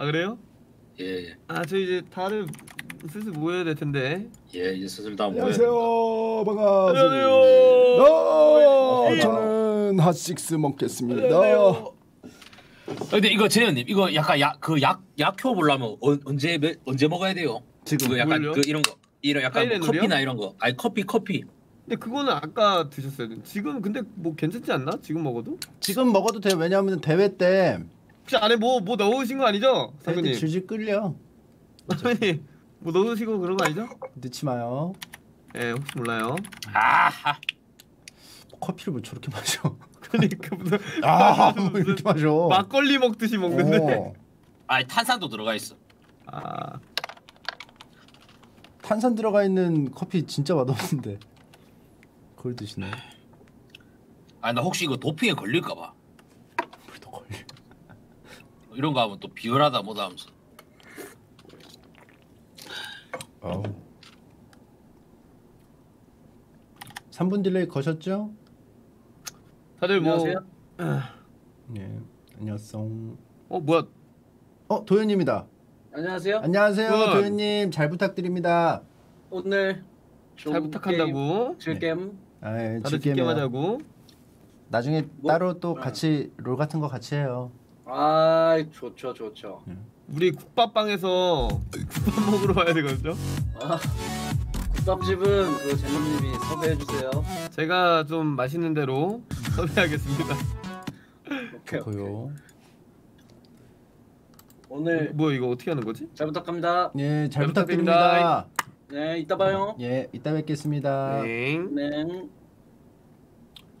아 그래요? 예, 아저 이제 다들 슬슬 모여야 될 텐데. 예, 이제 슬슬 다 모여. 안녕하세요. 반갑습니다. 안녕하세요. 어, 예. 저는 핫식스 먹겠습니다. 안녕하세요. 아, 근데 이거 재현님 이거 약간 약그약 약효 보려면 어, 언제 몇- 언제 먹어야 돼요? 지금 그 약간 뭘요? 그 이런 거 이런 약간 뭐? 커피나 이런 거. 아니 커피 커피. 근데 그거는 아까 드셨어요. 지금 근데 뭐 괜찮지 않나? 지금 먹어도? 지금 먹어도 돼요. 왜냐하면 대회 때 혹시 안에 뭐 뭐 넣으신 거 아니죠, 상근님? 질질 끌려. 상근님 뭐 넣으시고 그런 거 아니죠? 넣지 마요. 예, 혹시 몰라요. 아하. 커피를 왜 저렇게 마셔? 그러니까 무슨 아, 뭐 이렇게 마셔. 막걸리 먹듯이 먹는데. 어. 아니 탄산도 들어가 있어. 아, 탄산 들어가 있는 커피 진짜 맛없는데. 그걸 드시네. 아니 나 혹시 이거 도핑에 걸릴까 봐. 이런 거 하면 또 비열하다 뭐다 하면서. 아우. 3분 delay 거셨죠? 다들 뭐 안녕하세요. 예. 안녕하세요. 어 뭐야? 어, 도현님이다. 안녕하세요. 안녕하세요, good. 도현님. 잘 부탁드립니다. 오늘 좀잘 부탁한다고. 즐겜 아, 예, 다들 즐겜이야. 쉽게 하자고. 나중에 뭐? 따로 또 같이 롤 같은 거 같이 해요. 아 좋죠 좋죠. 우리 국밥방에서 국밥 먹으러 가야 되거든요. 아, 국밥집은 그 제노님이 섭외해 주세요. 제가 좀 맛있는 대로 섭외하겠습니다. 오케이 오케이. 오늘 뭐 이거 어떻게 하는 거지? 잘 부탁합니다. 예, 잘 잘 부탁드립니다. 네 이따 봐요. 예, 이따 뵙겠습니다. 네. 네.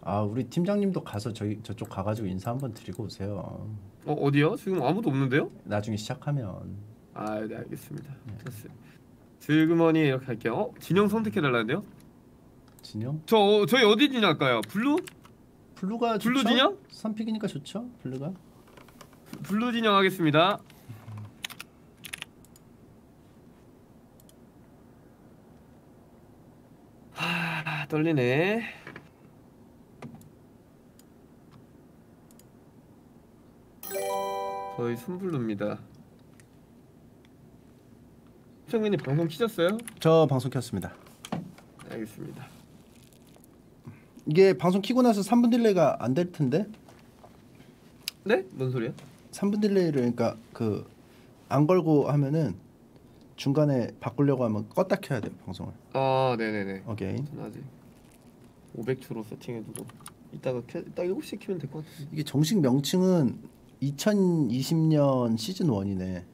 아, 우리 팀장님도 가서 저희 저쪽 가가지고 인사 한번 드리고 오세요. 어 어디요? 지금 아무도 없는데요? 나중에 시작하면. 아, 네 알겠습니다. 됐어요. 슬그머니 이렇게 할게요. 어, 진영 선택해 달라는데요? 진영? 저 어, 저희 어디 진영 할까요? blue? blue가 좋죠? blue 진영? 선pick이니까 좋죠? blue가? blue 진영 하겠습니다. 하, 떨리네. 저희 순블루입니다. 시청자님 방송 키셨어요? 저 방송 켰습니다. 알겠습니다. 이게 방송 키고 나서 3분 delay가 안 될 텐데. 네? 뭔 소리야? 3분 delay를 그러니까 그 안 걸고 하면은 중간에 바꾸려고 하면 껐다 켜야 돼요, 방송을. 아, 네네네. 오케이. 저는 아직 500초로 세팅해두고 이따가 켜, 이따 7시 키면 될 것 같은데. 이게 정식 명칭은 2020년 시즌 1이네.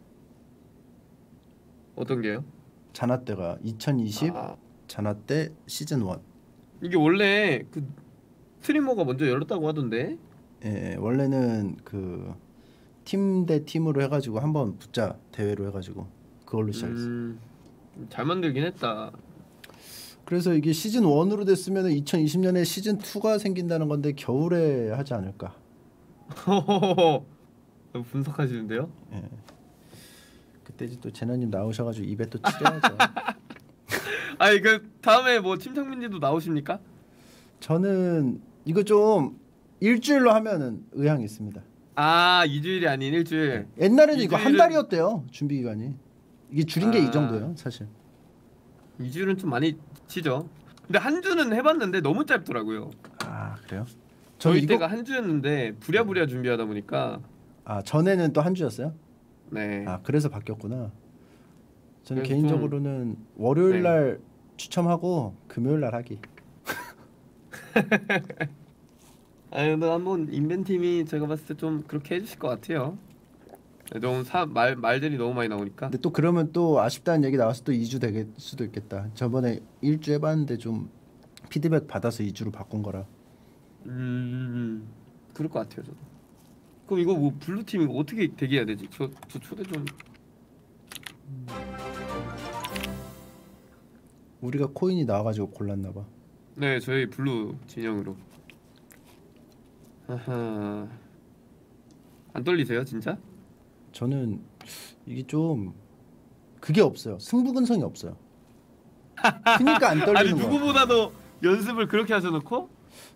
어떤 게요? 자나 때가 2020 아, 자나 때 시즌 1. 이게 원래 그 스트리머가 먼저 열었다고 하던데. 예, 원래는 그 팀 대 팀으로 해 가지고 한번 붙자 대회로 해 가지고 그걸로 시작했어. 요 음, 잘 만들긴 했다. 그래서 이게 시즌 1으로 됐으면 2020년에 시즌 2가 생긴다는 건데 겨울에 하지 않을까. 분석하시는데요? 그때지 또 제나님 나오셔가지고 입에 또 치려야죠. 아니 그 다음에 뭐 팀장민님도 나오십니까? 저는 이거 좀 일주일로 하면은 의향이 있습니다. 아 2주일이 아닌 일주일. 옛날에는 이거 한 달이었대요 준비 기간이. 이게 줄인 게 아. 이 정도예요 사실. 2주일은 좀 많이 치죠. 근데 한 주는 해봤는데 너무 짧더라고요. 아 그래요? 저 저희 이거 때가 한 주였는데 부랴부랴 준비하다 보니까 아 전에는 또 한 주였어요? 네. 아 그래서 바뀌었구나. 저는 개인적으로는 월요일 네. 날 추첨하고 금요일 날 하기. 아니 근데 한번 인벤팀이 제가 봤을 때 좀 그렇게 해주실 것 같아요. 너무 사, 말 말들이 너무 많이 나오니까. 근데 또 그러면 또 아쉽다는 얘기 나와서 또 2주 되겠 수도 있겠다. 저번에 1주 해봤는데 좀 피드백 받아서 2주로 바꾼 거라. 음 그럴 것 같아요 저도. 그럼 이거 뭐 blue 팀 이거 어떻게 대기해야 되지? 저 저 초대 좀. 우리가 코인이 나와가지고 골랐나 봐. 네 저희 blue 진영으로. 하하. 안 떨리세요 진짜? 저는 이게 좀 그게 없어요. 승부근성이 없어요. 그러니까 안 아니 떨리는 거야. 누구보다도 연습을 그렇게 하셔놓고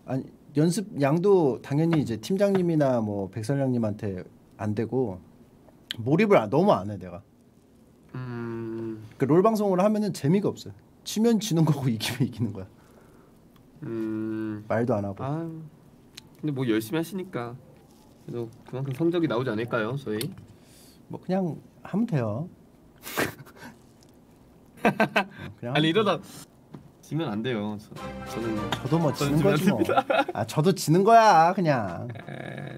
아니 연습 양도 당연히 이제 팀장님이나 뭐 백설장님한테 안 되고 몰입을 안- 너무 안 해 내가. 음, 그롤 방송을 하면은 재미가 없어요. 치면 지는 거고 이기면 이기는 거야. 음, 말도 안 하고. 아, 근데 뭐 열심히 하시니까 그래도 그만큼 성적이 나오지 않을까요, 저희? 뭐 그냥 하면 돼요. 어, 그냥 아니 이러다 지면 안 돼요. 저, 저는 저도 뭐 저는 지는 거지 뭐. 아 저도 지는 거야 그냥. 에...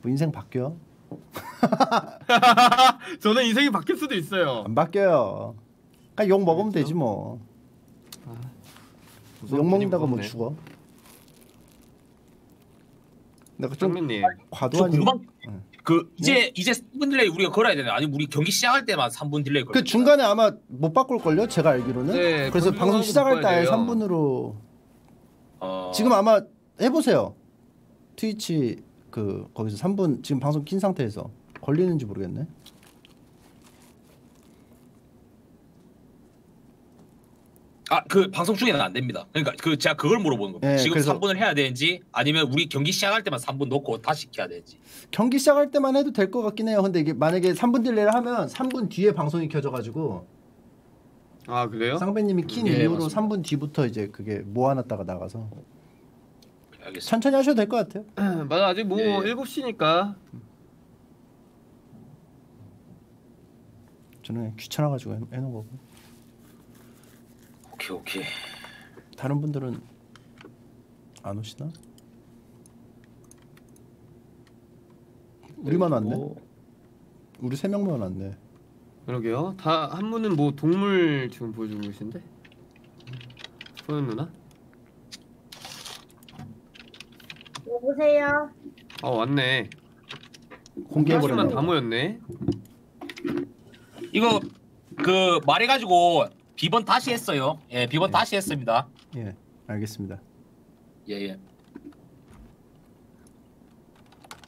뭐 인생 바뀌어? 저는 인생이 바뀔 수도 있어요. 안 바뀌어요. 그냥 욕 먹으면 되지 뭐. 욕 먹는다고 뭐. 죽어? 내가 좀저 과도한 욕. 궁금한. 그 이제 이제 3분 delay 우리가 걸어야 되나요? 아니 우리 경기 시작할 때만 3분 delay 걸. 그 중간에 아마 못 바꿀 걸요? 제가 알기로는. 네, 그래서 방송 시작할 때 바꿔야 돼요. 3분으로 어... 지금 아마 해보세요. 트위치 그 거기서 3분 지금 방송 킨 상태에서 걸리는지 모르겠네. 아 그 방송 중에는 안 됩니다. 그러니까 그 제가 그걸 물어보는 겁니다. 네, 지금 그래서- 3분을 해야 되는지 아니면 우리 경기 시작할 때만 3분 놓고 다시 해야 되는지. 경기 시작할 때만 해도 될 것 같긴 해요. 근데 이게 만약에 3분 딜레이를 하면 3분 뒤에 방송이 켜져가지고 아 그래요? 쌍배님이 킨 예, 이후로 맞습니다. 3분 뒤부터 이제 그게 모아놨다가 나가서 알겠습니다. 천천히 하셔도 될 것 같아요. 맞아 아직 뭐 예. 7시니까 저는 귀찮아가지고 해- 해놓은 거고 오케이 오케이. 다른 분들은 안 오시나? 우리만 왔네. 뭐, 우리 세 명만 왔네. 그러게요. 다 한 분은 뭐 동물 지금 보여주고 계신데 소연 누나? 여보세요. 아 왔네. 공개해버렸네. 다 모였네. 이거 그 말해가지고 비번 다시 했어요. 예, 비번 예. 다시 했습니다. 예, 알겠습니다. 예 예.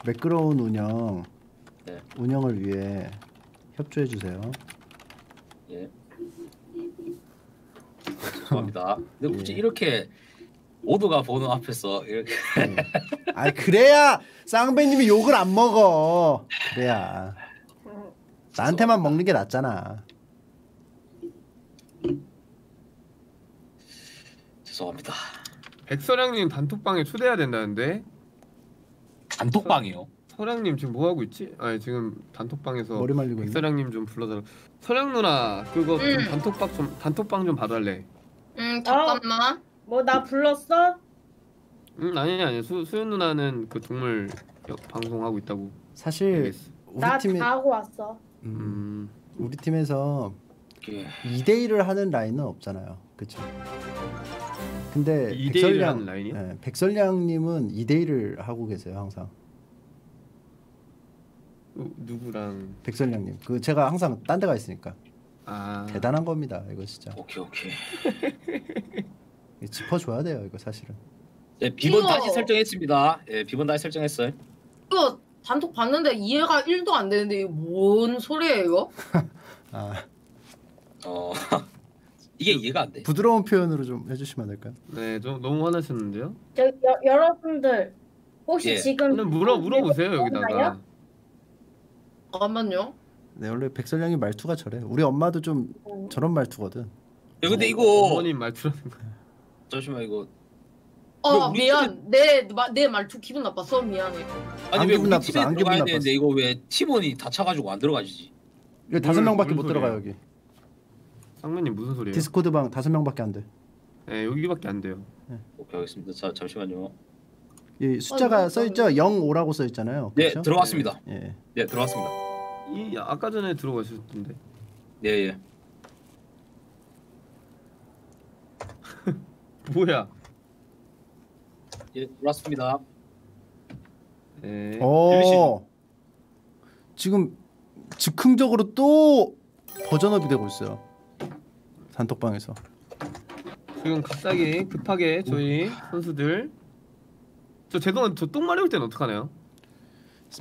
매끄러운 운영 네. 운영을 위해 협조해 주세요. 예. 죄송합니다. 근데 굳이 예. 이렇게 모두가 보는 앞에서 이렇게 아 그래야 쌍배님이 욕을 안 먹어. 그래야 나한테만 먹는 게 낫잖아. 죄송합니다. 백설양님 단톡방에 초대해야 된다는데 단톡방이요. 설양님 지금 뭐 하고 있지? 아니 지금 단톡방에서 머리 말리고 있네. 백설양님 좀 불러달라. 설양 누나 그거 좀 응. 단톡방 좀 단톡방 좀 봐달래. 응 잠깐만. 뭐나 불렀어? 응 아니 아니 수 수연 누나는 그 동물 여- 방송 하고 있다고. 사실. 우리 나 팀에 다 하고 왔어. 음, 음 우리 팀에서 예. 2대 1을 하는 라인은 없잖아요. 그렇죠? 근데 2대 1을 하는 라인이요? 네, 백설량님은 2대 1을 하고 계세요 항상. 어, 누구랑 백설량님 그 제가 항상 딴 데가 있으니까 아 대단한 겁니다. 이거 진짜 오케이 오케이. 짚어줘야 돼요. 이거 사실은. 예, 비번 이거- 다시 설정했습니다. 예, 비번 다시 설정했어요. 이거 단톡 봤는데 이해가 1도 안 되는데 이거 뭔 소리예요 이거? 아 어 이게 이해가 안 돼. 부드러운 표현으로 좀 해주시면 안 될까요? 네, 좀 너무 화나셨는데요. 저 여, 여러분들 혹시 예. 지금 물어 물어보세요 여기다가. 잠깐만요. 네 원래 백설량이 말투가 저래. 우리 엄마도 좀 어, 저런 말투거든. 야, 근데 이거 어머님 말투라는 거. 잠시만 이거 어 우리 미안 내내 말투 기분 나빴어 미안해. 안 아니 왜 기분 우리 나빴어, 팀에 안 기분 들어가야 나빴어. 되는데 이거 왜 팀원이 다쳐가지고 안 들어가지지? 다섯 뭘- 명밖에 뭔못 들어가? 여기. 쌍매님 무슨 소리예요? 디스코드 방 다섯 명밖에 안 돼. 네, 여기밖에 안 돼요. 오케이 알겠습니다. 자 잠시만요. 이 숫자가 어, 써 있죠? 0 5라고 써 있잖아요. 네 그렇죠? 들어갔습니다. 예. 네 들어갔습니다. 이 아까 전에 들어가셨던데. 네 예. 뭐야? 예 들어왔습니다. 네. 들리시죠? 어. 지금 즉흥적으로 또 버전업이 되고 있어요. 단톡방에서. 지금 갑자기 급하게 저희 선수들 저 죄송한데 저똥 마려울 때는 어떡하나요?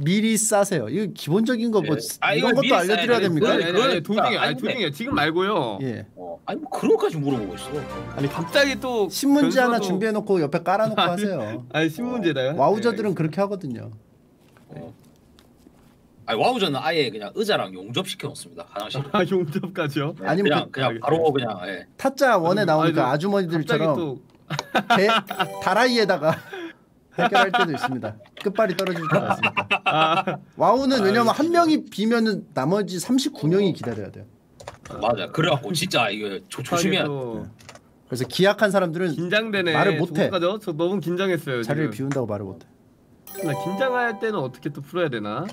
미리 싸세요. 이거 기본적인 거뭐 예. 아, 이런 것도 알려드려야. 됩니까? 아니 아니 아니 도중에 아니 도중에 지금 말고요. 예. 어 아니 뭐 그런 것까지 물어보고 있어. 아니 갑자기 또 신문지 하나 변수도- 준비해 놓고 옆에 깔아 놓고 하세요. 아니 신문제다요? 와우저들은 그렇게 하거든요. 어. 아니 와우전은 아예 그냥 의자랑 용접 시켜 놓습니다 화장실. 아 용접까지요? 아니면 그냥 그- 그냥 바로 그냥 예. 타짜 원에 나오니까 아니, 아주머니들처럼 또 배, 다라이에다가 해결할 때도 있습니다. 끝발이 떨어질 때가 있습니다. 아, 와우는 왜냐면 아, 한 명이 비면은 나머지 39명이 기다려야 돼요. 맞아. 그래갖고 진짜 이거 조, 조심해야 돼. 또 그래서 기약한 사람들은 긴장되네. 말을 못해. 저 너무 긴장했어요. 자리를 지금. 비운다고 말을 못해. 나 긴장할 때는 어떻게 또 풀어야 되나?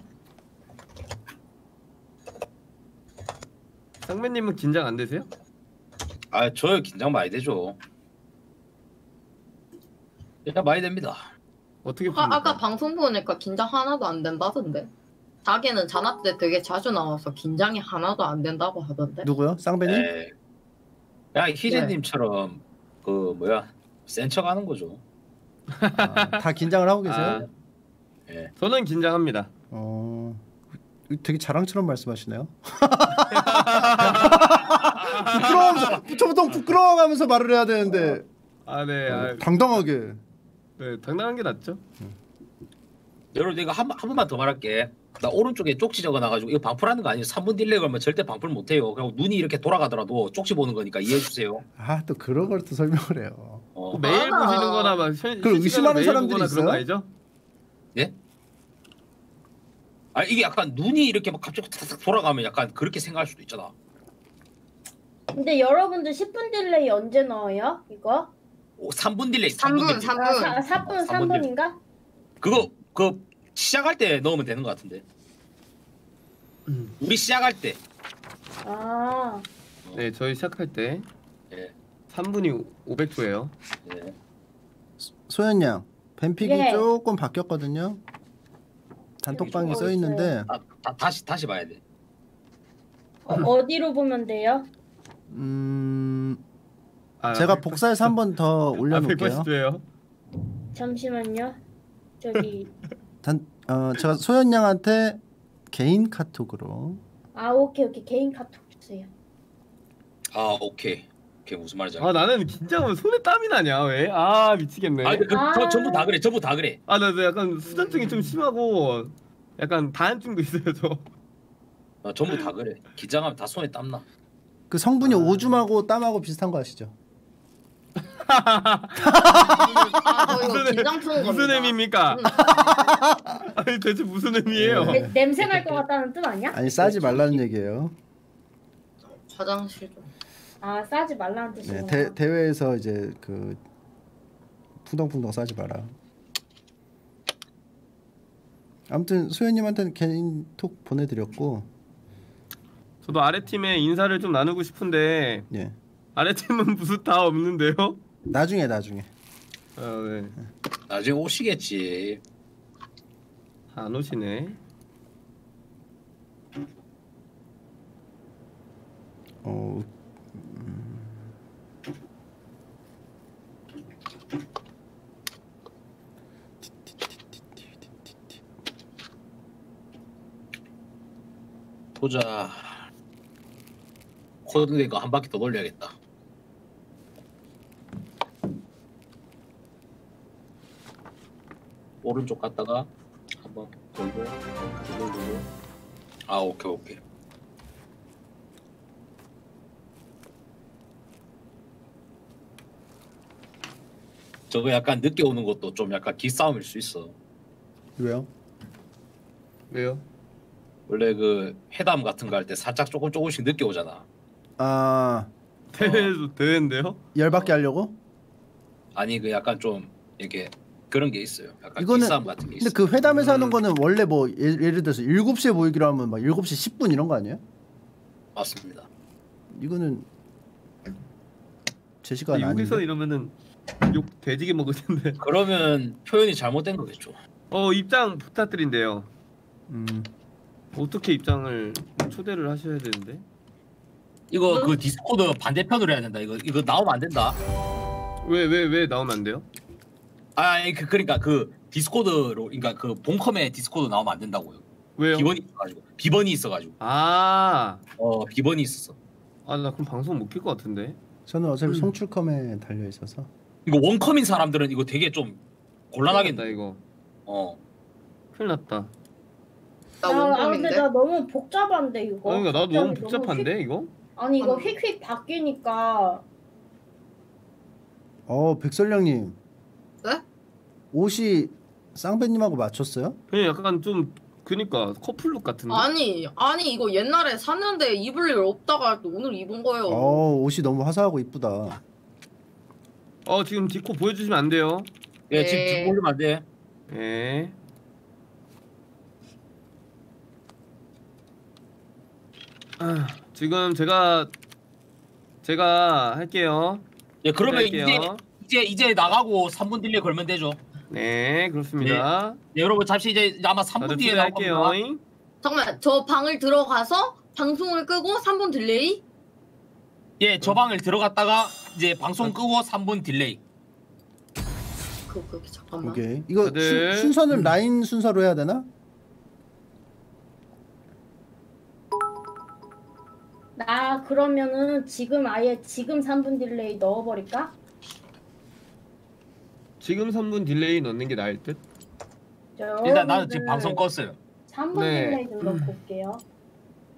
쌍배님은 긴장 안 되세요? 아, 저 긴장 많이 되죠. 일단 많이 됩니다. 어떻게 아? 아까 방송 보니까 긴장 하나도 안 된다던데. 자기는 잔압 때 되게 자주 나와서 긴장이 하나도 안 된다고 하던데. 누구요? 쌍배님? 예. 그냥 희재님처럼 그 뭐야 센 척 하는 거죠. 아, 다 긴장을 하고 계세요? 아, 예. 저는 긴장합니다. 어, 되게 자랑처럼 말씀하시네요. 부끄러워하면서 보통 부끄러워하면서 말을 해야 되는데 아, 네. 아, 당당하게. 네, 당당한 게 낫죠. 여러분 내가 한, 한 번만 더 말할게. 나 오른쪽에 쪽지 적어놔가지고 이거 방플하는 거 아니에요. 3분 delay 걸면 절대 방플 못해요. 그리고 눈이 이렇게 돌아가더라도 쪽지 보는 거니까 이해해주세요. 아 또 그런 걸 또 설명을 해요. 어. 그 매일 아. 보시는 거나 막 실- 그걸 의심하는 사람들이 보거나 그런 거 있어요? 아니죠? 아 이게 약간 눈이 이렇게 막 갑자기 탁탁 돌아가면 약간 그렇게 생각할 수도 있잖아. 근데 여러분들 10분 delay 언제 넣어요? 이거? 오, 3분 delay. 3분, 3분 delay. 3분. 아, 사, 4분, 삼분 3분인가? 그거 그 시작할 때 넣으면 되는 것 같은데. 음. 우리 시작할 때. 아, 네, 저희 시작할 때 예. 3분이 500초예요. 예. 소연 양 ban pick이 예. 조금 바뀌었거든요. 단톡방에 써 있는데 아, 다, 다시 다시 봐야 돼. 어, 어디로 보면 돼요? 음 아, 제가 180 복사해서 한 번더 아, 올려놓을게요. 180초예요. 잠시만요. 저기 단, 어, 제가 소연 양한테 개인 카톡으로 아 오케이 오케이 개인 카톡 주세요. 아 오케이. 그게 무슨 말인지 아. 나는 긴장하면 손에 땀이 나냐 왜? 아 미치겠네. 아, 그, 아. 저, 전부 다 그래. 전부 다 그래. 아, 나, 나 약간 수전증이 좀 심하고 약간 다한증도 있어요, 저. 어, 전부 다 그래. 긴장하면 다 손에 땀 나. 그 성분이 오줌하고 땀하고 비슷한 거 아시죠? 아, 무슨-. 무슨 의미입니까? 음. 아니 대체 무슨 의미예요? 네. 내, 냄새 날 것 같다는 뜻 아니야? 아니 싸지 말라는 얘기예요. 화장실 좀. 아 싸지 말라는 네, 뜻이구나. 대, 대회에서 이제 그 풍덩풍덩 싸지 마라. 아무튼 소연님한테는 개인 톡 보내드렸고 저도 아래 팀에 인사를 좀 나누고 싶은데 예 아래 팀은 무슨 다 없는데요? 나중에 나중에 아, 네. 나중에 오시겠지. 안 오시네. 어 보자. 코드 내거 한 바퀴 더 돌려야겠다. 오른쪽 갔다가 한번 돌고 돌고 돌고. 아 오케이 오케이. 저거 약간 늦게 오는 것도 좀 약간 기싸움일 수 있어. 왜요? 왜요? 원래 그 회담 같은 거 할 때 살짝 조금 조금씩 늦게 오잖아. 아 대회도 대회인데요? 열받게 하려고? 아니 그 약간 좀 이렇게 그런 게 있어요. 약간 이거는- 같은 게 있어. 근데 그 회담에서 하는 음. 거는 원래 뭐 예, 예를 들어서 7시에 모이기로 하면 막 7시 10분 이런 거 아니에요? 맞습니다. 이거는 제 시간 여기서 아닌데 이러면은 욕 뒤지게 먹을 텐데. 그러면 표현이 잘못된 거겠죠. 어 입장 부탁드린대요. 음, 어떻게 입장을 초대를 하셔야 되는데? 이거 그 디스코드 반대편으로 해야 된다. 이거 이거 나오면 안 된다. 왜 왜 왜 나오면 안 돼요? 아, 그 그러니까 그 디스코드로 그러니까 그 본컴에 디스코드 나오면 안 된다고요. 왜요? 비번이 있어가지고 비번이 있어가지고 아, 어 비번이 있었어. 아 나 그럼 방송 못 킬 것 같은데. 저는 어차피 음. 송출컴에 달려 있어서 이거 원컴인 사람들은 이거 되게 좀 곤란하겠다. 이거. 어 큰일 났다. 나 아, 아 근데 원범인데. 나 너무 복잡한데 이거. 아, 그러니까 나도 너무 갑자기 복잡한데 이거? 휙- 아니 이거 아. 휙휙 바뀌니까 어 백설령님. 네? 옷이 쌍배님하고 맞췄어요? 그냥 약간 좀 그니까 커플룩 같은데. 아니 아니 이거 옛날에 샀는데 입을 일 없다가 또 오늘 입은 거예요. 어 옷이 너무 화사하고 이쁘다. 어 지금 디코 보여주시면 안 돼요. 예, 네. 지금 지금 올리면 안 돼. 예. 지금 제가 제가 할게요. 예, 그러면 이제 할게요. 이제 이제 나가고 3분 delay 걸면 되죠. 네 그렇습니다. 네, 여러분 잠시 이제 아마 3분 다들 뒤에. 겁니다. 잠깐만 저 방을 들어가서 방송을 끄고 3분 delay? 예, 저 방을 들어갔다가 이제 방송 끄고 3분 delay. 그, 그, 잠깐만. 오케이. 이거 순, 순서는 라인 순서로 해야 되나? 나 그러면은 지금 아예 지금 3분 delay 넣어버릴까? 지금 3분 delay 넣는 게 나을 듯. 일단 나는 지금 방송 껐어요. 3분 네. delay 좀 넣고 올게요.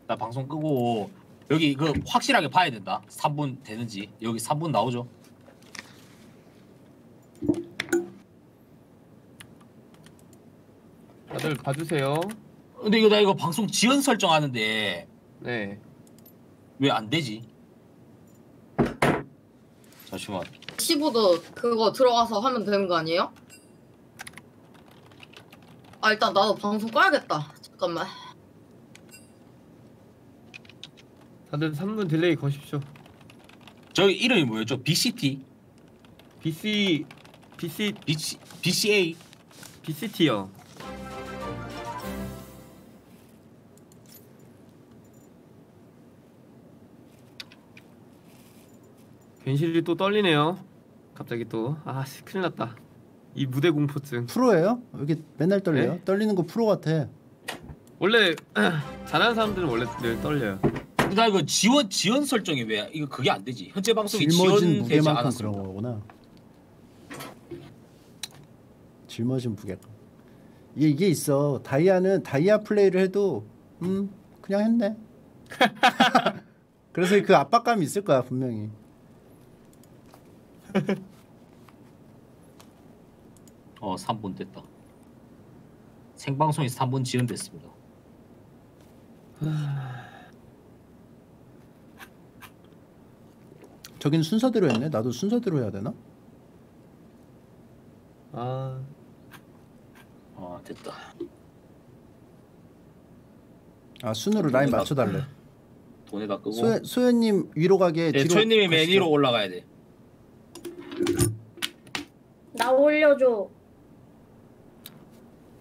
나 방송 끄고 여기 그 확실하게 봐야 된다. 3분 되는지. 여기 3분 나오죠. 다들 봐주세요. 근데 이거 나 이거 방송 지연 설정하는데 네. 왜 안 되지? 잠시만. 시보드 그거 들어가서 하면 되는 거 아니에요? 아 일단 나도 방송 꺼야겠다. 잠깐만. 다들 3분 delay 거십시오. 저기 이름이 뭐였죠? BCT, BC BC BC, BCA. BCT요. 괜시리 또 떨리네요. 갑자기 또 아씨 큰일 났다. 이 무대 공포증. 프로예요? 여기 맨날 떨려요? 네? 떨리는 거 프로 같아. 원래 잘하는 사람들은 원래 늘 떨려요. 나 이거 지원 지연 설정이 왜 이거 그게 안 되지? 현재 방송이 짊어진 지연되지 무게만큼 그런 않았습니다. 거구나. 짊어진 무게. 이게 이게 있어. 다이아는 다이아 플레이를 해도 음 그냥 했네. 그래서 그 압박감이 있을 거야 분명히. 어, 3분 됐다. 생방송이 3분 지연됐습니다. 저긴 순서대로 했네. 나도 순서대로 해야 되나? 아 아, 됐다. 아 순으로 라인 맞춰달래. 돈에다 끄고. 소연 소연님 위로 가게 예, 뒤로. 초연님이 맨 가시죠. 위로 올라가야 돼. 나 올려줘.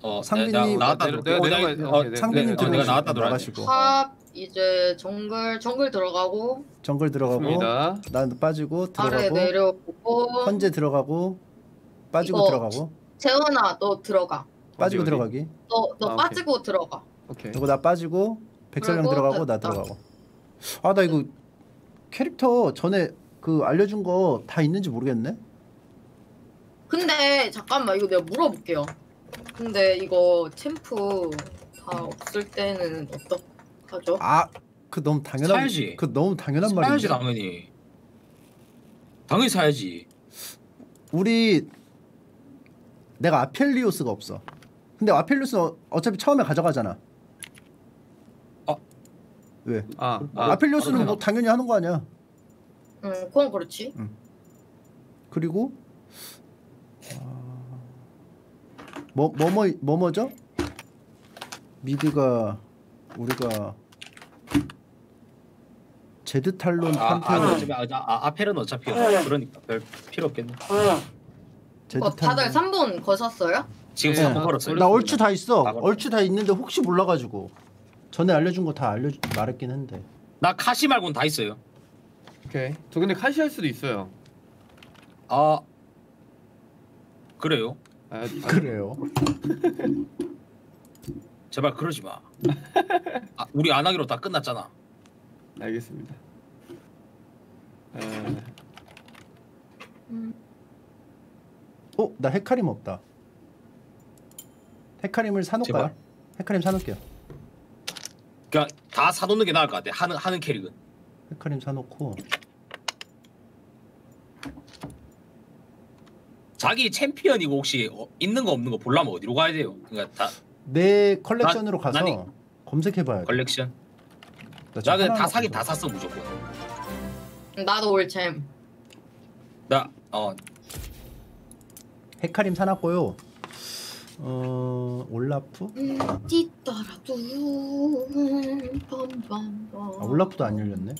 어, 상빈님, 나, 나, 나왔다 내려- 들어올게. 내가 어, 내려가- 나- 어, 네, 네, 상빈님 네, 어, 내가 들어가시고 나왔다 돼. 나가시고 탑 이제 정글 정글 들어가고 정글 들어가고 좋습니다. 난 빠지고 아래 들어가고 내려오고 헌재 들어가고 빠지고 이거 들어가고 재원아 너 들어가. 빠지고 어디? 들어가기. 너 너 아, 오케이. 빠지고 들어가. 오케이. 그리고 나 빠지고 백설령 그리고 들어가고 나. 들어가고. 아 나 이거 캐릭터 전에 그 알려준 거 다 있는지 모르겠네. 근데 잠깐만 이거 내가 물어볼게요. 근데 이거 챔프 다 없을 때는 어떡하죠? 아 그 너무 당연한 사야지. 그 너무 당연한 사야지 말인데. 당연히. 당연히 사야지. 우리 내가 아펠리오스가 없어. 근데 아펠리오스 어, 어차피 처음에 가져가잖아. 아. 왜? 아, 아, 아 아펠리오스는 아, 뭐 당연히 하는 거 아니야. 응, 그건 그렇지. 그리고 뭐뭐뭐 뭐 뭐죠? mid가 우리가 제드 탈론 아, 아, 판테온 어차피 아, 아, 아펠은 어차피 그러니까 별 필요 없겠네. 제드 어, 다들 탈론 3분 거셨어요? 지금 네. 3분 걸었어요. 나 얼추 다 있어. 다. 얼추 다 있는데 혹시 몰라가지고 전에 알려준 거 다 알려 말했긴 한데. 나 카시 말고는 다 있어요. 오케이. 저 근데 카시 할 수도 있어요. 아 그래요? 아, 아, 그래요. 제발 그러지 마. 아, 우리 안 하기로 다 끝났잖아. 알겠습니다. 에, 어, 나 헤카림 없다. 헤카림을 사놓을까요? 제발. 헤카림 사놓을게요. 그러니까 다 사놓는 게 나을 것 같아. 하는 하는 캐릭은. 헤카림 사놓고 자기 챔피언이고 혹시 어, 있는 거 없는 거 보려면 어디로 가야 돼요? 그러니까 다 내 컬렉션으로 가서 아니, 검색해봐야 돼. 컬렉션. 나 지금 나 근데 하나 다 가져와. 다 샀어 무조건. 나도 all챔. 나 어 헤카림 사놨고요. 어 올라프? 뒤따라도 빰빰빰. 아, 올라프도 안 열렸네.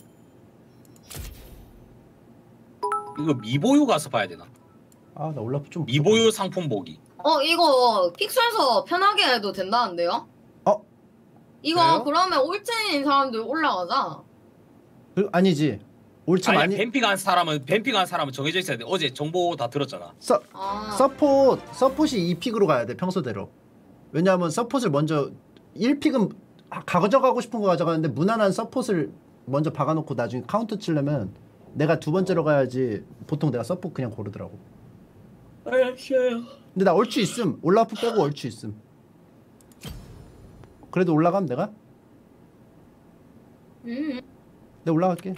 이거 미보유 가서 봐야 되나? 아 나 올라프 좀 미보유 상품 보기. 어 이거 픽셀에서 편하게 해도 된다는데요? 어? 이거 그래요? 그러면 올체인 사람들 올라가자. 그, 아니지. 올참 아니 아니. 뱀피가 한 사람은 뱀피가 한 사람은 정해져 있어야 돼. 어제 정보 다 들었잖아. 서 아. 서폿 서폿이 2픽으로 가야 돼 평소대로. 왜냐하면 서폿을 먼저 1픽은 가져가고 싶은 거 가져가는데 무난한 서폿을 먼저 박아놓고 나중에 카운터 치려면 내가 두 번째로 가야지 보통 내가 서폿 그냥 고르더라고. 알았어요. 근데 나 얼추 있음. 올라프 빼고 얼추 있음. 그래도 올라가면 내가? 음. 내가 올라갈게.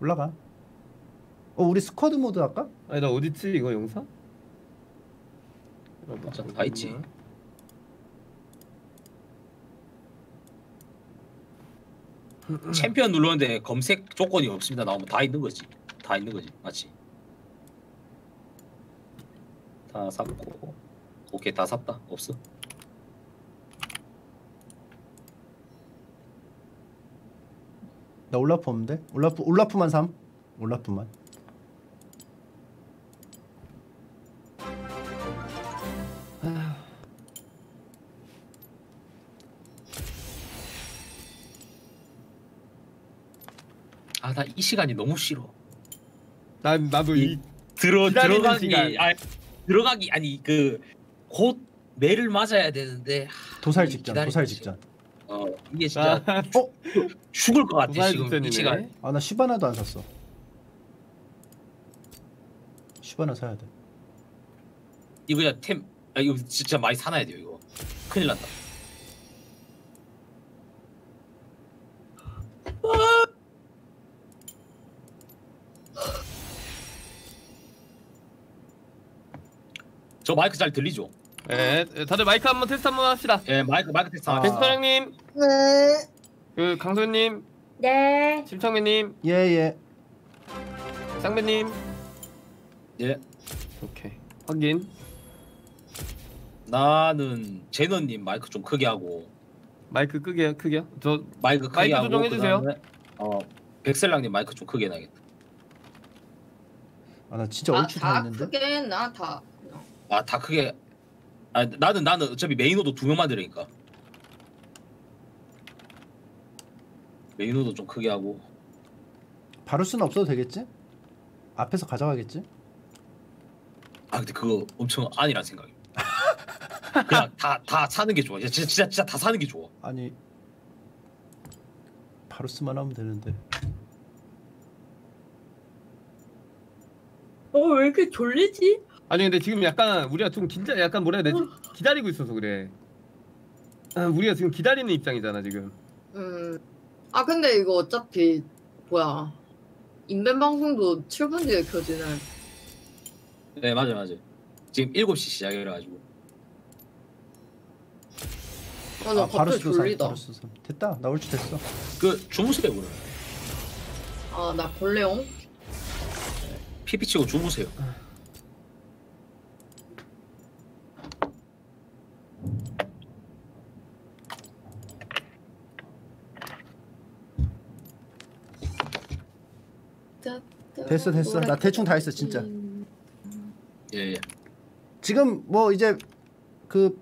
올라가. 어 우리 squad 모드 할까? 아니 나 어디 있지 이거 영상? 자, 다 있지. 챔피언 눌렀는데 검색 조건이 없습니다. 나오면 다 있는 거지. 다 있는 거지. 맞지? 다 샀고. 오케이 다 샀다. 없어. 나 올라프 없는데? 올라프 올라프만 삼. 올라프만. 나 이 시간이 너무 싫어. 난 나도 이 들어 기다리는 들어가기 시간. 아 들어가기 아니 그 곧 매를 맞아야 되는데 하, 도살 이 직전. 도살 시간. 직전. 어 이게 진짜 아, 어? 죽을 것 같아 지금 이 직전이네. 시간. 아나 시바나도 안 샀어. 시바나 사야 돼. 이거 그냥 템 아, 이거 진짜 많이 사놔야 돼요 이거. 큰일 난다. 저 마이크 잘 들리죠? 예, 다들 마이크 한번 테스트 한번 합시다. 예 마이크 마이크 테스트 아. 아. 백사장님, 네. 그 강소연님, 네. 심청민님, 예 예. 쌍배님. 예 오케이 확인. 나는 제너님 마이크 좀 크게 하고 마이크 크게 크게요. 저 마이크 크게 마이크 하고 조정해 주세요. 그다음에, 어 백셀랑님 마이크 좀 크게 해놔야겠다. 아 나 진짜 아, 얼추 다다 했는데. 크게 나 다. 아 다 크게. 아 나는 나는 어차피 메인호도 두 명만 들으니까. 메인호도 좀 크게 하고. 바루스는 없어도 되겠지? 앞에서 가져가겠지? 아 근데 그거 엄청 아니란 생각이. 그냥 다 다 사는 게 좋아. 진짜 진짜 진짜 다 사는 게 좋아. 아니 바루스만 하면 되는데. 어 왜 이렇게 졸리지? 아니 근데 지금 약간 우리가 좀 긴장 약간 뭐라 해야 되지? 기다리고 있어서 그래. 아, 우리가 지금 기다리는 입장이잖아 지금. 음. 아 근데 이거 어차피 뭐야? 인벤 방송도 7분 뒤에 켜지네. 네 맞아 맞아. 지금 7시 시작이라 가지고. 아, 나 갑자기. 졸리다. 사. 됐다. 나 얼추 됐어. 그 주무세요 그럼. 아, 나 볼래용? 피피 치고 주무세요. 됐어 됐어. 나 대충 다 했어 진짜. 예 예. 지금 뭐 이제 그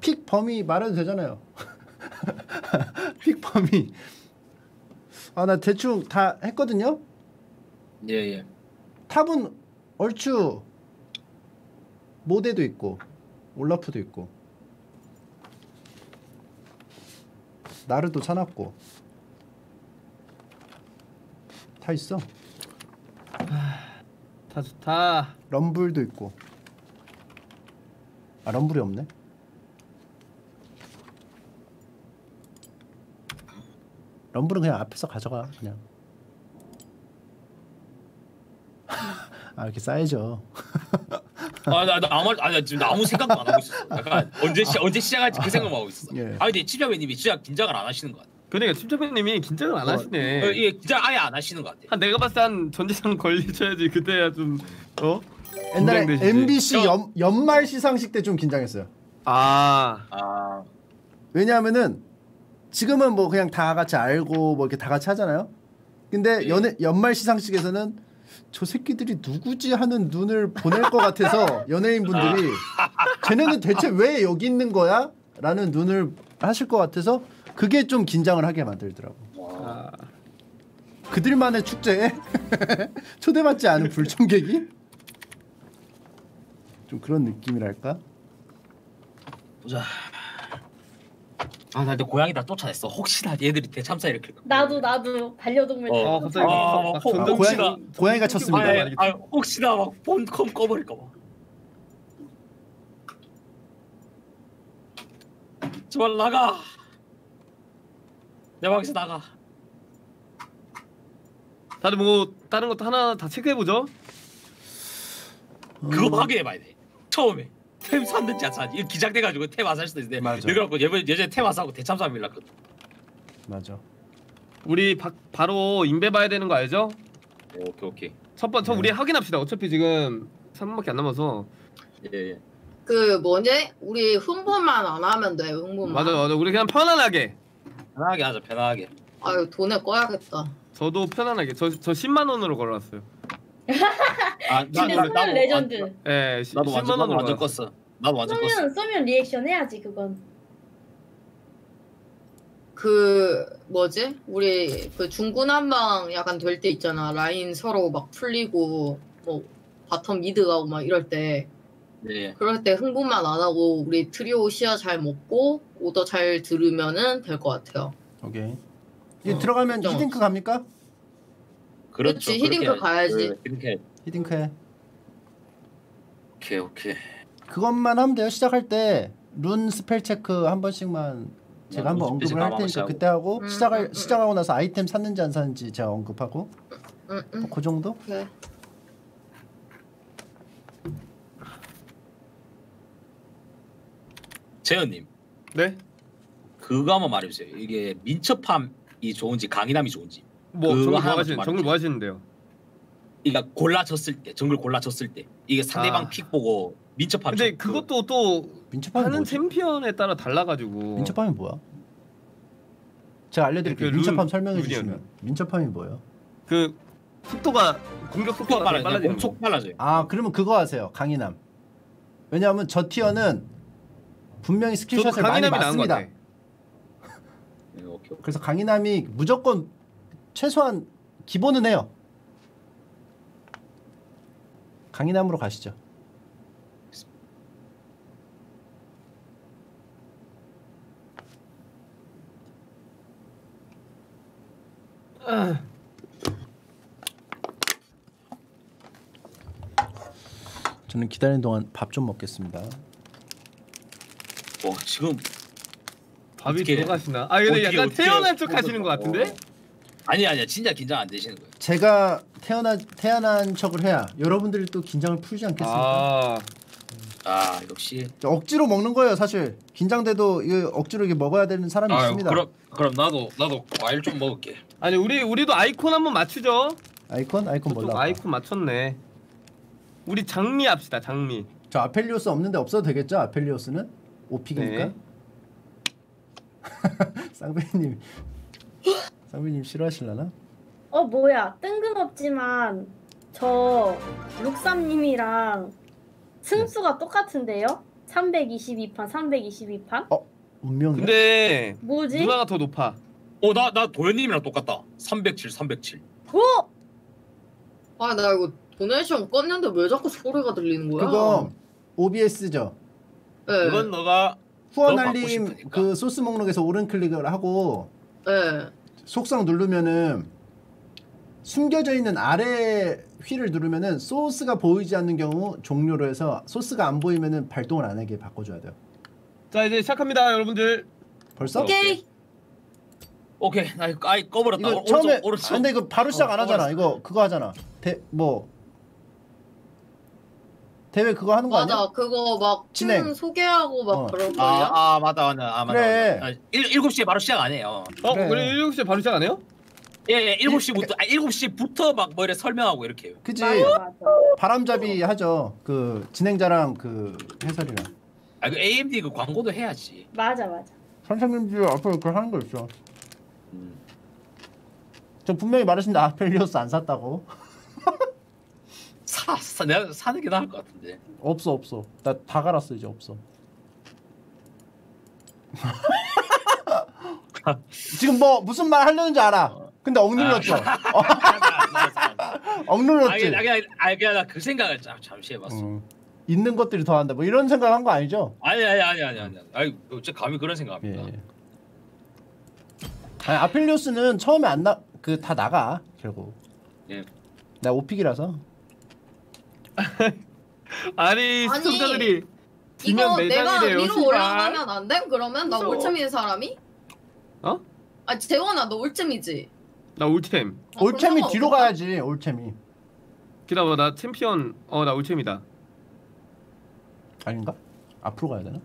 픽 범위 말해도 되잖아요. 픽 범위. 아 나 대충 다 했거든요. 예 예. 탑은 얼추 모데도 있고 올라프도 있고 나르도 사놨고 다 있어. 다 좋다. 럼블도 있고 아 럼블이 없네. 럼블은 그냥 앞에서 가져가 그냥. 아 이렇게 쌓이죠. 아나 나 아무 아니 지금 나 아무 생각도 안 하고 있었어. 약간 언제 시 언제 시작할지 그 생각만 하고 있었어. 예. 아 근데 치자매님이 진짜 긴장을 안 하시는 것 같아. 그러니까 침착맨님이 긴장을 안 어, 하시네. 어, 이게 긴장 아예 안 하시는 것 같아. 한 내가 봤을 때 한 전지상 걸리셔야지 그때야 좀 어? 옛날에 긴장되시지. MBC 저- 연, 연말 시상식 때 좀 긴장했어요. 아 아 왜냐하면은 지금은 뭐 그냥 다 같이 알고 뭐 이렇게 다 같이 하잖아요. 근데 예. 연애 연말 시상식에서는 저 새끼들이 누구지 하는 눈을 보낼 것 같아서 연예인 분들이 쟤네는 대체 왜 여기 있는 거야? 라는 눈을 하실 것 같아서 그게 좀 긴장을 하게 만들더라고. 아. 그들만의 축제에 초대받지 않은 불청객이 좀 그런 느낌이랄까? 보자. 아 나 근데 고양이 다 쫓아냈어. 혹시나 얘들이 대참사 일으킬까. 나도 나도 반려동물. 어, 어 갑자기 아, 막 아, 고양이- 치가- 고양이가 쳤습니다. 아. 아, 혹시나 막 폰컴 꺼버릴까 봐. 제발 나가. 내 방에서 나가. 다들 뭐 다른 것도 하나 다 체크해 보죠. 그거 음. 확인해봐야 돼. 처음에 템 샀는지 안 샀는지 이거 기장돼가지고 템 안 살 수도 있는데 맞아. 그래갖고 예전 예전에 템안 사고 대참사 밀랐거든. 맞아. 우리 바, 바로 인베 봐야 되는 거 알죠? 오케이 오케이. 첫 번째 네. 우리 확인합시다. 어차피 지금 3분밖에 안 남아서. 예 예. 그 뭐지? 우리 흥분만 안 하면 돼. 흥분만. 맞아 맞아. 우리 그냥 편안하게. 편하게 하자 편하게. 아유 돈에 꺼야겠다. 저도 편안하게. 저 저 10만 원으로 걸어왔어요. 아, 근데 쏘면 레전드. 예, 시- 나도 10만 완전 나도 원으로 완전. 껐어. 나도 완전 껐어. 쏘면 리액션 해야지 그건. 그 뭐지? 우리 그 중구난방 약간 될 때 있잖아. 라인 서로 막 풀리고 뭐 bottom mid 가고 막 이럴 때 예. 그럴 때 흥분만 안 하고 우리 트리오 시야 잘 먹고 오더 잘 들으면은 될 것 같아요. 오케이. 이제 어, 들어가면 좀. 히딩크 갑니까? 그렇죠. 그렇지, 히딩크 그렇게 가야지. 그, 이렇게 히딩크 해. 오케이 오케이. 그것만 하면 돼요. 시작할 때 rune spell 체크 한 번씩만 제가 아, 한번 룬 스펠 언급을 할 테니까 그때 하고 음, 시작할 음, 음. 시작하고 나서 아이템 샀는지 안 샀는지 제가 언급하고 응, 응. 그 정도? 오케이. 재현님 네? 그거 한번 말해주세요. 이게 민첩함이 좋은지 강인함이 좋은지. 뭐 그거 정글 뭐 하시는 좀 정글 뭐 하시는데요? 그러니까 골라졌을 때 정글 골라졌을 때 이게 상대방 아. 픽 보고 민첩함. 근데 좋- 그것도 또 민첩함이 하는 뭐지? 챔피언에 따라 달라가지고. 민첩함이 뭐야? 제가 알려드릴게요. 그 룬, 민첩함 설명해 룬이요, 주시면 민첩함이 뭐예요? 그 속도가 공격 속 속도가 빨라져. 빨라지는 거. 속 빨라져요. 아 그러면 그거 하세요. 강인함. 왜냐하면 저 티어는 분명히 스킬샷을 많이 맞습니다. 오케이. 그래서 강인함이 무조건 최소한 기본은 해요. 강인함으로 가시죠. 저는 기다리는 동안 밥 좀 먹겠습니다. 와 지금 밥이 어떻게- 들어가시나? 아 근데 어떻게- 약간 어떻게- 태어난 척 하시는 것 같은데? 아니 아니야 진짜 긴장 안 되시는 거예요. 제가 태어나 태어난 척을 해야 여러분들이 또 긴장을 풀지 않겠습니까? 아 아 역시. 억지로 먹는 거예요, 사실. 긴장돼도 이거 억지로 이게 먹어야 되는 사람이 아유, 있습니다. 그럼 그럼 나도 나도 과일 좀 먹을게. 아니 우리 우리도 아이콘 한번 맞추죠. 아이콘 아이콘 몰라. 아이콘 맞췄네. 우리 장미 합시다 장미. 저 아펠리오스 없는데 없어도 되겠죠? 아펠리오스는 오픽이니까. 네. 쌍배님, 쌍배님 싫어하실라나? 어 뭐야 뜬금없지만 저 룩삼님이랑 승수가 똑같은데요? 322판 322판? 운명. 근데 뭐지? 누나가 더 높아. 어 나 나 도현님이랑 똑같다. 307 307. 어? 아 나 이거 도네이션 껐는데 왜 자꾸 소리가 들리는 거야? 그거 OBS죠. 네. 그건 너가 후원 너 받고 알림 싶으니까. 그 소스 목록에서 오른 클릭을 하고 네. 속성 누르면은 숨겨져 있는 아래 휠을 누르면은 소스가 보이지 않는 경우 종료로 해서 소스가 안 보이면은 발동을 안 하게 바꿔줘야 돼요. 자 이제 시작합니다 여러분들. 벌써? 오케이. 오케이 나 이거 아이 꺼버렸다 이거 오른쪽 처음에 오른쪽 아, 근데 이거 바로 시작 안 어, 하잖아. 꺼버렸어. 이거 그거 하잖아. 대 뭐 대회 그거 하는 거 아니야? 맞아. 그거 막 진행. 팀 소개하고 막 어. 그럴 거야. 아, 아 맞다 맞다 아 맞다 그래. 맞다. 아, 일, 7시에 바로 시작 안 해요 어 그래. 그래 7시에 바로 시작 안 해요? 예 예 7시부터 아 7시부터 막 뭐 이래 설명하고 이렇게 해요 그지? 맞아 맞아. 바람잡이 하죠. 그 진행자랑 그 해설이랑. 아 그 AMD 그 광고도 해야지 맞아 맞아. 선생님들 앞에 그거 하는 거 있어. 음. 저 분명히 말했습니다. 아펠리오스 안 샀다고. 사, 사 내가 사는 게 나을 것 같은데 없어 없어. 나 다 갈았어 이제 없어. 지금 뭐 무슨 말 하려는지 알아. 근데 억눌렀죠. 어, 억눌렀지. 아니 그냥 아니 그냥 나그 생각을 잠, 잠시 해봤어 어. 있는 것들이 더한다. 뭐 이런 생각 한 거 아니죠? 아니 아니 아니 아니 아니 아니 진짜 감히 그런 생각합니다 예. 아니, 아펠리오스는 처음에 안 나 그 다 나가 결국. 예. 나 오픽이라서. 아니 아니, 시청자들이 이거 내가. 위로 씨발. 올라가면 안 돼? 그러면 나 무서워. 올챔인 사람이? 어? 아 재원아 너 all챔이지? 나 all챔. 아, all챔이 뒤로 상관없다. 가야지. all챔이. 기다려 나 챔피언 어 나 all챔이다. 아닌가? 앞으로 가야 되나?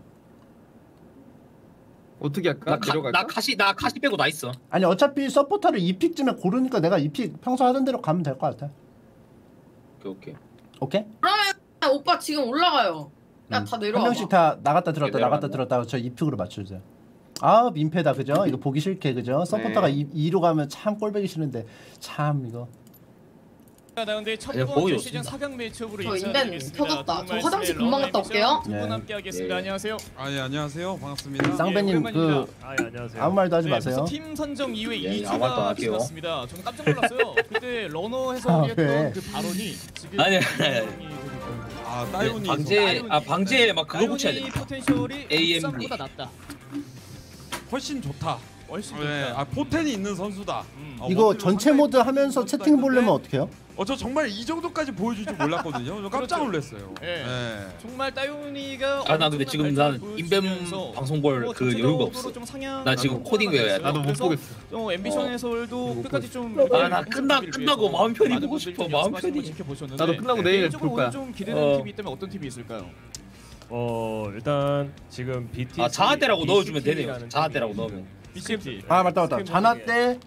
어떻게 할까? 나, 카, 내려갈까? 나 카시 나 카시 빼고 다 있어 아니 어차피 서포터를 2pick쯤에 고르니까 내가 2pick 평소 하던 대로 가면 될 것 같아. 오케이 오케이 오케이? 그러면 오빠 지금 올라가요. 야 음. 다한 내려와. 명씩 다 나갔다 들었다 나갔다. 들었다 저 2pick으로 맞춰주세요. 아 민폐다 그죠? 이거 보기 싫게 그죠? 서포터가 네. 2, 2로 가면 참 꼴보기 싫은데 참 이거 나 근데 첫 번째. 시즌 4강 matchup으로 저 인사드리겠습니다. 인벤 켜졌다. 도움 저 화장실 금방 갔다 올게요. 두분 네. 함께 하겠습니다. 예. 안녕하세요. 아, 예, 안녕하세요. 반갑습니다. 쌍배님 그 오랜만입니다. 아, 예, 안녕하세요. 아무 말도 하지 네, 마세요. 벌써 팀 선정 이후에 예, 아무 말도 안 2주가 할게요. 지났습니다. 저는 깜짝 놀랐어요. 그때 러너 해서 아, 했던 왜? 그 발언이 지금 아니, 아니, 아, 네, 따이온이 방제 아 방제 막 그거 붙여야 돼 potential이 AMD. 보다 낫다. 훨씬 좋다. 훨씬 네, 좋다. 아 포텐이 있는 선수다. 음. 어, 이거 전체 모드 하면서 채팅 보려면 어떻게 해요? 어, 저 정말 이 정도까지 보여줄 줄 몰랐거든요. 저 깜짝 그렇죠. 놀랐어요. 예. 네. 정말 따요니가 아 나 근데 지금 난 인벤 방송 볼 그 여유가 없어 나 지금 코딩 외워야 돼 나도 못 보겠어. 어, 앰비션 해설도 못 끝까지 좀 아, 나 끝나- 끝나고 마음 편히 보고 싶어, 마음 편히. 지켜보셨는데 나도 끝나고 내일 볼 거야. 좀 기대되는 어. 팀이 있다면 어떤 팀이 있을까요? 어, 일단 지금 BT 아 자아대라고 넣어주면 되네요 자아대라고 넣으면 BCT. 아 맞다 맞다. 자나 때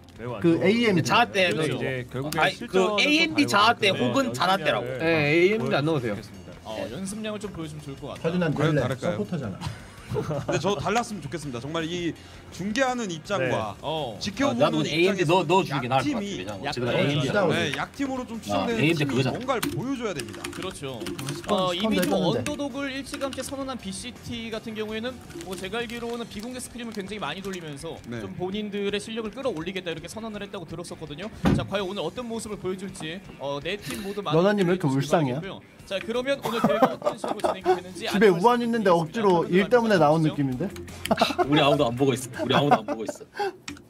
그 AMD. 자아대 그렇죠. 넣어줘 이제 결국에 아니, 그 AMD 자아대 혹은 자나대라고. 네, AMD 안 돼요. 어, 연습량을 좀 보여주면 좋을 것 같아요. 서준한 다를까요? 서포터잖아. 근데 저 달랐으면 좋겠습니다. 정말 이 중계하는 입장과 어. 아, 지켜보는 나도 근데 AMD 입장에서 넣어 넣어주는 게 나을 것 같아 약팀이 왜냐면 약- 지금 어, AMD 진짜 가 어려워. 네, 약팀으로 좀 아, 추정되는 AMD 팀이 그거잖아. 뭔가를 보여줘야 됩니다. 그렇죠. 스펀- 어, 이미 좀 했는데. 언더독을 일찌감치 선언한 BCT 같은 경우에는 뭐 제가 알기로는 비공개 스크림을 굉장히 많이 돌리면서 네. 좀 본인들의 실력을 끌어올리겠다 이렇게 선언을 했다고 들었었거든요. 자 과연 오늘 어떤 모습을 보여줄지 어, 네팀 모두 많은 너나님 왜 이렇게 기대해 주시기 울상이야? 바라겠고요. 자 그러면 오늘 대회가 어떤 식으로 진행이 되는지 집에 안내 우한 있는데 억지로 말씀드리겠습니다. 일 때문에 나온. 느낌인데? 우리 아무도 안 보고 있어 우리 아무도 안 보고 있어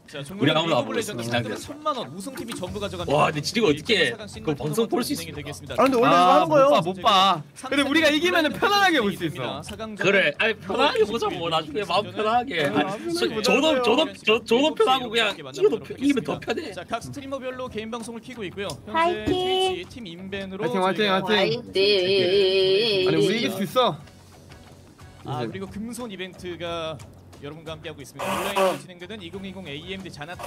자, 우리 아무도 안 보고 있어, 긴장돼서. 1000만 원 우승 팀이 전부 가져가는 와, 근데 지금 어떻게 그 방송 볼수 진행이 있을까? 되겠습니다. 아 근데 원래 이거 아, 하는 거예요. 못 봐, 못 봐. 근데 우리가 이기면은 편안하게 볼 수 있어. 그래 아니 편하게 보자고 나중에 마음 편하게 아니, 저- 저도 저도 저, 저도 편하고 그냥 이기도 편- 이기면 더 편해 자, 각 스트리머별로 개인 방송을 키고 있고요. 현재 팀 인벤으로 화이팅, 화이팅! 화이팅. 아니 우리 이길 수 있어. 아, 그리고 금손 이벤트가 여러분과 함께하고 있습니다. 온라인으로 진행되는 2020 AMD 자나트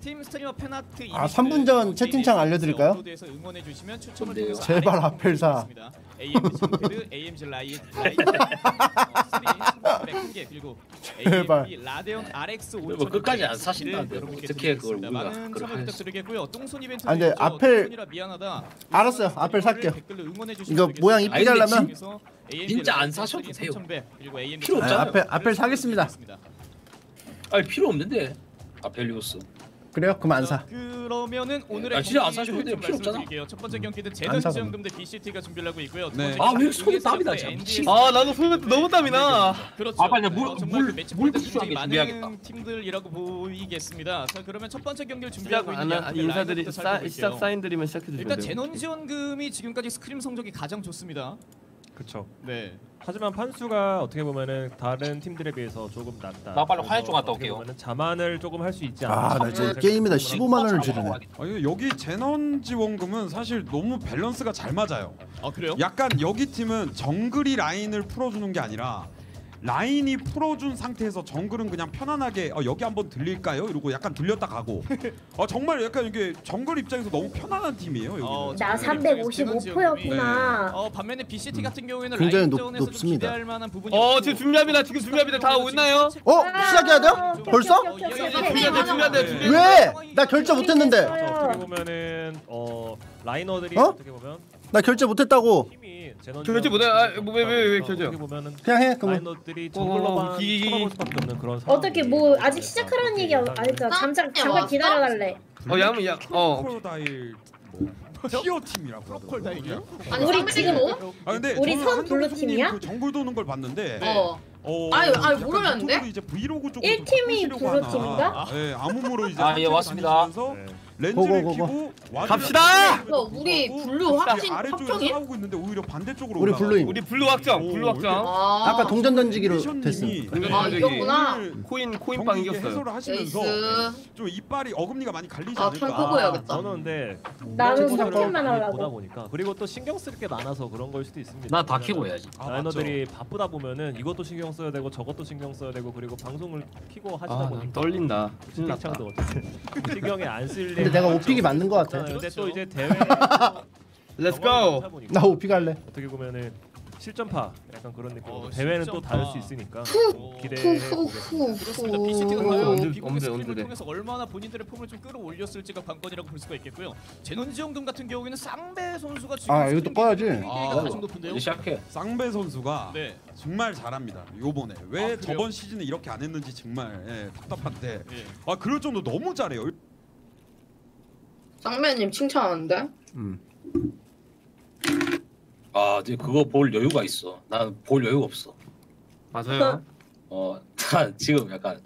팀 스트리머 팬아트 아, 3분 전 채팅창 알려드릴까요? 업로드해서 응원해 주시면 추첨을? 통해서 제발 아펠사. AMD 청패드, AMG 라이 3 300개 그리고 제발. AMD 라데온 RX 5뭐 끝까지 안 사신다는데 어떻게 그걸 우리가 많은 참여 할 부탁드리겠고요. 똥손 이벤트 아, 근데 아펠- 미안하다. 알았어요. 아펠 살게요. 이거. 모양 이쁘게 근데 하려면 AMD 진짜 안 사셔도 돼요. 3100, 그리고 AMD 필요 아, 없잖아요. 아펠 아펠 사겠습니다. 아니 필요 없는데 아펠리오스 그래요? 그럼 안 사. 그러면은 오늘의 야, 진짜 안 사셔도 좀 돼요. 필요 없잖아. 첫 번째 경기는 안 제넌 사, 지원금 대 BCT가 준비를 하고 있고요. 두 네. 번째 아, 왜 경기는 손에 땀이 나지? 아 나도 손에 너무 땀이 나. 그렇죠. 아, 빨리 물- 어, 정말 물- 그물 부수하게. 많은 팀들이라고 보이겠습니다. 자, 그러면 첫 번째 경기를 준비하고 있는 사, 살펴볼게요. 시작 사인 드리면 시작해 주시면 일단. 제논 지원금이 지금까지 스크림 성적이 가장 좋습니다. 그렇죠. 네. 하지만 판수가 어떻게 보면은 다른 팀들에 비해서 조금 낮다. 나 빨리 화해 좀 갔다 올게요. 보면은 자만을 조금 할 수 있지 않나. 아, 나 이제 게임에다 15만 원을 지르네. 아니, 여기 제넌 지원금은 사실 너무 밸런스가 잘 맞아요. 아 그래요? 약간 여기 팀은 정글이 라인을 풀어주는 게 아니라 라인이 풀어준 상태에서 정글은 그냥 편안하게 어, 여기 한번 들릴까요? 이러고 약간 들렸다 가고 어, 정말 약간 이게 정글 입장에서 너무 편안한 팀이에요 여기는. 어, 나 제논 355%였구나. 어 반면에 BCT 같은 경우에는 굉장히 높- 라인전에서 좀 높습니다. 기대할 만한 부분이 어 지금 준비합니다. 지금 준비합니다. 다 오나요? 어? 시작해야 돼요? 아, 벌써? 준비해야 돼. 준비해야 돼. 준비해야 돼. 왜? 나 결제 못했는데. 어떻게 보면은 어 라이너들이 어? 어? 떻게 보면 나 결제 못했다고. 결제 못해? 아, 뭐, 왜, 왜, 왜 어떻게 결제요? 보면은 그냥 해. 그러면 라이너들이 어, 정글로만 기- 쳐다볼 수밖에 없는 그런 상황. 어떻게 뭐 아직 시작하라는 얘기 안 했잖아. 잠깐 잠깐 기다려달래. 어 양, 양, 어. 크로코다일 뭐 티어 팀이라고 프로콜 다이기요? 아니 우리 지금 뭐? 아 근데 우리 저는 선 블루 팀이야? 그 정글 도는 걸 봤는데 어. 어, 아니, 아니, 약간 모르겠는데? 유튜브로 이제 브이로그 쪽으로 일좀 팀이 바꾸시려고 블루 하나. 팀인가? 네, 아무무로 이제 아, 예, 왔습니다. 다니시면서 네. 렌즈를 고고 고고. 켜고 와드를 갑시다! 어, 우리 블루 확신 합격이? 싸우고 있는데 오히려 반대쪽으로 우리. 블루임. 우리 블루 확정. 오, 블루 확정. 아. 아까 동전 던지기로. 동전 아. 이겼구나. 코인 코인 빵 경기 이게 이겼어요. 하시면서. 좀 이빨이 어금니가 많이 갈리지 아, 않을까. 탕 끄고야겠다. 저는 근데 나는 그런 선택만 하려고. 보다 보니까 그리고 또 신경 쓸 게 많아서 그런 걸 수도 있습니다. 나 다 키고 해야지. 아, 라이너들이 바쁘다 보면은 이것도 신경 써야 되고 저것도 신경 써야 되고 그리고 방송을 키고 하시다 아, 난 보니까 떨린다. 큰일 났다. 채팅창도 어쨌든 신경이 안 쓸. 근데 내가 오픽이 맞는 거 같아. 근데 또 이제 대회 Let's go. 나 오피 갈래. 어떻게 보면은 실전파 약간 그런 느낌. 어, 대회는 또 실전파. 다를 수 있으니까 오. 기대해. 보겠습니다. BCT가 어, 과연 통해서 얼마나 본인들의 폼을 좀 끌어올렸을지가 관건이라고 볼 수가 있겠고요. 제논 지원금 같은 경우에는 쌍배 선수가 지금 아, 이것도. KD가 아, 가장 높은데요. 시작해. 쌍배 선수가 네. 정말 잘합니다. 요번에 왜 아? 저번 시즌에 이렇게 안 했는지 정말 예, 답답한데 예. 아 그럴 정도 너무 잘해요. 쌍배님 칭찬하는데? 음. 아, 근데 그거 볼 여유가 있어. 난 볼 여유가 없어. 맞아요. 어, 나 지금 약간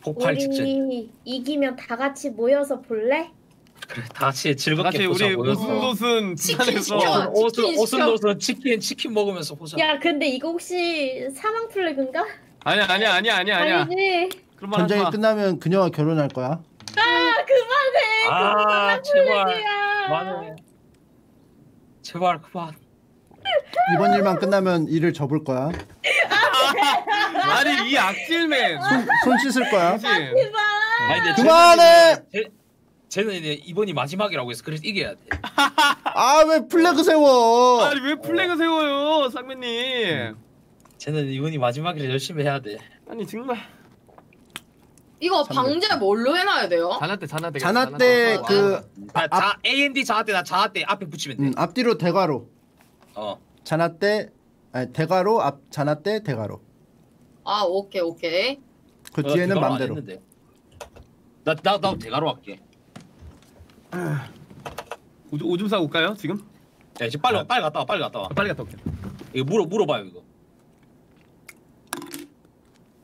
폭발 직전. 우리 이기면 다 같이 모여서 볼래? 그래, 다 같이 즐겁게 같이 우리 보자. 오순도순 치킨 부산에서 시켜. 옷은 치킨 시켜. 치킨 치킨 먹으면서 보자. 야 근데 이거 혹시 사망 플래그인가? 아니야 아니야 아니야 아니야 아니야. 아니지. 그런 말 하지 전쟁이 마. 끝나면 그녀와 결혼할 거야. 아 그만해. 아, 제발. 야. 그만해. 제발 그만. 이번 일만 끝나면 일을 접을 거야. 아니 이 악질맨. 손 씻을 거야. 당신. 아니 근데 그만해! 쟤는 이제- 쟤는 이제 이번이 마지막이라고 해서 그래서 이겨야 돼. 아 왜 플래그 세워? 아니 왜 플래그 세워요, 쌍배님? 쟤는 이번이 마지막이라 열심히 해야 돼. 아니 정말. 이거 방제 뭘로 해놔야 돼요? 자나 때 자나 때. 자나 때그 아, 자 A&D 자아 때나 자아 때 앞에 붙이면 돼. 음, 앞뒤로 대괄호. 어. 자나 때 아니 대괄호 앞 자나 때 대괄호. 아 오케이 오케이. 그 뒤에는 맘대로. 했는데. 나, 나, 나 대가로 할게. 오줌, 오줌 싸고 올까요 지금? 야, 지금 빨리, 빨리 갔다 와, 빨리 갔다 와. 아, 빨리 갔다 올게. 이거 물어, 물어봐요, 이거.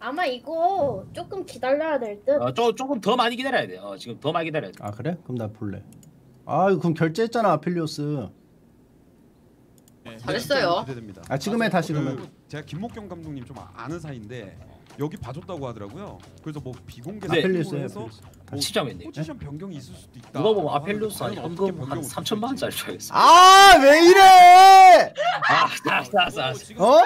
아마 이거 조금 기다려야 될 듯. 어, 조, 조금 더 많이 기다려야 돼. 어, 지금 더 많이 기다려야 돼. 아 그래? 그럼 나 볼래. 아 이거 그럼 결제했잖아 아필리오스. 잘했어요. 기대됩니다. 아 지금 해 다시 그러면. 그 제가 김목경 감독님 좀 아는 사이인데 여기 봐줬다고 하더라고요. 그래서 뭐 비공개 네. 아필리오스 해. 해서 아필리오스. 뭐 시점인데. 포지션 변경이 있을 수도 있다. 누가 보면 아펠리오스 아니 현금 한 변경을 3천만 원짜리 시킬지. 줄 알겠어. 아왜 이래? 아, 알았어, 알았어, 알았어. 어?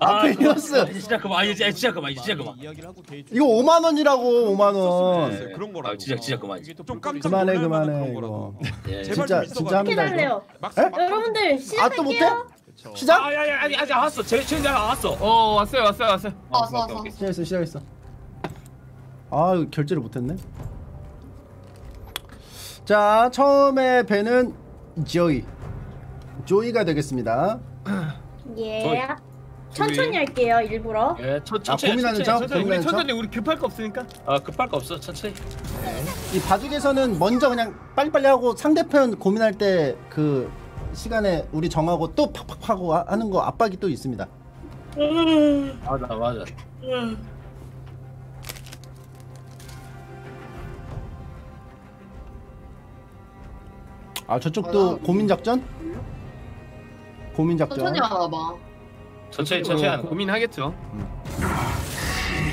아, 아펠리오스. 그만. 진짜 그만, 이제 진짜 그만, 이제 진짜 그만. 이야기를 하고 개의 이거 5만 원이라고 5만 원. 네, 그런 거라고. 아, 진짜, 진짜 그만. 좀 깜짝 그만해, 놀랄 만한 그만해, 그런 거라도. 예. 제발 진짜- 좀 있어가지고. 진짜 합니다, 기다려요. 막상 막 여러분들 아 또 못해? 시작할게요. 시작? 아, 야, 야, 아직, 아직 안 왔어. 제, 제, 안 왔어. 어 왔어요 왔어요 왔어요. 왔어 왔어. 시작했어 시작했어. 아 결제를 못했네. 자 처음에 배는 조이. 조이가 되겠습니다. 예. 천천히 할게요 일부러. 예, 천, 아, 천천히 고민하는 천천히, 척? 천천히. 우리 그러면서? 천천히 우리 급할 거 없으니까. 아 급할 거 없어 천천히 이 바둑에서는 먼저 그냥 빨리빨리 하고 상대편 고민할 때 그 시간에 우리 정하고 또 팍팍 하고 하- 하는 거 압박이 또 있습니다. 맞아 맞아 아 저쪽도 아, 고민 작전? 고민 작전. 천천히 하나 봐. 천천히 천천히 하는 거 고민하겠죠.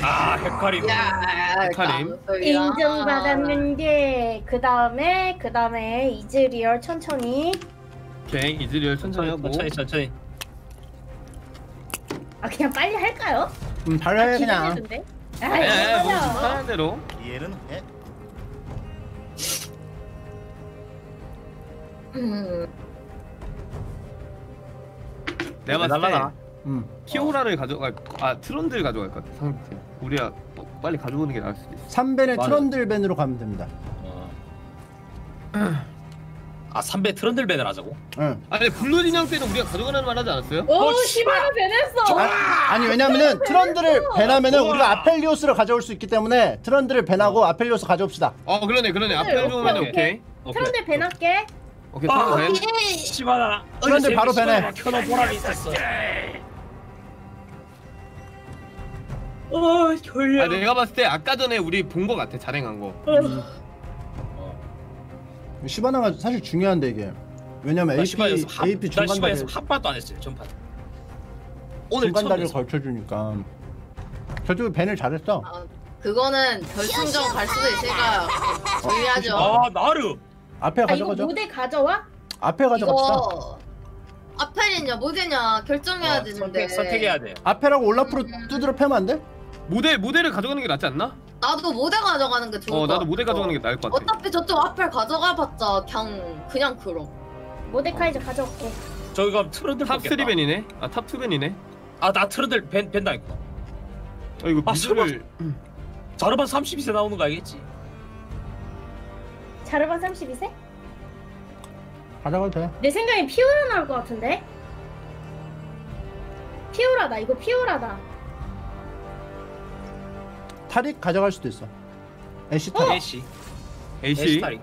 아 헷갈리고 야, 헤카림. 깜짝이야. 인증받았는데 그 다음에 그 다음에 이즈리얼 천천히. 오케이 이즈리얼 천천히 하고. 천천히 천천히 아 그냥 빨리 할까요? 음, 바로 해 그냥. 기대되던데. 예, 아 예, 뭐. 편한 대로. 음, 내가 봤을 날라가. 때 음. 키오라를 가져갈 아 트론들 가져갈 것 같아 상대. 우리가 뭐 빨리 가져오는 게 나을 수도 있어. 3벤을 맞아. 트런들 벤으로 가면 됩니다. 어. 아 3배 트런들밴을 하자고? 응. 아니 블루 진영 때는 우리가 가져가라는 말 하지 않았어요? 오 시바를 베냈어. 아 니 왜냐면은 트런들을 벤하면은 우리가 아펠리오스를 가져올 수 있기 때문에 트런들을 벤하고 아펠리오스 가져옵시다. 어 그러네 그러네 앞에 보면 오케이, 오케이 오케이 트런들 베날게. 오케이 트론 벤. 씨발아 트런들 바로 배네. 켜놓은 보람이 있었어. 아 내가 봤을 때 아까 전에 우리 본 거 같아 자랭한 거. 시바나가 사실 중요한데 이게. 왜냐면 나 AP AP 나 중간 한 판도 안 했어요 전판. 오늘 중간 다리를 걸쳐주니까. 저쪽에 벤을 잘했어. 아, 그거는 결승전 갈 수도 있으니까 조용히 하죠. 아 나르 앞에 아 이거 가져가죠. 모델 가져와? 앞에 가져갑시다. 이거 아펠이냐 모델냐 결정해야 어, 되는데 선택, 선택해야 돼 앞에라고 올라프로 두드려 패면 안 돼? 모델 모델을 가져가는 게 낫지 않나? 나도 모델 가져가는 게 좋을 어 것 나도 같아. 모델 가져가는 게 나을 것 같아. 어차피 저쪽 아펠 가져가봤자 그냥 그냥 그럼 모데카이저 가져올게. 저기 가면 트런들 top 3ban이네. 아 top 2ban이네. 아 나 트런들 ban, ban다 이거 어 이거 아, mid를 자르반 32세 나오는 거 알겠지? 자르반 32세? 가져가도 돼. 내 생각엔 피오라 나올 것 같은데? 피오라다 이거 피오라다. 타릭 가져갈 수도 있어. 애쉬 타릭. 애쉬 AC 애쉬타리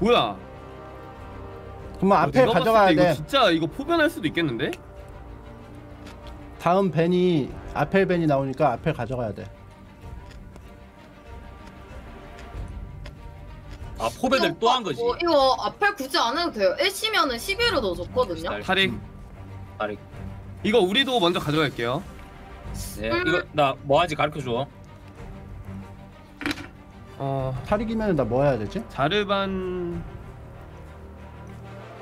뭐야? 그러면 어, 앞에 내가 봤을 가져가야 때 이거 돼. 진짜 이거 포변할 수도 있겠는데? 다음 벤이 아펠 벤이 나오니까 아펠 가져가야 돼. 아 포배들 또 한 거지 어, 이거 아펠 굳이 안 해도 돼요. 애쉬면은 11로 더 좋거든요. 타릭 타릭 이거 우리도 먼저 가져갈게요. 네, 이거 나 뭐 하는지 가르쳐줘 어 타릭이면 나 뭐 해야 되지? 자르반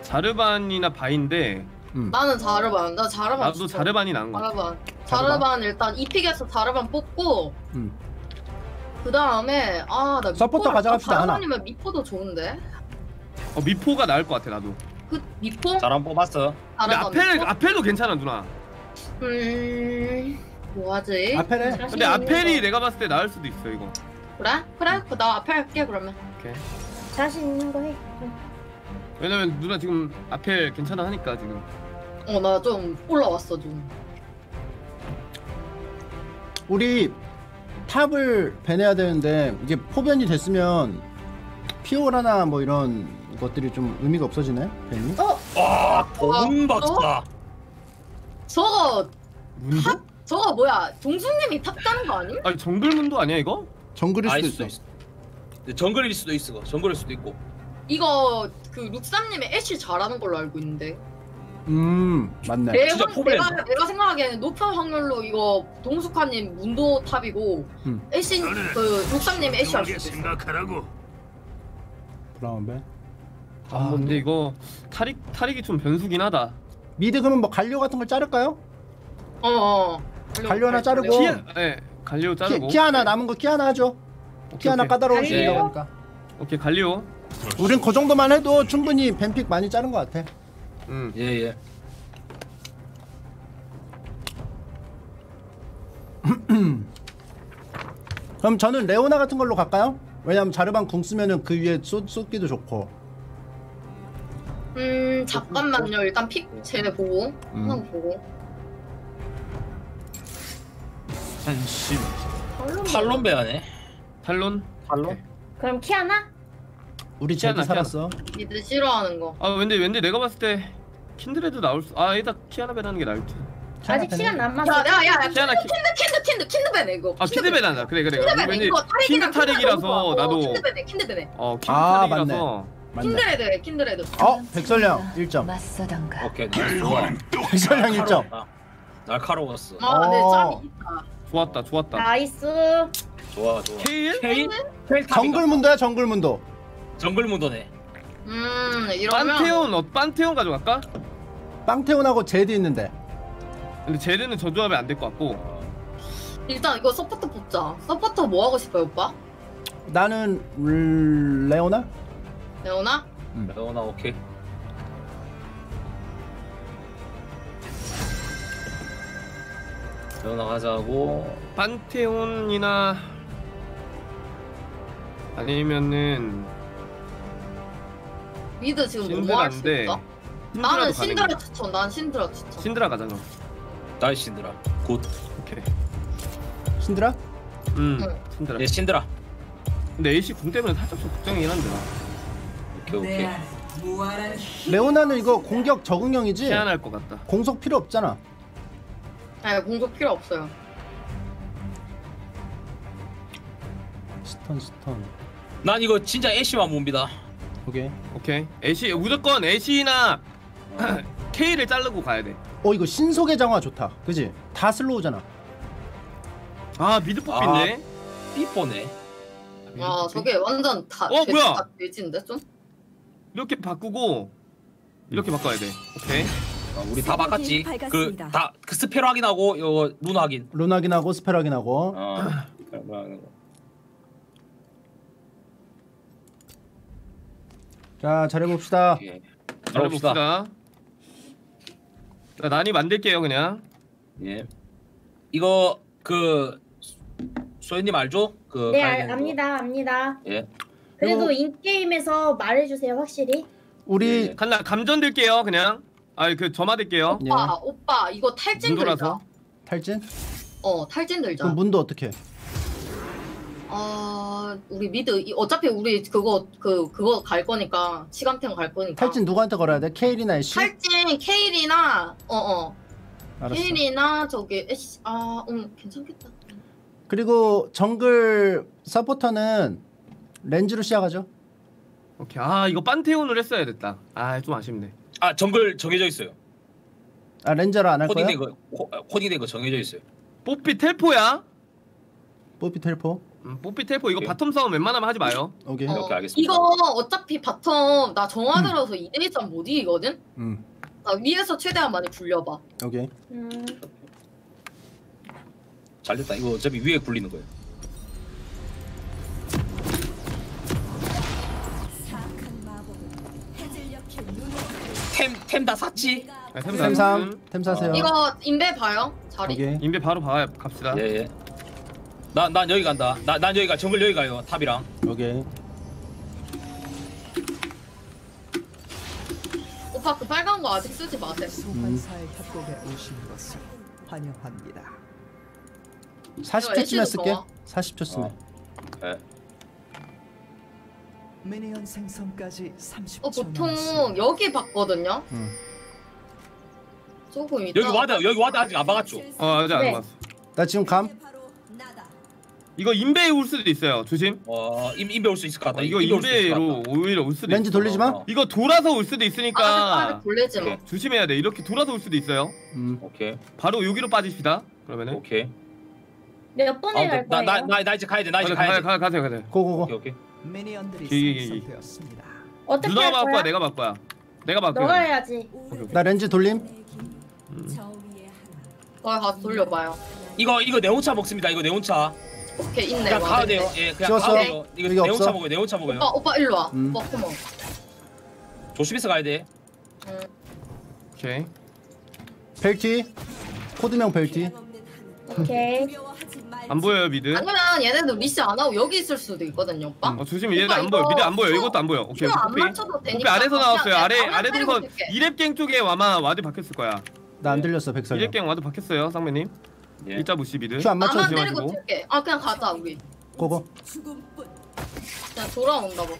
자르반이나 바인데 나는 자르반. 나 자르반. 나도 진짜. 자르반이 나은 거. 같아. 자르반. 자르반? 자르반 일단 이픽에서 자르반 뽑고 음. 그 다음에 아나 서포터 가져갑시다, 하나. 자르반이면 미포도 좋은데. 어 미포가 나을 것 같아 나도. 그 미포? 잘안 뽑았어 근데 앞에 미포? 앞에도 괜찮아 누나. 음 뭐하지? 자신 근데 있는 거. 내가 봤을 때 나을 수도 있어 이거. 그래? 그래? 그나 아펠 할게 그러면. 오케이. 자신 있는 거 해. 응. 왜냐면 누나 지금 아펠 괜찮아 하니까 지금. 어 나 좀 올라왔어 좀. 우리 탑을 벤해야 되는데 이게 포변이 됐으면 피오라나 뭐 이런 것들이 좀 의미가 없어지네 ban이. 와 봉박사 저거 문도? 저거 뭐야? 동수님이 top 가는 거 아니? 아니 정글문도 아니야 이거? 정글일 수도 있어. 있어 근데 정글일 수도 있어 정글일 수도 있고 이거 그 룩삼님이 애쉬 잘하는 걸로 알고 있는데. 음 맞네. 내가, 진짜 포블레. 내가, 내가 생각하기에는 높은 확률로 이거 동숙하님 문도 top이고 음. 애쉬 그 룩삼님 애쉬 할 수도 있어. 브라움 ban. 아 근데 이거 타릭 타릭이 좀 변수긴 하다. mid 그러면 뭐 갈리오 같은 걸 자를까요? 어 어. 갈려 하나 자르고. 키, 네 갈리오 자르고. 키, 키 하나 남은 거 키 하나 하죠. 키 오케이, 하나 오케이. 까다로울 수 갈리오? 있다고 하니까. 오케이 갈리오. 우린 그 정도만 해도 충분히 ban pick 많이 자른 것 같아. 음. 예예 그럼 저는 레오나 같은 걸로 갈까요? 왜냐면 자르반 궁 쓰면은 그 위에 쏟, 쏟기도 좋고. 음 잠깐만요. 일단 pick 쟤네 보고 음. 한번 보고. 한심. 탈론 탈론 ban하네. 탈론? 탈론? 그럼 키아나? 우리 제드 키아나, 살았어. mid 싫어하는 거. 아 왠지 왠지 내가 봤을 때 킨드레드 나올 수. 아 일단 키아나 ban하는 게 나을 듯. 아직 시간 남았어. 야, 야, 야, 야, 키아나 키. 킨드, 킨드, 킨드, 킨드배네 이거. 아 킨드 배난다. 그래 그래. 킨드배네 왠지 이거 킨드 탈핵이랑 탈핵이라서 나도. 킨드배네, 킨드배네. 어 킨드 아. 맞네. 킨드레드, 킨드레드. 어 백설량 1점. 맞서던가. 오케이. 좋아. 백설량 1점. 날카로웠다. 날카로웠어. 아, 네, 어. 짬이 있다. 좋았다 좋았다. 나이스. 좋아 좋아. 케일? 케일? 케일 탑이다. 정글문도야 정글문도. 정글 문도네. 음, 이러면 판테온 어 판테온 가져갈까? 판테온하고 제드 있는데. 근데 제드는 저 조합에 안될 것 같고. 일단 이거 서포터 뽑자. 서포터 뭐 하고 싶어요, 오빠? 나는 르- 레오나? 레오나? 레오나 오케이. 레오나 가자고. 판테온이나 아니면은 mid 지금 뭐할수 신드라인데 있어? 신드라도 나는 가능해. 신드라 추천. 난 신드라 추천. 신드라 가자 그럼. 나이스 신드라. Good. 오케이. 신드라? 음 응. 신드라. 네 신드라. 근데 AC 궁 때문에 살짝 좀 걱정이긴 한데. 나. 오케이 오케이. 레오나는 이거 공격 적응형이지? 희한할 것 같다. 공속 필요 없잖아. 네, 공격 필요 없어요. Stun stun. 난 이거 진짜 애쉬만 봅니다. 오케이. 오케이. 애쉬 무조건 애쉬나 케일을 자르고 가야 돼. 어 이거 신속의 장화 좋다. 그지? 다 slow잖아. 아 mid 뽑힌네. 삐뽀네. 아, 저게 완전 다 어, 돼- 뭐야? 다 돼지인데 좀? 이렇게 바꾸고 이렇게 바꿔야 돼. 오케이. 아, 우리 다 바꿨지. 그 밝았습니다. 다 그 스페로 확인하고 이거 룬 확인. 룬 확인하고 spell 확인하고. 어. 자 잘해봅시다. 오케이. 잘해봅시다. 자, 난이 만들게요 그냥. 예. 이거 그 소연님 알죠? 그 네 알. 압니다 압니다. 예. 그래도 그리고- in-game에서 말해주세요 확실히. 우리 네. 간다 감전 들게요 그냥. 아그 점화 들게요. 예. 오빠, 오빠, 이거 탈진. 돌아서? 탈진? 어, 탈진 들자. 그럼 문도 어떻게? 아, 우리 mid 이- 어차피 우리 그거 그 그거 갈 거니까 시간템 갈 거니까. 탈진 누구한테 걸어야 돼? 케일이나 애쉬? 탈진 케일이나 어어 알았어. 케일이나 저기 애쉬 아음 괜찮겠다. 그리고 정글 서포터는 렌즈로 시작하죠. 오케이. 아 이거 판테온을 했어야 됐다. 아 좀 아쉽네. 아 정글 정해져 있어요. 아 렌즈로 안 할 거야? 코딩된 거 코- 코딩된 거 정해져 있어요. 뽀삐 텔포야. 뽀삐 텔포. 음, 뽀삐 텔포 이거 오케이. bottom 싸움 웬만하면 하지 마요. 오케이. 어, 오케이, 알겠습니다. 이거 어차피 bottom 나 정화 들어서 2대1 좀 못 이기거든. 음. 나 위에서 최대한 많이 굴려봐. 오케이. 음, 잘 됐다. 이거 어차피 위에 굴리는 거예요. 템 템 다 샀지? 아, 템템 3. 템 사세요. 이거 인베 봐요 자리. 오케이. 인베 바로 봐 갑시다. 예 예. 난 난 여기 간다. 나 난 여기 가. 정글 여기 가요. 탑이랑. 오케이. 오빠 그 빨간 거 아직 쓰지 마세요. 소환사의 협곡에 오신 것을 환영합니다. 40초쯤에 애쉬도 쓸게. 좋아. 40초쯤에. 어. 예. minion 생성까지 30초 어 보통 남았습니다. 여기 봤거든요. 음. 조금 이따. 여기 ward 여기 ward 아직 안 박았죠? 어 아직 안 네. 봤어. 나 지금 감. 이거 인베에 올 수도 있어요. 조심. 어 임, 인베 올수 있을 것 같다. 어, 이거 인베 올수 있을 것 인베로 같다. 오히려 올 수도 렌즈 있어. 돌리지 마. 어, 이거 돌아서 올 수도 있으니까 아직 돌리지 마. 조심해야 돼. 이렇게 돌아서 올 수도 있어요. 음. 오케이 바로 여기로 빠집시다. 그러면은 오케이. 몇 번에 갈 거예요? 나나 나 이제 가야 돼. 나 이제 가, 가야 가, 돼. 가, 가 세요, 가세요. 고고고. 오케이 오케이. 미니언들이 생성되었습니다. 어떻게 누나가 할 거야? 내가 바꿀 거야. 내가 너가 거야. 해야지. 나 렌즈 돌림. 거기 가서 돌려봐요. 이거 이거 네온차 먹습니다. 이거 네온차. 오케이 있네. 그냥. 가야 돼요. 예, 그냥 지웠어? 가야 돼요. 이거 여기 네온차? 먹어요. 네온차 먹어요. 오빠 오빠 일로 와. 음. 오빠 고마워. 조심해서 가야 돼. 오케이. 벨티. 코드명 벨티. 오케이. 안 보여요 미드. 아니면 얘네들 리시 안 하고 여기 있을 수도 있거든요, 오빠. 어 조심 얘들 오빠, 안 보여. 이거 미드 안 보여. 표- 이것도 안 보여. 오케이. 안. 맞춰도 되니까. 아래서 나왔어요. 아래 아래 때리고 동선 줄게. 이랩갱 쪽에 아마 와드 박혔을 거야. 나 안 들렸어 백설령. 이랩갱 와드 박혔어요, 쌍배님. 예. 일자 무시 미드. 큐안 나만 맞춰 때리고 가지고. 뛸게. 아 그냥 가자 우리. 고고 그냥 돌아온다 뭐.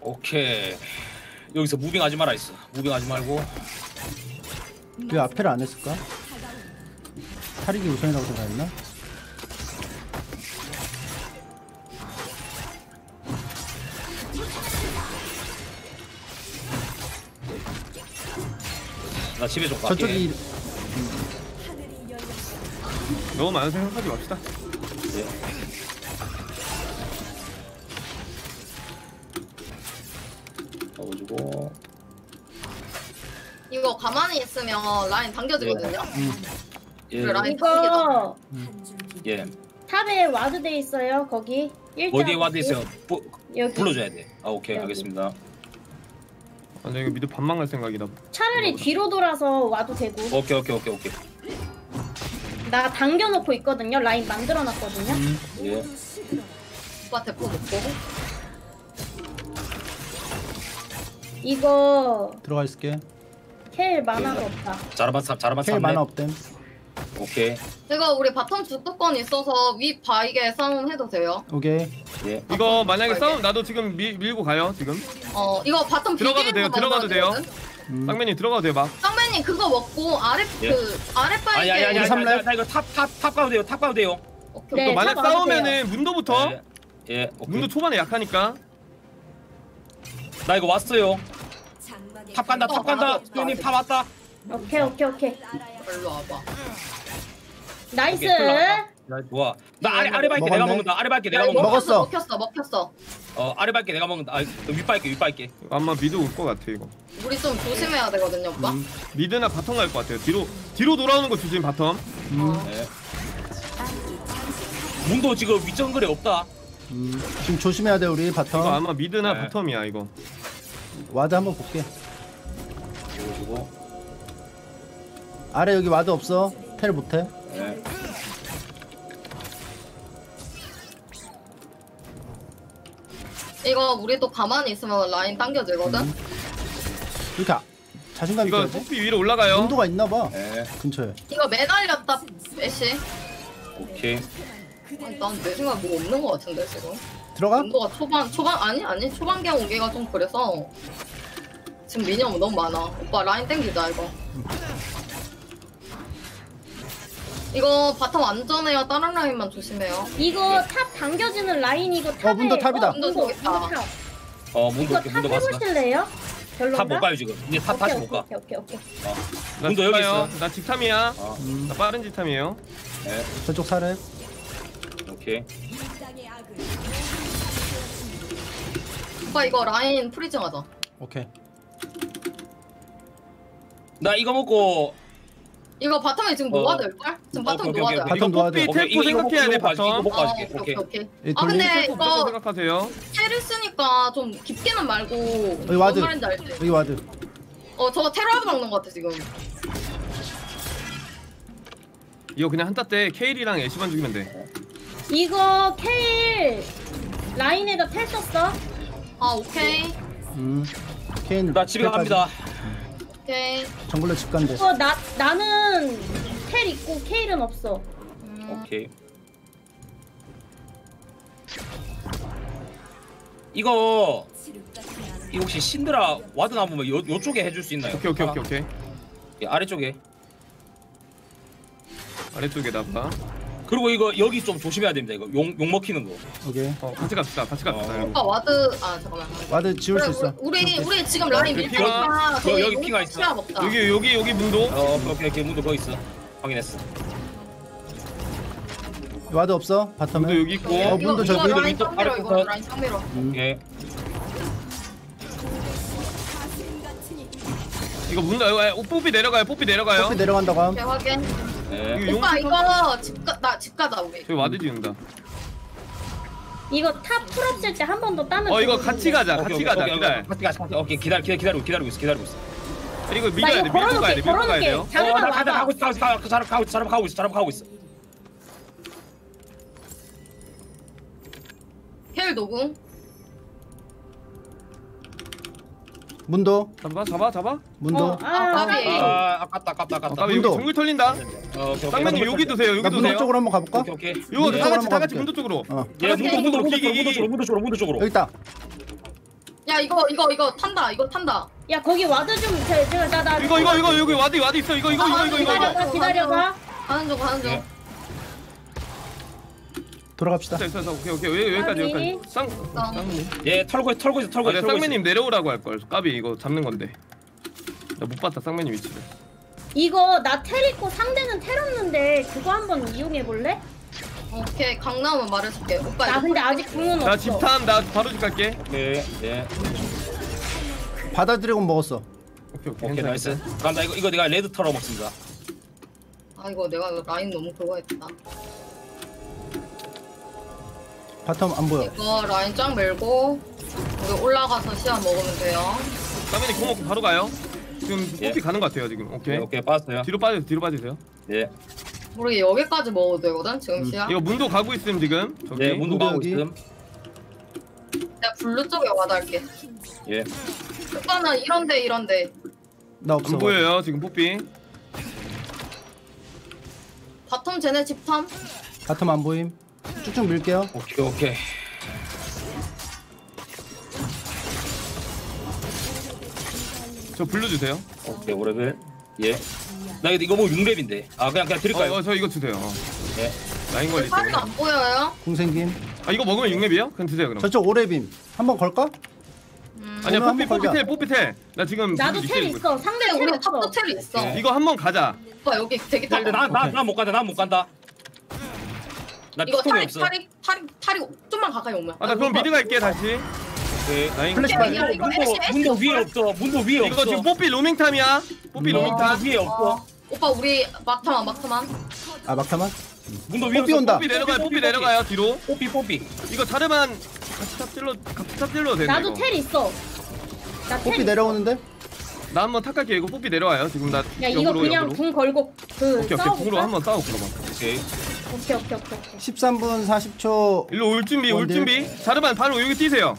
오케이. 여기서 무빙하지 마라 있어. 무빙하지 말고. 왜 앞에를 안 했을까? 탈익이 우선이라고 생각했나? 나 집에 좀 갈게. 저쪽이 너무 많은 생각하지 맙시다. 예. 넣어주고. 이거 가만히 있으면 라인 당겨지거든요. 예. 그래, 라인 당기다. 이거 예. top에 ward 돼 있어요. 거기. 일자 어디에 ward. 있어요? 부, 여기. 불러줘야 돼. 아 오케이 여기. 알겠습니다. 아, 나 이거 mid 반망 갈 생각이다. 차라리 뒤로 돌아서 와도 되고. 오케이 오케이 오케이 오케이. 나 당겨놓고 있거든요. 라인 만들어놨거든요. 예. 오빠 대포 먹고. 이거 들어가 있을게 켈 mana가 없다. 자라봤 자라봤 켈 mana 없댐 오케이. 이거 우리 bottom 주도권 있어서 위 바위게 싸움 해도 돼요. 오케이 예. 이거 만약에 싸움 나도 지금 밀, 밀고 가요 지금. 어 이거 bottom 들어가도 돼요, 거 들어가도 돼요. 음. 쌍맨이 들어가도 돼 막. 쌍맨님 그거 먹고 아래 예. 그 아래 바위게. 아야야야 우리 야, 삼렙? 야, 나 이거 top top top 가도 돼요. top 가도 돼요. 오케이. 네, 또 만약 top 싸우면은 문도부터. 예. 예. 오케이. 문도 초반에 약하니까. 나 이거 왔어요. top 간다. top 간다. 어, 형님 top 왔다. 오케이 오케이 오케이. 일로 와봐. nice. 오케이. 좋아. 나 아래 아래 바위게 내가 먹었네. 먹는다. 아래 바위게 내가 먹는다. 먹었어. 먹혔어 먹혔어. 어 아래 바위게 내가 먹는다. 아 윗바위게 윗바위게. 아마 mid 올 것 같아 이거. 우리 좀 조심해야 되거든요 오빠. 음, mid나 bottom 갈 것 같아요. 뒤로 뒤로 돌아오는 거 조심 bottom. 어. 예. 문도 지금 윗정글에 없다. 음, 지금 조심해야 돼 우리 이거 bottom 아마 mid나 네. bottom이야 이거. ward 한번 볼게. 아래 여기 ward 없어 텔 못해 예. 이거 우리 또 가만히 있으면 라인 당겨지거든. 이렇게 아- 자신감 이거 있어야지 뽀삐 위로 올라가요. 온도가 있나봐 예. 근처에 이거 매달렸다 애쉬. 오케이. 난내 생각 뭐 없는 거 같은데 지금. 들어가? 온도가 초반 초반 아니 아니 초반경 오기가 좀 그래서 지금 미니언 너무 많아. 오빠 라인 땡기자 이거. 이거 바텀 안전해요. 다른 라인만 조심해요. 이거 탑 당겨지는 라인 이거 탑에. 어, 문도 탑이다. 어, 문도 탑. 어 문도 이거 탑 문도 봤어. 해보실래요? 별론가? 탑못 가요 지금. 이제 탑 다시 오케이, 못 가. 오케이 오케이 오케이. 나 문도 여기. 있어. 나 직탐이야. 어. 나 빠른 직탐이에요. 예. 저쪽 사례 오케이. 오빠 이거 라인 프리징 하자. 오케이 나 이거 먹고 이거 바텀에 지금 어. 노아될걸? 지금 오케이, 바텀 오케이. 오케이. 이거 바텀 놓아야 뽀삐 돼. 오케이, 템포 생각해야 돼 이거 바텀. 먹고 아, 가줄게. 오케이 오케이. 오케이. 이 아 돌리 근데 무조건 이거 생각하세요. 테를 쓰니까 좀 깊게는 말고 여기 와드. 뭔 말인지 알지? 여기 와드 어 저거 테러하드 막는 것 같아 지금. 이거 그냥 한타 때 케일이랑 애쉬만 죽이면 돼. 이거 케일 라인에다 텔 썼어. 아 오케이 음 케인 나 집에. 갑니다. 오케이. 정글러 집 간대 이거 나 나는 텔 있고 케일은 없어. 음. 오케이. 이거 이 혹시 신드라 ward 남으면 요 요쪽에 해줄 수 있나요? 오케이 오케이 오케이 오케이. 예, 아래쪽에. 아래쪽에다가. 그리고 이거 여기 좀 조심해야 됩니다. 이거 용, 용 먹히는 거. 오케이 어 같이 갑시다. 같이 갑시다. 어. 여러분. 오빠 ward 아 잠깐만. ward 지울 그래, 수 있어 우리 우리 지금 라인 밀니까 피가- 저희 여기 용 피가 있어. 먹자. 여기 여기 여기 문도. 어, 오케이 오케이 문도 거기 있어. 확인했어. ward 없어 문도 bottom에 여기 있고. 어, 이거 문도 저 이거 문도 라인 밑에 상미로 이거. 라인. 음. 이거 문도 어, 어, 뽀삐 내려가요. 뽀삐 내려가요. 커피 내려간다고 함 오케이 확인. 네. 이거 용 오빠 이거 집가나집 가자 우리. 저기 ward 지운다. 이거 top 풀었을 때 한 번 더 따면. 어 이거. 같이 가자. 오케이, 같이 오케이, 가자. 오케이, 기다려. 같이 가자. 같이- 오케이 기다려 기다려 기다리고 기다리고 있어 기다리고 있어. 나 밀어야 돼. 밀고 가야 돼. 밀고 가야. 돼요. 어, 나 가자 와봐. 가고 있어 가고 있어 가고 있어 가고 있어 가고 있어 가고 있어 가고 있어. 헬 노궁. 문도 잡아 잡아 잡아 문도 어, 아, 까비. 아 아깝다 아깝다 아깝다. 아까 여기 문도. 정글 털린다 어, 오케이, 오케이. 쌍맨님 여기 두세요 여기 나 문도 두세요 쪽으로 한번 가볼까? 오케이 오케이. 이거 네. 다 같이 다 같이. 문도 쪽으로 어 예, 문도 문도 문도 기기, 쪽으로 문도 기기. 쪽으로 문도 쪽으로 문도 쪽으로. 여기 있다 야 이거 이거 이거 탄다 이거 탄다 야 거기 ward 좀 제- 제가 나 나. 이거 이거 이거 여기 ward ward 있어 이거 이거 이거 이거 이거 기다려봐. 가는 중 가는 중 예. 돌아갑시다 있어 있어 있어 오케이 오케이 여기- 여기까지. 여기까지 쌍 쌍맨님 예 털고 있- 털고 있어 털고 아, 있어. 내가 털고 있어. 쌍맨님 내려오라고 할 걸. 까비 이거 잡는 건데. 나 못 봤다 쌍맨님 위치를. 이거 나 텔 있고 상대는 텔 없는데 그거 한번 이용해 볼래? 오케이 각 나면 말해줄게 오빠 나 이거 근데 아직 궁은 나 없어. 집탐 나 바로 집 갈게. 예 예. 바다 드래곤 먹었어 오케이 오케이. 오케이 괜찮아, nice. 괜찮아. 간다 이거 이거 내가 red 털어 먹습니다. 아 이거 내가 라인 너무 그거 했다 bottom 안 보여 이거 라인 쫙 밀고 우리 올라가서 시야 먹으면 돼요 쌍맨님 공 먹고 바로 가요. 지금 예. 뽑기 가는 것 같아요 지금. 오케이. 오케이 오케이 빠졌어요. 뒤로 빠져 뒤로 빠지세요. 예. 우리 여기까지 먹어도 되거든 지금 음. 시야 이거 문도 가고 있음 지금. 저기. 예 문도 가고 여기. 있음. 내가 blue 쪽에 ward할게 예. 오빠는 이런데 이런데 나 없어 안 보여요 지금 뽑기. bottom 쟤네 집탐 bottom 안 보임 쭉쭉 밀게요 오케이 오케이. 저 blue 주세요. 오케이 오레벨. 예. 나 이거 이거 뭐 6렙인데. 아 그냥 그냥 드릴까요? 어, 어, 저 이거 주세요. 어. 예. 라인 걸리 팔이 때문에. 안 보여요? 궁 생김 아 이거 먹으면 6렙이에요? 그럼 드세요 그럼. 저쪽 오레빔 한번 걸까? 음. 아니야 오늘 뽀삐 한번 걸자. 뽀삐텔 뽀삐 텔. 나 지금 나도 블루 텔 있어. 상대 근데 텔 우리. 탑도 텔이 있어 이거 한 번 가자. 오빠 여기 되게 나타 나나 못 간다. 나 못 간다. 나 이거 피통이 탈이 없어. 탈이 탈이 탈이 좀만 가까이 오면 아 나 그럼 미드 갈게 다시. 오케이. 라인. 플래시 이거, 반 이거, 이거 문도 문도. 위에 없어. 문도 위에 없어. 이거 지금 뽀삐 로밍 탐이야. 뽀삐 어, 로밍 탐. 문도 위에 없어. 어, 오빠 우리 막타만 막타만 아 막타만? 문도 위에 뽀삐 없어. 온다. 뽀삐 내려가요. 뽀삐 내려가요 뒤로. 뽀삐 뽀삐. 이거 자르만 같이 탑질러 같이 탑질러 되네. 나도 이거. 텔 있어. 나 텔. 뽀삐 있어. 내려오는데? 나 한번 탁 갈게. 이거 뽀삐 내려와요. 지금 나 야 이거 그냥. 궁 걸고 그 오케이 오케이? 궁으로 한번 싸워 그러면. 오케이. 오케이 오케이 오케이. 오케이. 13분 40초 일로 올 준비 올 원딜. 준비. 자르반 바로 여기 뛰세요.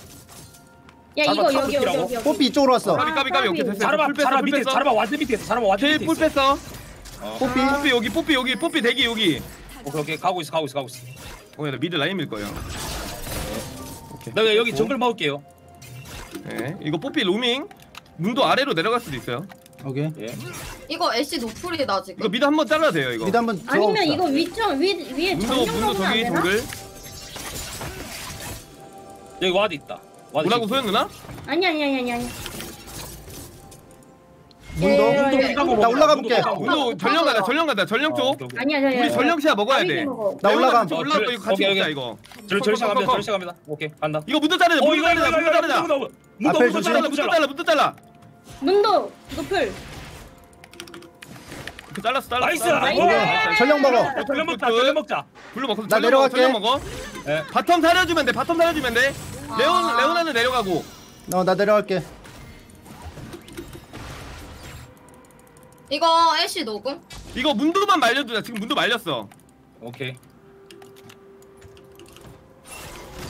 야 이거 여기 여기? 여기. 여기. 뽀삐 이쪽으로 왔어 아, 까비 까비 까비 오케이. 됐어요. 자르반 풀 뺐어 자르반 풀 밑에 뺐어. 자르바 완전 밑에 있어. 자르반 완전 밑에 풀 있어. 뺐어. 뽀삐 뽀삐 여기 뽀삐 여기 뽀삐 대기 여기. 오케이 오케이 가고 있어 가고 있어 가고 있어. 어, 나 mid 라인 밀 거예요. 오케이. 내가 여기 정글 먹을게요. 네, 이거 뽀삐 로밍. 문도 아래로 내려갈 수도 있어요. 오케이 예. 이거 애쉬 노플이다 지금 이거 mid 한번 잘라야 돼요 이거. mid 한번 아니면 이거 위점 위 위에 문도 정령 문도 넣으면 안 저기 되나? 동글. 여기 와드 있다. 와드 뭐라고. 소연 누나? 아니 아니 아니 아니 아니. 문도? 예, 문도 예, 예. 나 올라가 볼게. 문도 전령 가자 전령 가자 전령 어, 쪽. 오케이. 아니야 아니야. 우리 전령 시야 먹어야 돼. 먹어. 나 올라감. 레오나 올라가 이거 같이 오케이, 먹자 오케이. 이거. 절 절시 갑니다. 컴, 절시 갑니다. 오케이 간다. 이거 문도 자르자 어 문도 자르자 문도 자르자. 문도 앞에 문도 조심. 잘라 문도 잘라 잘라. 문도 잘라. 문도 노플. 잘랐어 잘랐어. nice. 전령 먹어 전령 먹자. 전령 먹자. 불러 먹어. 나 내려갈게. 전령 먹어. 예. bottom 살려주면 돼. bottom 살려주면 돼. 레오나. 레오나는 내려가고. 어나 내려갈게 이거 애쉬 노궁 이거 문도만 말려주자. 지금 문도 말렸어. 오케이.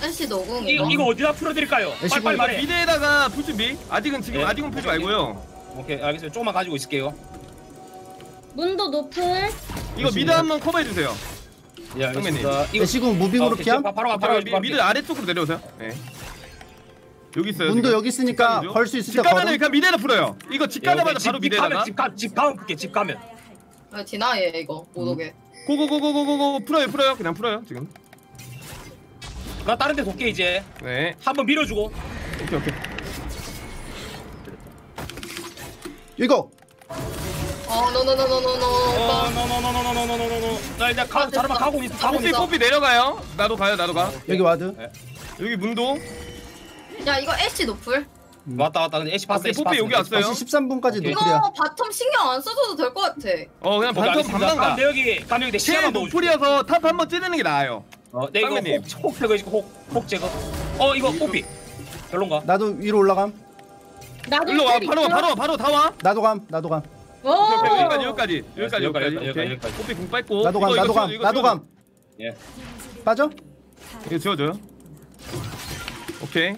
애쉬 노궁 이거 이거 이거 어디다 풀어드릴까요? 애쉬 빨리 빨리 이거 말해. mid에다가 풀 준비. 아직은 지금 예. 아직은 풀지 오케이. 말고요. 오케이 알겠어요. 조금만 가지고 있을게요. 문도 노플. 이거 mid 한번 커버해 주세요. 예 알겠습니다. 이거 애쉬궁 moving으로 오케이, 피함? 바- 바로 가 바로 바로 가. 미, mid 아래쪽으로 내려오세요. 네. 여기 있어요. 문도 지금. 여기 있으니까 직관이죠? 걸수 있을 때 집 가면 걸어 그냥 mid에다 풀어요. 이거 집 가자마자 바로 집 가면 mid에다가. 집 가, 집 가면 볼게. 집 가면. 아, 디나예 이거 못 오게 고고고고고고고 풀어요 풀어요 그냥 풀어요 지금. 나 다른 데 돕게 이제. 네. 한번 밀어주고. 오케이 오케이. 이거 어 노노노노노노 어, 노노노노노노노노노. 나 이제 가, 자르반 가고 있어. 가고 뽀삐 있어. 뽀삐 내려가요. 나도 가요 나도 가. 여기 ward 여기 문도. 야 이거 애쉬 노플 왔다 왔다. 근데 애쉬 봤어. 오케이, 애쉬 뽀삐 봤어. 여기 왔어요. 다시 13분까지 오케이. 노플이야 이거 bottom 신경 안 써줘도 될 것 같아 어 그냥 bottom. 반만 가. 가면 여기 가면 여기 내 제일 시야만 넣어줄게. 노플이어서 top 한번 찌르는 게 나아요. 어, 내 이거 쌍배님. 혹, 혹 제거 혹, 혹 제거. 어 이거 뽀삐. 별론가? 나도 위로 올라감 나도 일로 와텔 바로 와. 바로 와 바로 다 와. 나도 감 나도 감 오. 오케이, 여기까지 여기까지 여기까지 여기까지, 여기까지. 여기까지, 오케이. 여기까지. 뽀삐 궁 뺐고. 나도 감 이거, 나도 이거 감 지워, 이거 나도. 감 예. 빠져? 이거 지워줘요. 오케이.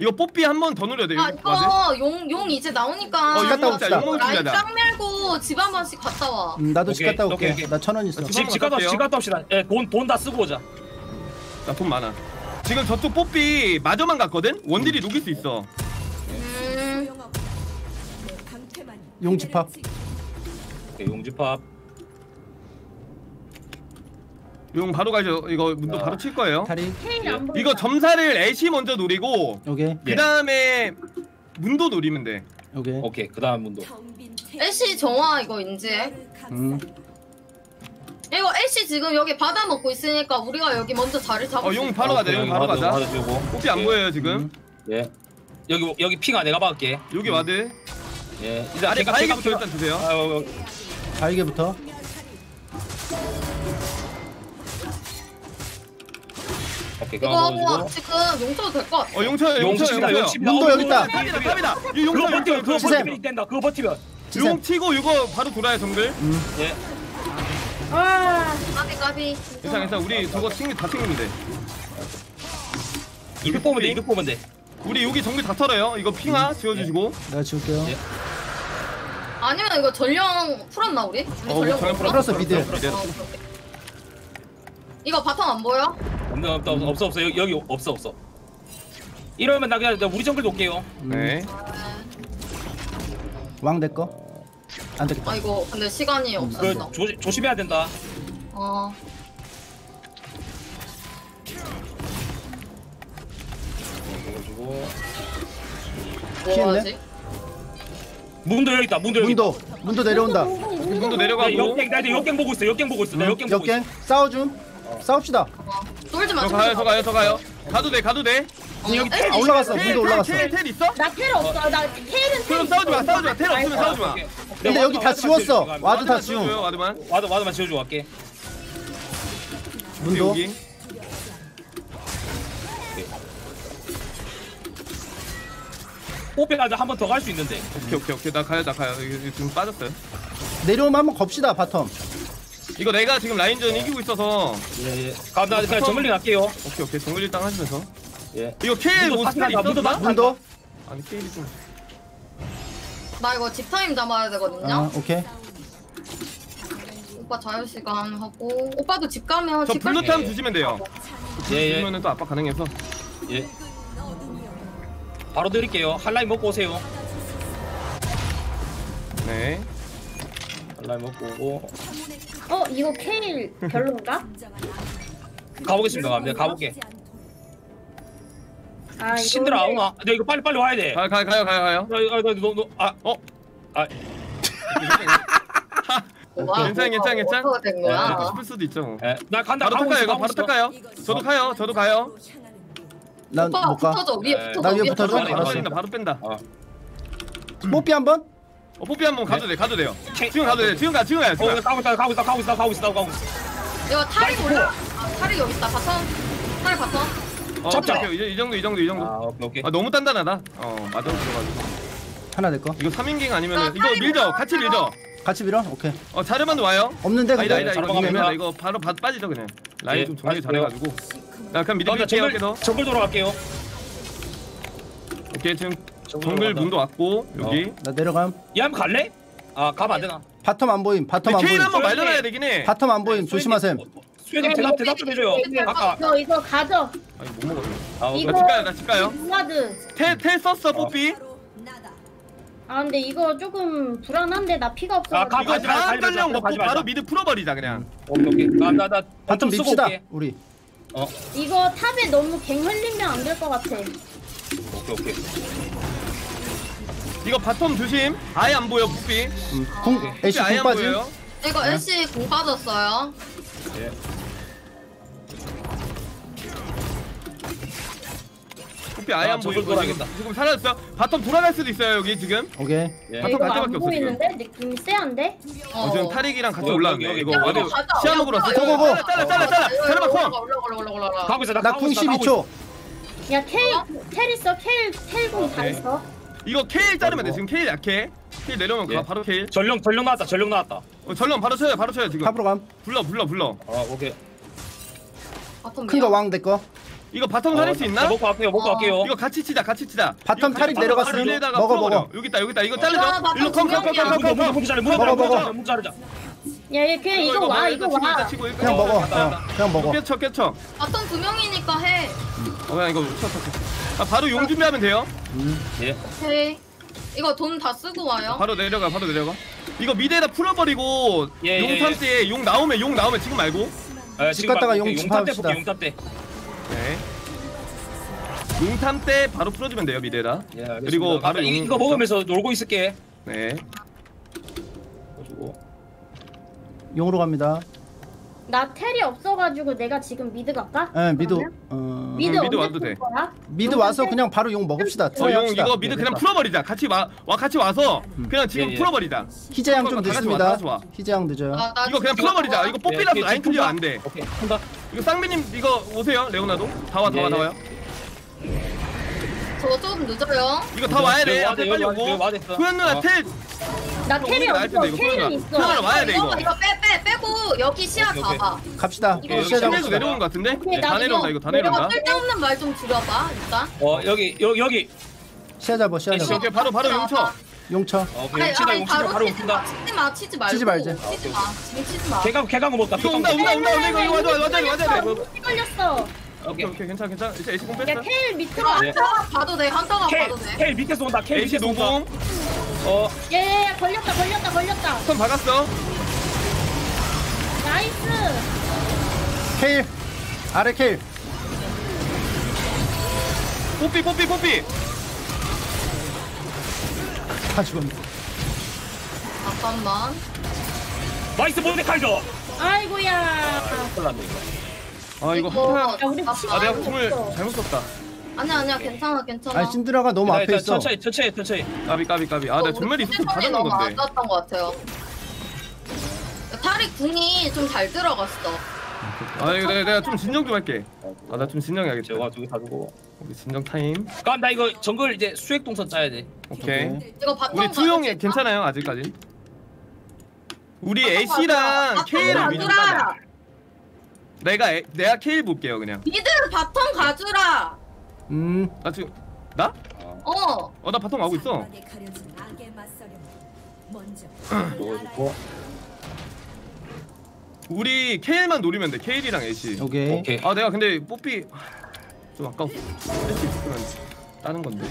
이거 뽀삐 한 번더 노려야 돼. 아 맞아? 이거 용, 용 이제 나오니까 어, 갔다 이거 옵시다. 이거. 라인 짱 밀고 집 한 번씩 갔다 와 음, 나도 집 오케이, 갔다 올게. 오케이, 오케이. 나 천 원 있어. 집- 집, 집 갔다 갈게요. 집 갔다 옵시다. 예, 돈 돈 다 쓰고 오자. 나 돈 많아. 지금 저쪽 뽀삐 마저만 갔거든. 원딜이 녹일 수 있어. 음용 집합. 오케이, 용집합. 용 바로 가죠. 이거 문도 아. 바로 칠 거예요. 다리. 케일 안 보인다. 이거 점사를 애쉬 먼저 노리고 오케이. 예. 그 다음에 문도 노리면 돼. 오케이. 오케이, 그 다음 문도. 애쉬 정화 이거 인지해 음. 이거 애쉬 지금 여기 받아 먹고 있으니까 우리가 여기 먼저 자리 잡을 어, 수 용 있어. 바로 가자. 용 바로 가자. 뽀삐 안 보여요 지금. 예. 여기 여기 핑아 내가 박을게. 여기 ward. 예. 제가- 바위게부터 제가- 일단 주세요. 아, 어, 어. 오케이, 이거 지금 용 쳐도 될 것 같아 어 용쳐요 용쳐요. 용칩니다. 문도 여기 있다. top이다 top이다. 이 그거 용쳐 버티면 그거. 버티면 된다. 그거 버티면. 용 튀고 이거 바로 돌아요 정글. 예. 아, 까비 까비 괜찮아 괜찮아. 우리 저거 챙기 다 챙기면 돼. 이득 보면 돼. 이득 보면 돼. 우리 여기 정글 다 털어요. 이거 핑와 지워주시고. 내가 지울게요. 예. 아니면 이거 전령 풀었나 우리? 우리 어, 우리 전령 풀었어, mid. 어, 오케이, 오케이. 이거 바텀 안 보여? 없어 없어 없어 없어 여기, 여기 없어 없어. 이러면 나 그냥 나 우리 정글 놓을게요. 네. 왕내 거. 안 되겠다. 아 이거 근데 시간이 그 없었어 조, 조심해야 된다. 어뭐 피했네? 하지? 문도 여기 있다. 문도 여기. 문도. 문도 내려온다. 문도 나 내려가고. 역갱 나 역갱 보고 있어. 역갱 보고 있어. 나 역갱 보고 있어. 역gank. 싸워줌. 싸웁시다. 쫄지 마 저 쫄지 가요 마 저 가요 저 가요. 가도 돼 가도 돼. 어, 여기 애쉬 아, 올라갔어. 텔, 문도 올라갔어. 텔, 텔 있어? 나 텔 없어. 나 텔은 그럼 싸우지 마 싸우지 마. 텔 없으면 싸우지 마. 근데 여기 다 지웠어. ward 다 지움. ward만. ward ward만 지워줘 갈게. 문도. 여기. 가자 한번 더 갈 수 있는데. 오케이 오케이 오케이 나 가요 나 가요. 이거 지금 빠졌어요. 내려오면 한번 겁시다 bottom. 이거 내가 지금 라인전 이기고 있어서 예 예. 가 나 그냥 jungling 할게요. 오케이 오케이 정글 일당 하시면서 예. 이거 케일 문도 다 문도 다 있었나? 문도. 아니 케일이 좀 나 이거 집 타임 잡아야 되거든요 아 오케이. 오빠 자유시간 하고 오빠도 집 가면 저 집 갈- 블루 타임 주시면 돼요. 예 예. 주시면은 또 압박 가능해서 예. 바로 드릴게요. 한라인 먹고 오세요. 네. 한라인 먹고 오고 어 이거 케일 별론가? 가보겠습니다. 갑니다. 가볼게. 아 이거 신들아 근데- 엉아. 너 이거 빨리 빨리 와야 돼. 가, 가, 가요 가요 가요. 너너너아 어? 아. 와, 괜찮아 괜찮아 괜찮아. 어떻게 된 거야? 먹고 싶을 수도 있죠. 예. 나 간다. 바로 가고 탈까요 있어, 이거 가고 바로 있어. 탈까요? 저도 가요 저도 가요. 난 오빠 못 가. 붙어줘 위에 네. 붙어줘 나 위에 붙어줘? 바로 알았어. 뺀다 바로 뺀다. 뽀삐 한 번. 어 뽀삐 한번 가도 돼 가도 돼요. 케- 지금 가도 돼 지금 가 지금 가요 지금 어, 가. 가고 있다, 가고 있다, 가고 있다, 가고 있다, 가고 있어. 이거 탈이 올라 아, 탈이 여기 있다 바텀 탈 바텀 어, 잡자. 오케이, 오케이. 이 정도 이 정도 이 정도. 아, 오케이, 오케이. 아 너무 단단하다. 어 맞아 들어가지고. 하나 내 거. 이거 3인갱 아니면 아, 이거 밀죠 같이 밀죠. 같이 밀어. 오케이. 어 자르만도 와요. 없는데 아니다 근데. 아니다 이거 자르만 이거 바로 바, 빠지죠 그냥. 라인 예, 좀 정리. 잘해가지고. 야 그럼 mid 나 밀게요 정글, 계속. 정글 돌아갈게요. 오케이 지금 정글. 문도 왔고 여기. 나 내려감. 얘 한번 갈래? 아, 가면 안 되나? bottom 안 보임. bottom 안 보임. 한번 말려놔야 되긴 해. bottom 안 보임. 조심하셈. 수혜님 대답 대답 좀 해줘요. 아까 이거 이거 가져. 아니 못 먹어. 아, 오케이. 이거 집 가요, 나 집 가요. 블라드. 텔텔 썼어 뽀삐. 아 근데 이거 조금 불안한데 나 피가 없어. 아, 가- 이거 가지 말자, 다음 가지 말자, 전령 먹고 가지 말자. 바로 mid 풀어버리자 그냥. 오케이, 오케이. 나, 나, 나. bottom 밉시다. 우리. 이거 top에 너무 gank 흘리면 안 될 것 같아. 오케이, 오케이. 이거 bottom 조심. 아예 안 보여 뽀삐. 음, 궁 애쉬 아예 궁 안 빠짐. 보여요. 이거 애쉬 궁 빠졌어요 뽀삐 아예 아, 안 보이고 지금 돌아야겠다. 지금 사라졌어. bottom 돌아갈 수도 있어요 여기 지금. 오케이. 예. bottom 이거 갈 데밖에 없어 지금. 보이는데 느낌이 세한데? 어, 지금 타릭이랑 같이 여기, 올라왔네. 여기, 이거 여기. 와드 야, 가자. 시야 야, 먹으러 왔어. 올라가, 고고고. 잘라 잘라 잘라 잘라. 봐. 올라가 올라가 올라가 올라가 가고 있어, 나나 가고 궁 있어, 가고 있어. 12초. 야 케일 텔 있어 케일 텔공 다 오케이. 있어. 이거 케일 자르면 돼. 지금 케일 약해. 케일 내려오면 예. 가 바로 케일. 전령, 전령 나왔다, 전령 나왔다. 어, 전령 바로 쳐요. 바로 쳐요 지금. 탑으로 감. 불러 불러 불러. 아, 오케이. 바텀 큰 거 왕 내 거. 이거 바텀 살릴 수 있나? 먹고 갈게요. 먹고 어. 갈게요. 이거 같이 치자 같이 치자 바텀 내려갔으니 위에다가 먹어. 먹어. 여기 있다 여기 있다 이거 야, 잘라줘 바텀 일로 두 명이야. 컴 컴 컴 컴컴 문자 자르자. 먹어, 먹어. 문자 자르자. 야 얘 그냥 이거 와 이거 와 그냥 먹어. 어, 그냥 먹어. 껴쳐 껴쳐 bottom 두 명이니까 해. 어 그냥 이거 쳐, 쳐, 쳐. 아 바로 용 준비하면 돼요 오케이. 이거 돈 다 쓰고 와요. 바로 내려가 바로 내려가 이거 mid에다 풀어버리고 예, 예, 용탐 예. 때용 나오면 용 나오면 지금 말고 아, 집 지금 갔다가 막 용 용탐 때 집합합시다. 볼게. 용탐 때. 네 용탐 때 바로 풀어주면 돼요 mid에다 예, 알겠습니다. 그리고 바로 아, 이- 용- 이거 먹으면서 놀고 있을게. 네 가지고. 용으로 갑니다. 나 텔이 없어가지고 내가 지금 mid 갈까? 예, mid. 그러면? 어, mid mid 언제 와도 풀 돼. 거야? mid 와서 그냥 바로 용 먹읍시다. 어, 용. 이거 mid 네, 그냥 됐다. 풀어버리자 같이 와, 와 같이 와서 그냥 지금 예, 예. 풀어버리자 희재양 좀 다 같이 와, 다 늦습니다. 같이 와. 희재양 늦어요. 아, 나 이거 그냥 지금 풀어버리자 와. 이거 뽀삐라서 예, 라인 clear 푼다. 안돼 오케이. 한다. 이거 쌍배님 이거 오세요 레오나도 다 와 다와 예, 다 예. 와요 저거 조금 늦어요. 이거 다 와야 돼 앞에 와야 빨리 오고 와야 돼, 여기 소연 누나 어. 텔나 텔이 없어 텐데, 이거 텔은 그러면. 있어 그러면 와야 돼, 이거. 이거 빼 빼 빼고 여기 시야 오케이, 오케이. 잡아. 갑시다. 이거 시야 잡읍시다. 내려오는 거 같은데? 오케이, 네, 다나 내려온다 이거 다 내가 내려온다 쓸데없는 말 좀 줄여봐 일단. 어 여기 여기 여기. 시야 잡아. 시야 오케이 잡아. 오케이 바로 바로 용쳐 용쳐. 어, 아니 용치다 아니 용치다 바로 바로 치지 용친다. 마 치지 마 치지 말고 치지 말자. 치지 마 지금 치지 마. 개강 개강 먹었다. 이거 온다 온다 온다 온다 이거 이거 와줘 와줘 와줘 와줘 피 걸렸어 오케이 오케이 괜찮아 괜찮아 이제 애쉬 궁 뺐어 야 케일 이거 밑으로 한타가 봐도 돼 한타가 봐도 돼. 케일 밑에서 온다. 케일 애쉬 밑에서 온다. no궁 어 야야야 걸렸다 걸렸다 걸렸다 손 박았어 nice 케일. 아래 케일. 뽀삐 뽀삐 뽀삐 다 죽었네. 잠깐만. nice 모데카이저. 아이고야 큰일 났네 이거. 아 이거 이거 야 우리 아, 아 내가. 궁을 잘못 썼다 아니야 아니야 괜찮아 괜찮아. 아니 신드라가 너무 앞에 일단 있어. 천천히 천천히 천천히. 까비 까비 까비 아 내가 점멸이 있었으면 다 잡는 너무 안 좋았던 것 같아요. 탈이 궁이 좀 잘 들어갔어. 아 이거 내가, 내가 좀 진정 좀 할게 아 나 좀 진정해야겠다 제가 두개 가지고. 우리 진정 타임 그럼 나 이거 정글 이제 수액 동선 짜야 돼. 오케이 이거 bottom 우리 투용이 괜찮아요 아직까지 우리 애쉬랑 bottom 위주로. 따자 내가 애, 내가 케일 볼게요 그냥 mid bottom 가주라. 음. 나 지금 나? 어. 어 나 bottom 가고 있어 먹어주고. 우리 케일만 노리면 돼 케일이랑 애쉬 오케이. 오케이. 아 내가 근데 뽀삐 좀 있으면 따는 건데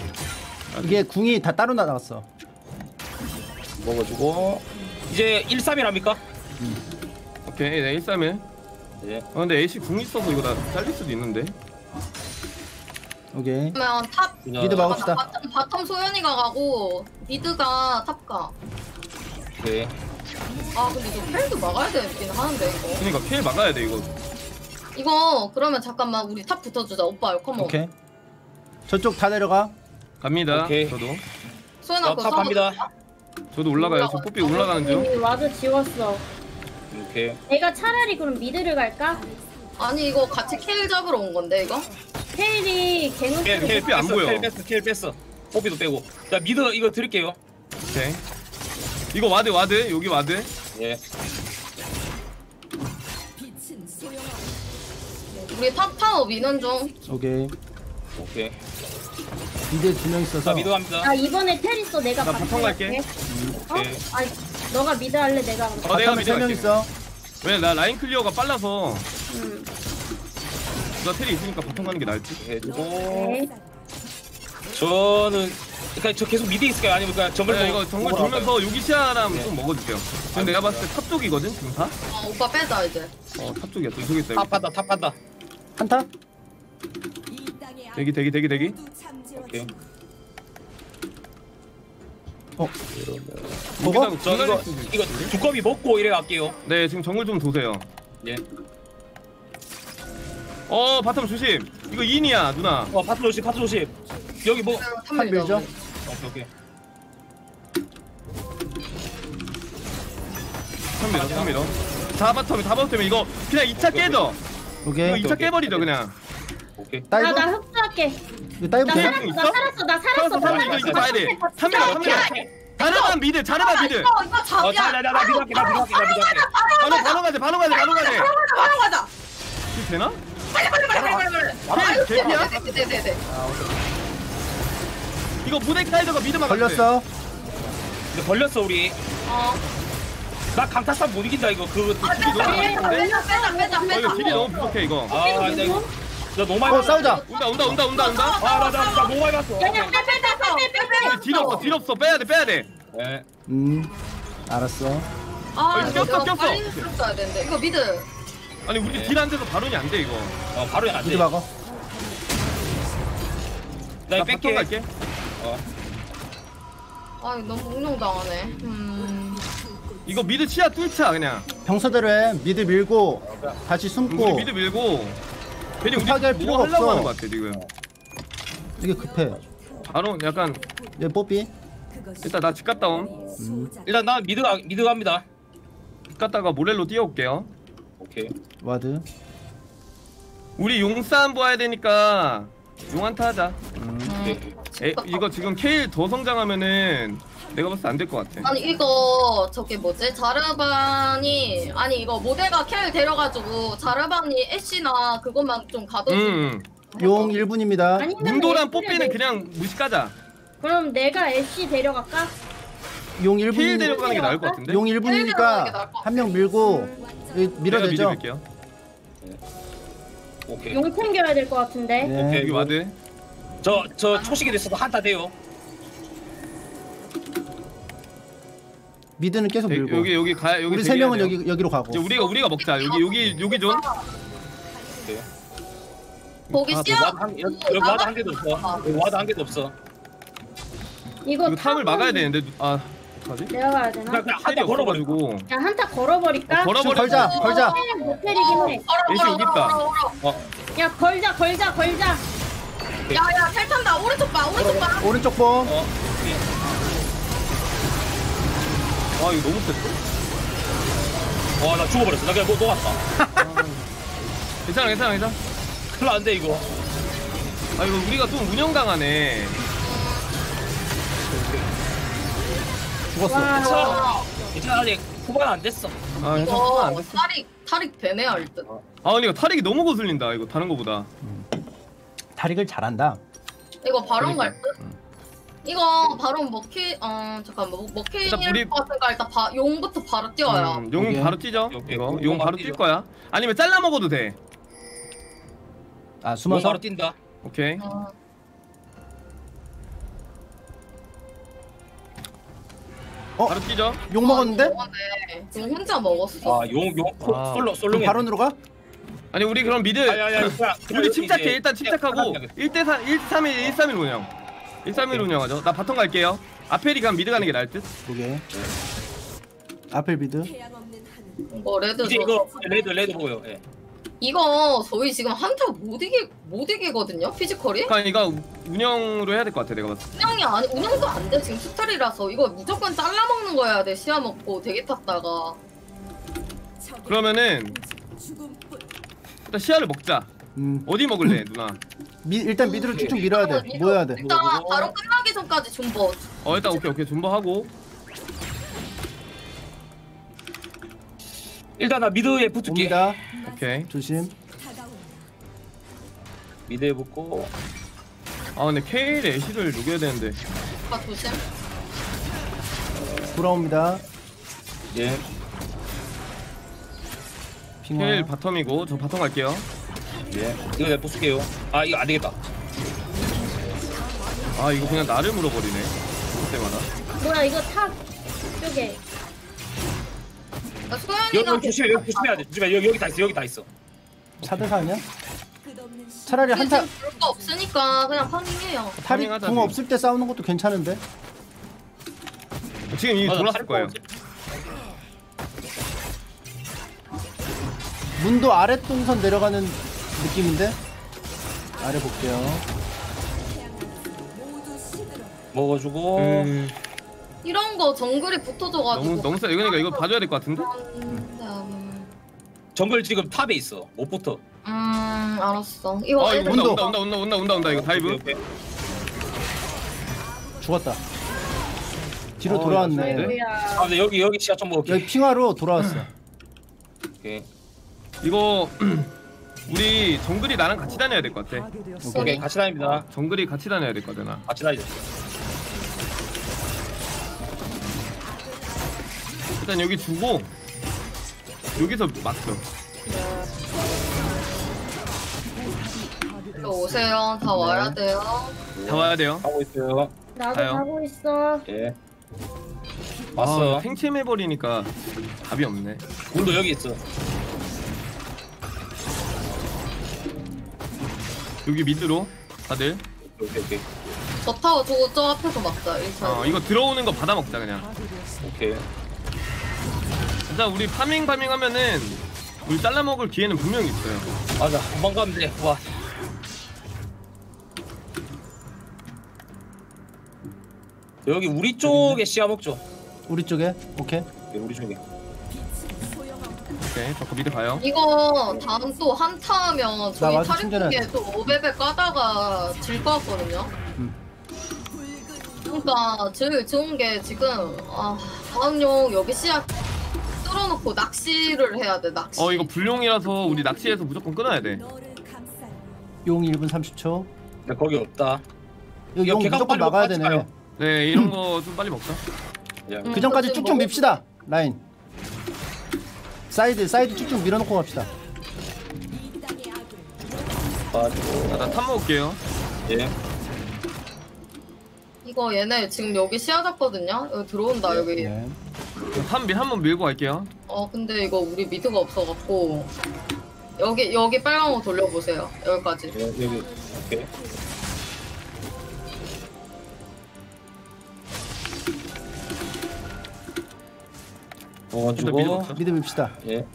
이게 궁이 다 따로 나갔어. 먹어주고. 이제 131합니까? 오케이 네 131. 네. 아 근데 애쉬 궁 있어서 이거 나 잘릴 수도 있는데 오케이. 그러면 top mid 막읍시다. bottom, bottom 소연이가 가고 mid가 top 가. 네. 아 근데 이거 켈도 막아야 되긴 하는데 이거. 그러니까 케일 막아야 돼 이거 이거 그러면 잠깐만 우리 top 붙어주자 오빠 come on. 오케이. 저쪽 다 내려가. 갑니다 오케이. 저도 소연아 어, 그거 top 갑니다. 저도 올라가요 저 뽀삐 올라가는 중 이미 ward 지웠어 오케이. 내가 차라리 그럼 mid를 갈까? 아니 이거 같이 켈 잡으러 온 건데 이거? 케일이 켈, 갱을 켈 뽀삐 안 뺐어, 보여. 켈 뺐어, 켈 뺐어. 뽀삐도 빼고. 자 mid 이거 드릴게요. 오케이 이거 와드 와드 여기 와드 예. 우리 top 타워 미는 중. 오케이. 오케이. mid에 두명 있어서. 자 mid 갑니다. 아 이번에 텔 있어 내가 나 bottom 갈게. 어? 오케이. 아니 너가 mid 할래 내가 할래 어 내가 bottom에 mid 갈게 있어. 왜냐 나 라인 clear가 빨라서 음. 나 텔이 있으니까 bottom 가는 게 나을지 해주고. 오케이. 저는 그러니까 저 계속 mid 있을까요? 아니면 그냥 정글 네, 먹- 이거 정글 돌면서 우리 시야랑 네. 좀 먹어줄게요 지금 내가 봤을 때 top 쪽이거든 지금 다? 어, 오빠 빼자 이제. 어 top 쪽이야 또 저기 있다 갈까요? 여기. 탑 간다, top 간다. 한타? 대기 대기 대기 대기 오케이. 어. 먹어? 저 이거 이거 두꺼비 먹고 이래 갈게요. 네 지금 정글 좀 도세요 예. 어 바텀 조심 이거 인이야 누나 어 파트 조심, 파트 조심. 여기 뭐? 탑한 밀죠? 오케이 오케이. 3미러 3미러 4바텀 4바텀 이거 그냥 2차 깨져 오케이. 이거 2차 깨버리죠 그냥 오케이. 나나 흡수할게 이거 다이브 나 돼? 살았어 나 살았어 나 살았어 살았어 나 살았어 이거 살았어 봐야 돼 3미러 3미러 자르반 미드 자르반 미드 이거 이거 어, 잡이야. 자, 나, 나, 나 미드 할게, 나 미드 할게, 나 할게. 바로 바로 가자 바로 가자 바로 가자 바로 가자. 이거 되나? 빨리 빨리 빨리 빨리 빨리. 케일 개피야? 네네네네. 이거 모데카이저가 미드 막았대 걸렸어. 근데 걸렸어 우리. 어. 나 강타산 못 이긴다 이거. 그거 아, 딜이 너무 많이 빼자, 있는데. 빼자, 빼자, 빼자, 어 이거. 딜이 너무 부족해 이거 아, 나 이거 나 너무 많이 어 봤어. 싸우자. 온다 온다 온다 온다 온다 아, 나, 나, 나 너무 많이 봤어. 빼자, 빼자, 빼자. 근데 딜 없어 딜 없어 빼야 돼 빼야 돼 네. 음 알았어. 아, 꼈어, 내가 꼈어. 빨리 했어야 되는데. 이거 mid. 아니 우리 deal 안 돼서 바론이 안 돼 이거 어, 바론 안 mid 돼. 막어. 나나 뺄게. 갈게 아, 이거 너무 운용당하네. 음. 이거 mid 2차 뚫자 그냥 평소대로 해. mid 밀고 다시 우리 숨고. mid 밀고 괜히 우리 급하게 할뭐 필요가 하려고 없어. 하는 것 같아 지금 이게 급해. 바로 약간 얘 뽀삐. 일단 나 집 갔다 옴음 일단 나 mid 가- mid 갑니다. 집 갔다가 모렐로 뛰어올게요 오케이. ward. 우리 용싸움 봐야 되니까 용한타 하자 오케이. 에, 이거 지금 케일 더 성장하면은 내가 봤을 때 안 될 것 같아 아니 이거 저게 뭐지? 자르반이 아니 이거 모데가 켈 데려가지고 자르반이 애쉬나 그것만 좀 가둬주고 음용 1분입니다. 아니면 문도랑 애쉬를 뽀삐는 내- 그냥 무식하자 그럼 내가 애쉬 데려갈까? 용 케일 1분. 데려가는 게 나을 것 같은데 용 데려가는 게 나을 1분이니까 것 한 명 밀고 내가 미드 밀어내죠. 밀게요 오케이. 용 챙겨야 될 것 같은데. 네. 여기 와드 저, 저 초식이 됐어도 한타 돼요. 미드는 계속 여- 밀고. 여기 여기 가 여기 우리 세 명은. 여기 여기로 가고. 이제 우리가 우리가 먹자 여기 여기 여기 좀 거기 아, 씨앗 와드 한, 여기 여기 와드 한 개도 없어. 여기 와드 한 개도 없어. 이거 이거 탑을 탑은 막아야 되는데 누- 아 어떡하지? 내가 가야 되나? 그냥 걸어버리고. 없어가지고 야 한타 걸어버릴까? 어, 지금 걸자. 걸자. 모텔이긴 해. 걸어 여기 있다. 걸어 야 걸자 걸자 걸자. 야야 텔 탄다 오른쪽 봐 오른쪽 봐 오른쪽 봄. 어. 아 이거 너무 셌어 와, 나 죽어버렸어. 나 그냥 뭐 녹았다. 괜찮아 괜찮아 괜찮아 큰일 났는데 이거. 아 이거 우리가 좀 운영 강하네 죽었어. 와. 괜찮아 아직 후반 안 됐어. 아 괜찮아 안 이거 됐어 탈익 탈익 되네 할듯 아 근데 이거 타릭이 너무 거슬린다 이거 다른 거보다 다릭을 잘한다. 이거 바론 그러니까. 갈듯 이거 바론 먹히 어 잠깐 뭐 일단 먹히일 우리- 것 같으니까 일단 바, 용부터 바로 뛰어요 음, 용 오케이. 바로 뛰죠 오케이, 이거 오케이. 용 바로 바로 뛸. 거야 아니면 잘라 먹어도 돼아뭐 숨어서. 바로 뛴다. 오케이 어. 어? 바로 뛰죠 욕 먹었는데? 네. 지금 혼자 먹었어 아, 용, 용, 코, 아. 솔로, 그럼 솔로. 바론으로 가? 아니 우리 그럼 미드 아니, 아니, 아니, 그냥- 그냥 우리 침착해 일단 침착하고 그냥 1대4 131 131 운영 131 운영하죠 나 bottom 갈게요 아펠이 가면 mid 가는 게 나을 듯 오케이. 아펠 mid. 이거 red 이제 저- 이거 red, red 보여. 예. 이거 저희 지금 한타 못 이기 못 이기거든요 physical이 그러니까 이거 운영으로 해야 될 것 같아 내가 봤을 때 운영이 안 운영도 안 돼 지금 스타일이라서 이거 무조건 잘라 먹어야 돼 시야 먹고 대기 탔다가 그러면은 일단 시야를 먹자 음. 어디 먹을래 누나 미, 일단 mid로 쭉쭉 밀어야 돼. 이거 모여야 돼. 일단 바로 끝나기 전까지 존버 어 일단 오케이 오케이 존버 하고 일단 나 mid에 붙을게. 옵니다. 오케이 조심. mid에 붙고. 아 근데 케일 애쉬를 녹여야 되는데 아 조심 돌아옵니다. 예. 핑와. 케일 bottom이고 저 bottom 갈게요 예. 이거 내가 부술게요. 아, 이거 안 되겠다. 아 이거 그냥 나를 물어버리네 그때마다 뭐야 이거 top 쪽에. 나 여기, 소연이가 여기 조심해, 여기 조심해야 돼. 조심해, 여기, 여기 다 있어, 여기 다 있어. 4대 4냐? 차라리 한 타 지금 볼거 없으니까 그냥 farming해요 타릭 궁 지금. 없을 때 싸우는 것도 괜찮은데. 지금 이미 맞아, 돌았을 탈 거예요 거 문도 아래 동선 내려가는 느낌인데. 아래 볼게요. 먹어주고. 음, 이런 거 정글이 붙어줘가지고 너무 너무 세 그러니까 이거 봐줘야 될 것 같은데 음, 정글 지금 top에 있어. 못 붙어. 음 알았어 이거 아 이거 애들 온다. 온다 온다 온다 온다 온다 온다 이거 dive 오케이, 오케이. 죽었다. 뒤로 어, 돌아왔네. 이거 아, 근데 여기, 여기 시야 좀 먹을게. 여기 핑화로 돌아왔어. 오케이. 이거 우리 정글이 나랑 같이 다녀야 될 것 같아. 오케이 같이 다닙니다. 정글이 같이 다녀야 될것 같아 나. 같이 다니죠. 일단 여기 주고 여기서 맞죠. 저 오세요. 다 와야 돼요. 다 와야 돼요. 하고 있어요. 나도 가요. 가고 있어. 예. 왔어. 아, 팽침해버리니까 답이 없네. 궁도 여기 있어. 여기 mid로 다들. 오케이 오케이 저 타워 저거 저 앞에서 막자. 1차. 어 이거 들어오는 거 받아 먹자 그냥. 오케이. 일단 우리 farming farming 하면은 우리 잘라 먹을 기회는 분명히 있어요. 맞아. 한번 가면 돼. 와. 여기 우리 쪽에 씨앗 먹죠. 우리 쪽에 오케이. 예, 우리 쪽에. 오케이 저거 미드 가요. 이거 다음 또 한타 하면 저희 와서 충전해. 타릭국에 또 500에 까다가 질 것 같거든요. 음. 그러니까 제일 좋은 게 지금 아, 다음 용 여기 시야 뚫어놓고 낚시를 해야 돼 낚시. 어 이거 불용이라서 우리 낚시해서 무조건 끊어야 돼. 용 1분 30초. 근데 거기 없다. 이거 용 무조건 빨리 막아야 먹고 되네. 네 이런 거 좀 빨리 먹자. 야. 음, 그 전까지 그치, 쭉쭉 뭐. 밉시다. 라인. 사이드 사이드 쭉쭉 밀어놓고 갑시다. 가지고. 나 top 먹을게요. 예. 이거 얘네 지금 여기 시야 잡거든요. 여기 들어온다 여기. 네. top만 한 번 밀고 갈게요. 어 근데 이거 우리 mid가 없어갖고 여기 여기 빨간 거 돌려보세요. 여기까지. 예, 여기. 오케이. 어, 주고. 밉시다. 예.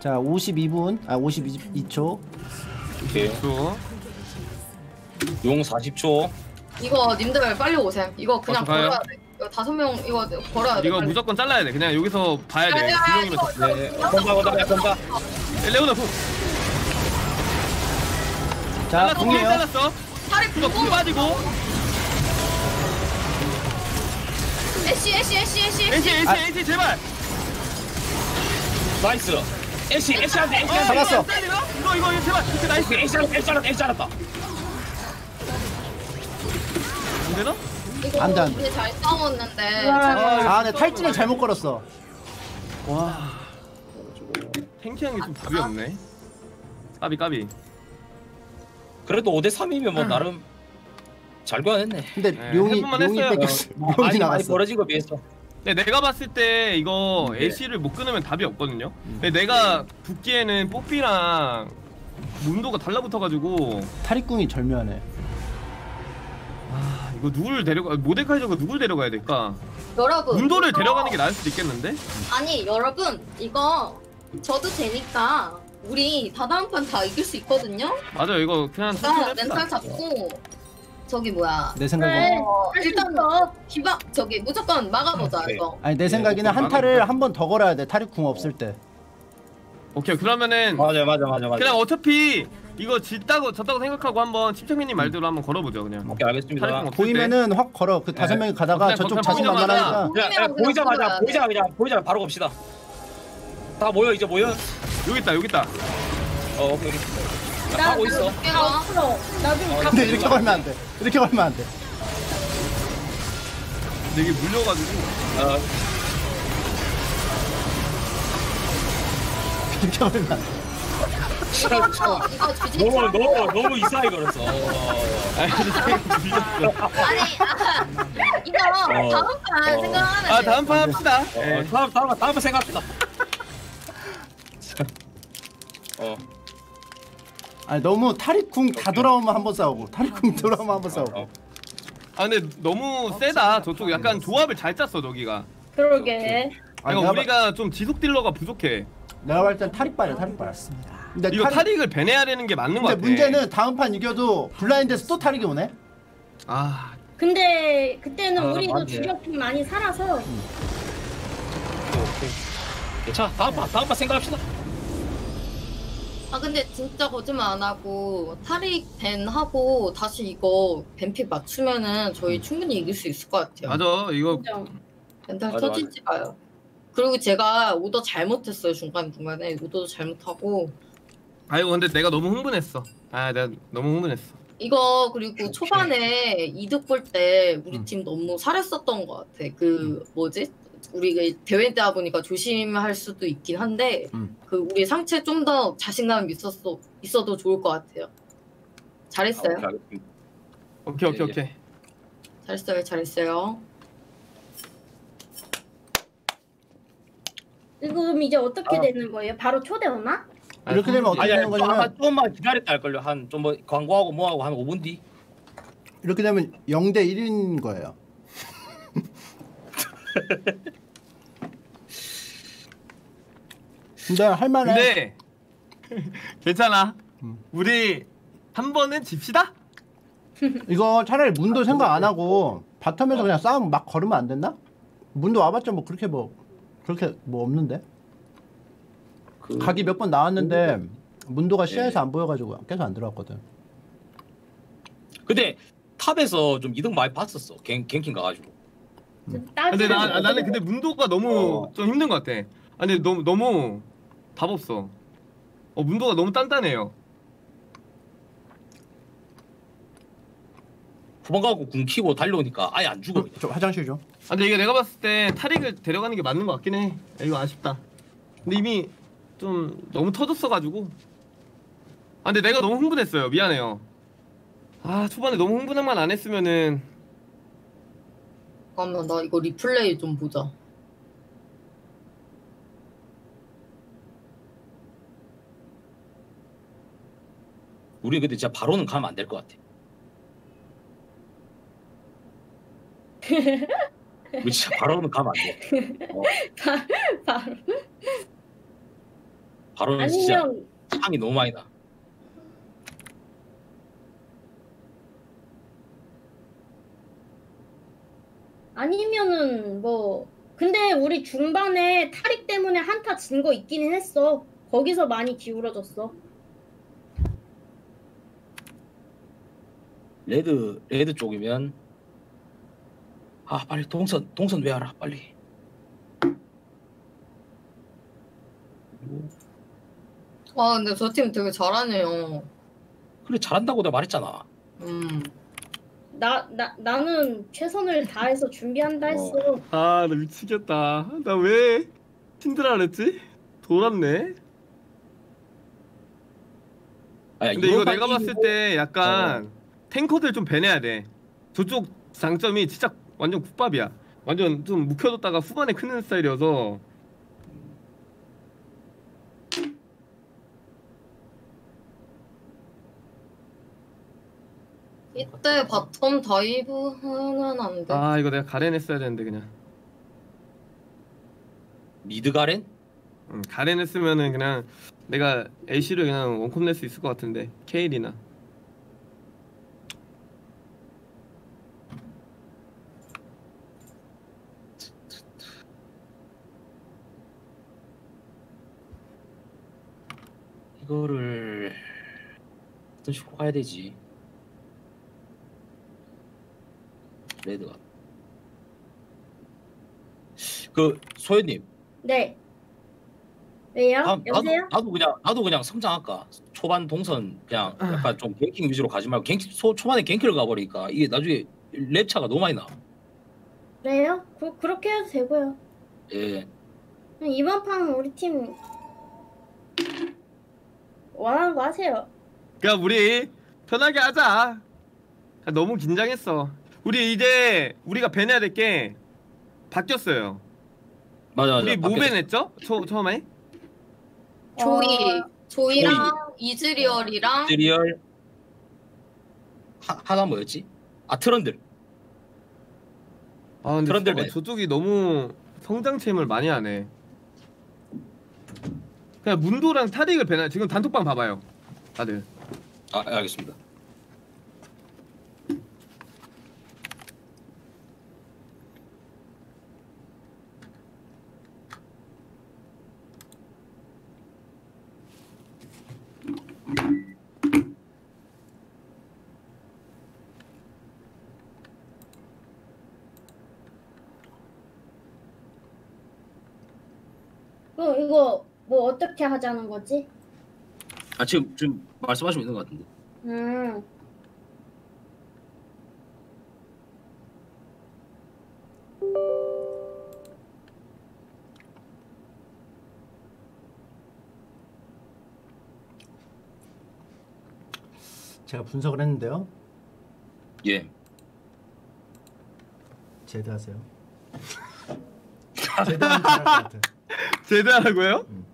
자 52분 아 52초. 오케이. 또 용 40초. 이거 님들 빨리 오셈. 이거 그냥 가요? 걸어야 돼. 이거 다섯 명 이거 걸어야 돼. 이거 빨리. 무조건 잘라야 돼. 그냥 여기서 봐야 돼. 야, 야, 야, 불용이면 이거, 이거, 네. 이거 건다, 건다, 야, 건다. 레오나 훅. 자 잘랐어. 공. 잘랐어. 팔이 이거 굵고 공 빠지고. 애쉬 애쉬 애쉬 애쉬 에이지 에이지 아. 에이지 제발. nice. 애쉬, 애쉬한테, 애쉬한테. 어, 잡았어. 이거 이거 이거 제발. 이렇게 nice. 애쉬 잘랐다, 애쉬 잘랐다, 애쉬 잘랐다. 안 되나? 이거 안 돼, 안 돼. 우리 잘 싸웠는데 와. 아, 내 탈진을 잘못 걸었어. 와. tanky한 게 좀 답이 없네. 까비 까비. 그래도 5대 3이면 뭐 나름 잘 교환했네. 근데 네, 용이 해볼만 용이 했어요. 뺏겼어. 뭐 용이 많이 많이 나갔어. 벌어진 거 비했어. 근데 내가 봤을 때 이거 네. 애쉬를 못 끊으면 답이 없거든요. 근데 내가 붙기에는 뽀삐랑 문도가 달라붙어가지고 탈익궁이 절묘하네. 아 이거 누굴 데려가 모데카이 저거 누굴 데려가야 될까? 여러분 문도를 이거- 데려가는 게 나을 수도 있겠는데? 아니 여러분 이거 저도 되니까 우리 다다음 판다 이길 수 있거든요. 맞아 이거 그냥 천천히 나. 멘탈 잡고 저기 뭐야 내 생각은 그래. 어, 일단. 기박 저기 무조건 막아보자 오케이. 이거. 아니 내 생각에는 네, 한타를 한번 더 걸어야 돼. 탈익궁 없을 때. 오케이 그러면은 맞아, 맞아, 맞아, 맞아. 그냥 어차피 이거 질다고 졌다고 생각하고 한번 침착맨님 말대로 한번 걸어보죠 그냥. 오케이, 알겠습니다. 보이면은 확 걸어. 그 다섯 네. 명이 가다가 그냥 저쪽 그냥 자신만 보이자마자 하니까. 야, 야, 보이자마자, 보이자마자, 그냥 보이자마자 바로 갑시다. 다 모여, 이제 모여. 때 여기 있다 여기 있다. 어, 오케이, 오케이. 나나 가고 있어. 깨라. 앞으로 나중에 어, 가. 근데 이렇게 걸면 안 돼. 이렇게 걸면 안 돼. 근데 이게 물려가지고 어, 이렇게 걸면 안 돼. 이거 이거. 너무, 너무, 너무 이상하게 걸었어. 어. 아니 아, 이거 어. 다음 판 어. 생각하면 아 돼. 다음 판 합시다. 어, 예. 다음, 다음, 다음 생각합시다. 어, 아니 너무 탈익궁 다 돌아오면 한 번 싸우고 탈익궁 돌아오면 한 번 싸우고. 어. 아 근데 너무 세다 저쪽 약간 조합을 잘 짰어 저기가. 그러게. 아니, 내가, 우리가 좀 지속 딜러가 부족해. 봐- 내가 봤을 땐 탈익발이야 탈익발. 근데 이거 탈익- 탈익을 배내야 되는 게 맞는 거 근데 같아. 문제는 다음 판 이겨도 블라인드에서 또 탈익이 오네. 아 근데 그때는 아, 우리도 맞네. 주력팀 많이 살아서 오케이. 자, 다음 판, 다음 판 생각합시다. 아 근데 진짜 거짓말 안 하고 타릭 벤 하고 다시 이거 벤픽 맞추면은 저희 충분히 이길 수 있을 것 같아요. 맞아 이거. 멘탈 맞아, 터지지 마요. 그리고 제가 오더 잘못했어요 중간 중간에 오더도 잘못하고 아이고 근데 내가 너무 흥분했어. 아 내가 너무 흥분했어. 이거 그리고 초반에 이득 볼 때 우리 음. 팀 너무 살했었던 것 같아. 그 뭐지? 우리가 대회다 보니까 조심할 수도 있긴 한데 음. 그 우리 상체 좀 더 자신감 있었어 있어도 좋을 것 같아요. 잘했어요. 아, 오케이. 오케이 오케이 예, 예. 오케이. 잘했어요. 잘했어요. 이거 그럼 이제 어떻게 아. 되는 거예요? 바로 초대 오나? 이렇게 되면 어떻게 아니 아니 되는 거냐면 한 조금만 기다렸다 할 걸요. 한 좀 뭐 광고하고 뭐하고 한 5분 뒤. 이렇게 되면 0대 1인 거예요. 근데 할만해. 근데 괜찮아. 음. 우리 한 번은 집시다. 이거 차라리 문도 생각 안 하고 바텀에서 그냥 싸움 막 걸으면 안 됐나? 문도 와봤자 뭐 그렇게 뭐 그렇게 뭐 없는데 그 각이 몇 번 나왔는데 문도가 시야에서 예. 안 보여가지고 계속 안 들어왔거든. 근데 탑에서 좀 이득 많이 봤었어. 갱 갱킹 가가지고. 근데 나 아, 나는 근데 문도가 너무 좀 힘든 것 같아. 아니 너무 너무 답 없어. 어 문도가 너무 단단해요. 후반 가고 궁 키고 달려오니까 아예 안 죽어. 저 화장실 좀. 아 근데 이게 내가 봤을 때 타릭을 데려가는 게 맞는 것 같긴 해. 야, 이거 아쉽다. 근데 이미 좀 너무 터졌어가지고. 아 근데 내가 너무 흥분했어요. 미안해요. 아 초반에 너무 흥분만 안 했으면은 잠깐만 나 이거 리플레이 좀 보자. 우리 근데 진짜 바로는 가면 안 될 것 같아. 우리 진짜 바로는 가면 안 돼. 어, 바로. 바로는 진짜 아니면 향이 너무 많이 나. 아니면은 뭐 근데 우리 중반에 타릭 때문에 한타 진 거 있기는 했어. 거기서 많이 기울어졌어. red red 쪽이면 아 빨리 동선 동선 왜 알아 빨리. 아 근데 저 팀 되게 잘하네요. 그래 잘한다고 내가 말했잖아. 음. 나, 나, 나는 최선을 다해서 준비한다 했어. 아 나 미치겠다. 나 왜 신드라 그랬지? 돌았네. 아, 근데 이거 내가 봤을 때 약간 tanker들 좀 ban해야 돼. 저쪽 장점이 진짜 완전 국밥이야. 완전 좀 묵혀뒀다가 후반에 크는 스타일이어서 이때 bottom dive는 안 돼. 아 이거 내가 가렌 했어야 되는데 그냥 mid 가렌? 음, 가렌 했으면은 그냥 내가 애쉬를 그냥 원콤 낼수 있을 것 같은데 케일이나 이거를 어떤 식으로 가야 되지? 레드가 그 소연님 네. 왜요? 나, 나도, 여보세요? 나도 그냥 나도 그냥 성장할까 초반 동선 그냥 약간 좀 갱킹 위주로 가지 말고 갱킹 소, 초반에 갱킹을 가버리니까 이게 나중에 랩 차가 너무 많이 나. 그래요? 그, 그렇게 해도 되고요. 예. 이번 판 우리 팀 원하는 거 하세요. 그냥 우리 편하게 하자. 아, 너무 긴장했어. 우리 이제 우리가 ban해야 될 게 바뀌었어요. 맞아 맞아. 우리 뭐 밖에서. ban했죠? 처, 처음에? 조이, 어, 조이랑 이즈리얼이랑 트리얼 하, 하나 뭐였지? 아 트런들. 아 근데 트런들 저, ban. 저쪽이 너무 성장 체험을 많이 하네. 그냥 문도랑 타릭을 ban하나 지금 단톡방 봐봐요. 다들. 아 예, 알겠습니다. 그럼 이거 뭐 어떻게 하자는 거지? 아 지금 지금 말씀하시면 있는 것 같은데. 음. 음. 제가 분석을 했는데요. 예. 제대하세요. 제드하라고요? 음.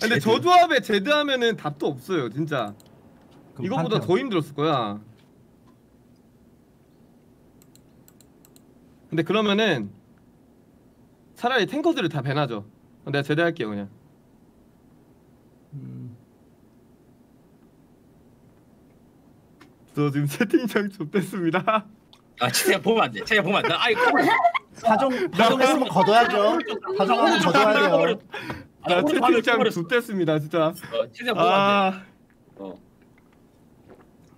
근데 제드. 저 조합에 제드하면은 답도 없어요 진짜 이거보다. 더 힘들었을 거야 근데 그러면은 차라리 탱커들을 다 배나죠 내가 제대할게요 그냥 음, 저 지금 채팅창 좁됐습니다 아 진짜 보면 안 돼. 진짜 보면 안 돼. 아이 커버. 파종 파종했으면 걷어야죠. 파종하면 걷어야 돼요. 아, 나 오른쪽 화면 채팅창. 좁됐습니다 진짜 어, 진짜 보면 안아 돼. 어.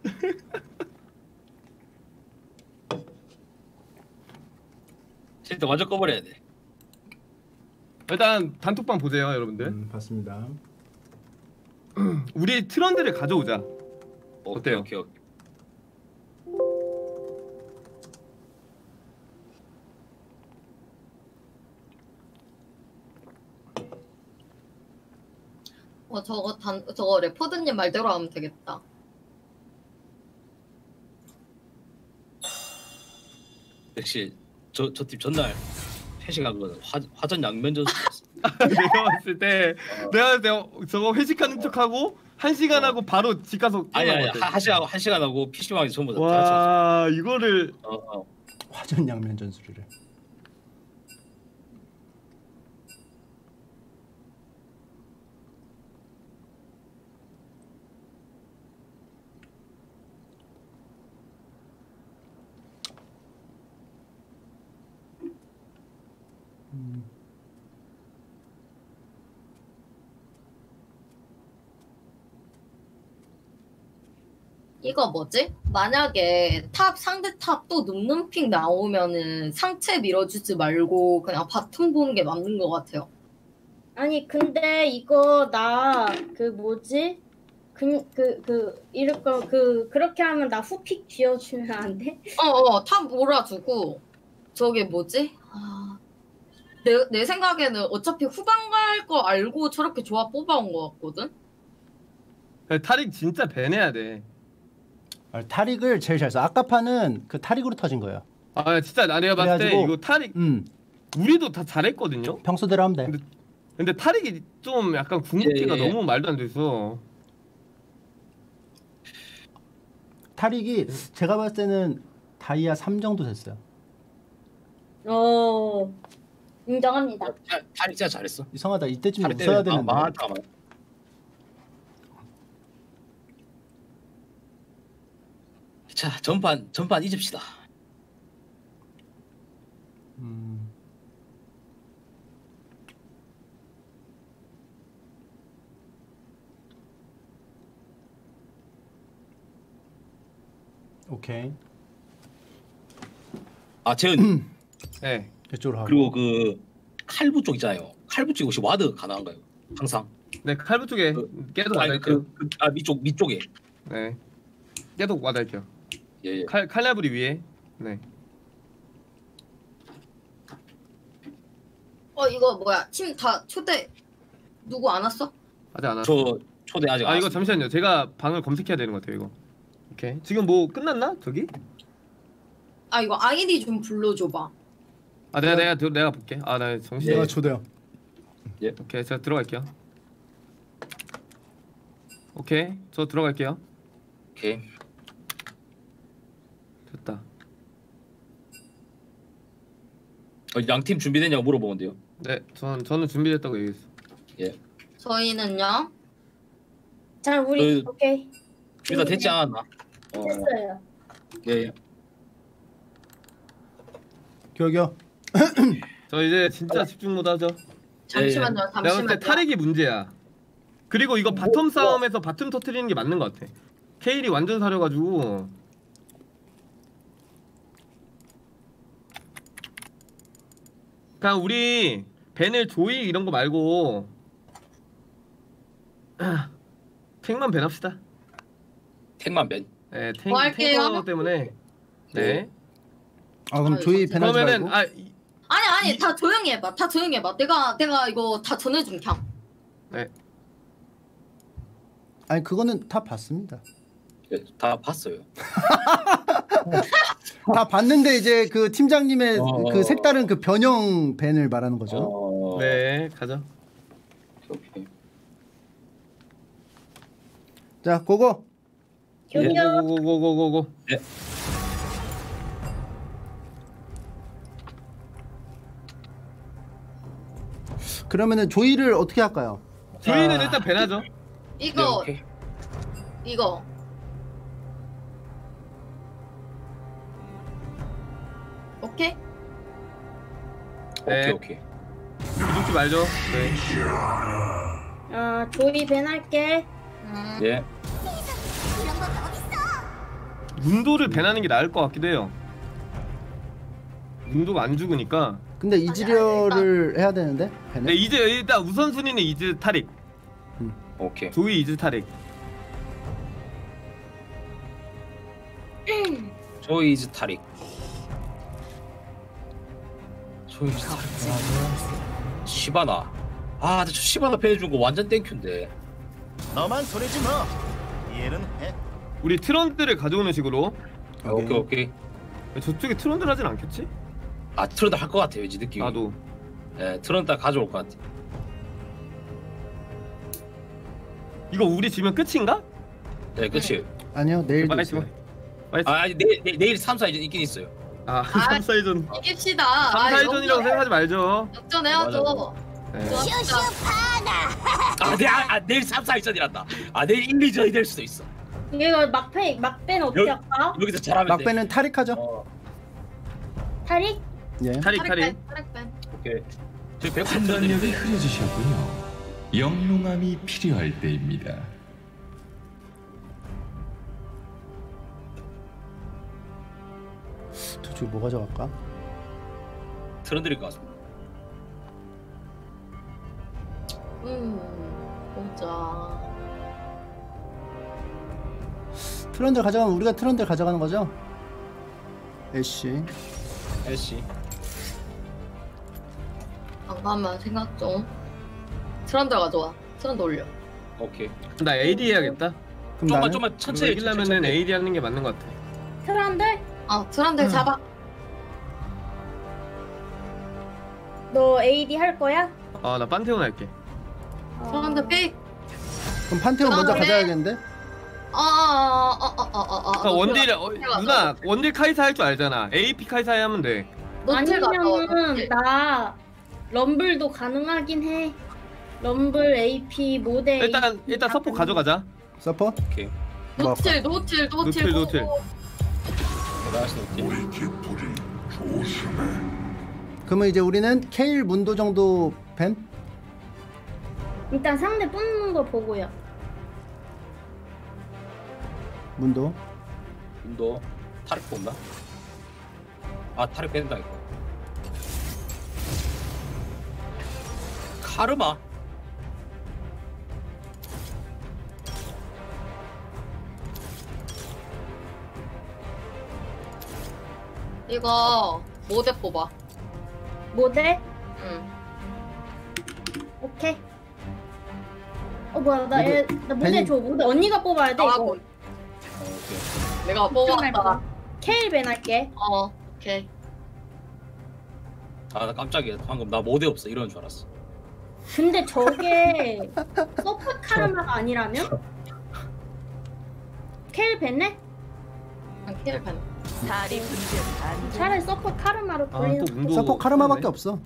진짜 완전 꺼버려야 돼. 일단 단톡방 보세요 여러분들 음, 봤습니다. 우리 트런드를 가져오자 어때요? 오케이, 오케이. 어 저거 단 저거 레포드님 말대로 하면 되겠다. 역시 저 저 팀 전날 회식 한 거는 화 화전 양면 전수. 내가 봤을 때 내가 봤을 때 저거 회식하는 척하고 한 시간 하고 바로 집 가서 아니 아니. 한 시간 한 시간 하고 PC방에서 전부 다 같이. 와 이거를 어, 어. 화전 양면 전술이래. 이거 뭐지? 만약에 탑 상대 탑또 눔눔픽 나오면은 상체 밀어주지 말고 그냥 바텀 보는 게 맞는 것 같아요. 아니 근데 이거 나 그 뭐지? 그 그 그 이럴 거그 그렇게 하면 나 후픽 쥐어주면 안 돼? 어어 탑 몰아주고 저게 뭐지? 아, 내, 내 생각에는 어차피 후반 갈거 알고 저렇게 조합 뽑아온 것 같거든? 타릭 진짜 ban해야 돼. 아, 타릭을 제일 잘 써. 아까 판은 그 타릭으로 터진 거예요. 아 진짜 나 내가 봤을 때 이거 타릭 음, 우리도 다 잘했거든요. 평소대로 하면 돼. 근데- 근데 타릭이 좀 약간 궁극기가 예, 예. 너무 말도 안 돼서 타릭이 제가 봤을 때는 다이아 3 정도 됐어요. 어 인정합니다. 타- 타릭 진짜 잘했어. 이상하다. 이때쯤 웃어야 때문에 되는데. 아, 아, 잠깐만. 자 전판 전판 잊읍시다. 음. 오케이. 아 재은 네. 이쪽으로 하고. 그리고 그 칼부 쪽 있잖아요. 칼부 쪽에 혹시 와드 가능한가요? 항상. 네 칼부 쪽에 계속 아니 와달게요. 그, 그, 아 밑쪽 밑쪽에. 네. 계속 와달게요. 예 예. 칼 칼라브리 위에. 네. 어 이거 뭐야 팀 다 초대 누구 안 왔어? 아직 안 왔어. 저 초대 아직 아안 이거. 잠시만요. 제가 방을 검색해야 되는 것 같아요 이거. 오케이. 지금 뭐 끝났나 저기? 아 이거 아이디 좀 불러줘봐. 아 내가 내가 들- 내가 볼게. 아 나 정신. 내가 초대요. 오케이 제가 들어갈게요. 오케이 저 들어갈게요. 오케이. 됐다. 어, 양팀 준비됐냐고 물어보는데요. 네, 전 저는 준비됐다고 얘기했어. 저희는요. 자 우리 그- 오케이 준비 다 됐지 않았나? 어. 됐어요. 예. 예. 교교. 저 이제 진짜 집중 못 하죠. 잠시만요. 내가 봤을 때 잠시만요. 타릭이 문제야. 그리고 이거 bottom 싸움에서 bottom 터트리는 게 맞는 것 같아. 케일이 완전 사려가지고. 그냥 우리 벤을 조이 이런 거 말고 아, 탱만 벤합시다. 택만 벤. 네, 탱 뭐 할게요? 탱거 때문에. 네. 아 그럼 아유, 조이 그러면은 말고 아 이- 아니 아니 다 조용히 해봐. 다 조용히 해봐. 내가 내가 이거 다 전해준 경. 아니 그거는 다 봤습니다. 예, 다 봤어요. 다 봤는데 이제 그 팀장님의 어. 그 색다른 그 변형 밴을 말하는 거죠. 어, 네 가자. 오케이. 자 고고. 교교 고고 고고 고고. 그러면은 조이를 어떻게 할까요? 조이는 아. 일단 벤하죠. 이거 네. 이거 오케이? 네. 오케이 오케이. 죽지 말죠. 네. 어 조이 ban 할게 음. 예. 문도를 ban하는 게 나을 것 같기도 해요. 문도가 안 죽으니까. 근데 이즈리얼을 해야 되는데 ban을. 네 이제 일단 우선순위는 이즈 타릭. 오케이. 조이 이즈 타릭. 조이즈 타릭. 타릭. 시바나. 아, 근데 저 시바나 ban해준 거 완전 thank you인데. 너만 손해지 마. 이해는 해. 우리 트런들을 가져오는 식으로. 오케이 오케이. 저쪽에 트런들 하진 않겠지? 아 트런들 할 것 같아 왠지 느낌이. 나도. 예, 트런드 딱 가져올 것 같아. 이거 우리 지면 끝인가? 네, 그치. 아니요 내일도 있어요. 아, 아니, 내일 내일, 내일 3, 4전 있긴 있어요. 아 3, 4회전. 이깁시다. 3, 아, 4회전이라고 생각하지 말죠. 역전해야죠. 네. 좋았다. 아, 내, 아, 아 내일 3, 4전이란다. 아, 내일 1, 2전이 될 수도 있어. 이거 막패 막벤 어떻게 여기- 할까? 여기서 잘하면 돼. 막배는 타릭하죠. 어, 타릭? 예. 타릭 타릭. 타릭 오케이. 저100% 판단력이 흐려지셨군요. 영롱함이 필요할 때입니다. 도대체 뭐 가져갈까? 트런들일 것 같습니다. 음, 보자. 트런들 가져가면 우리가 트런들 가져가는 거죠? 애쉬. 애쉬. 잠깐만 생각 좀. 트런들 가져와. 트런들 올려. 오케이. 나 AD 해야겠다. 그럼 좀만 좀만 천천히 천천히. AD 하는 게 맞는 것 같아. 트런들? 아, 트런들 음. 잡아. 너 AD 할 거야? 아 나 판테온 할게. 어, 트런들 pick. 그럼 판테온 먼저 그다음에- 가져야겠는데? 아, 아, 아, 아, 아, 아, 아. 아, 원딜 어. 누나 원딜 카이사 할 줄 알잖아. AP 카이사 하면 돼. 노틸. 아니면은 노틸. 나 럼블도 가능하긴 해. 럼블 AP 모델 일단 일단 서포 가져가자. 서포? 오케이. 노틸, 노틸, 노틸. 노틸, 노틸. 나이스 노틸. 그러면 이제 우리는 케일 문도 정도 밴? 일단 상대 뽑는 거 보고요. 문도. 너 타릭 본다? 아 타릭 뺀다 이거. 카르마. 이거 모델 뽑아. 모델? 응. 오케이. 어 뭐야 나, 모델- 애, 나 모델 줘 모델 언니가 뽑아야 돼 아, 이거. 뭐. 어, 오케이. 내가 걱정할 뽑았다. 케일 벤 할게. 어, 오케이. 아 나 깜짝이야. 방금 나 모대 없어 이러는 줄 알았어. 근데 저게 서포 카르마가 아니라면? 케일 벤네? 난 케일 반. 다리 분쟁 안 차라리 서포 카르마로 돌리는 아또 문도. 서퍼 카르마밖에 없어.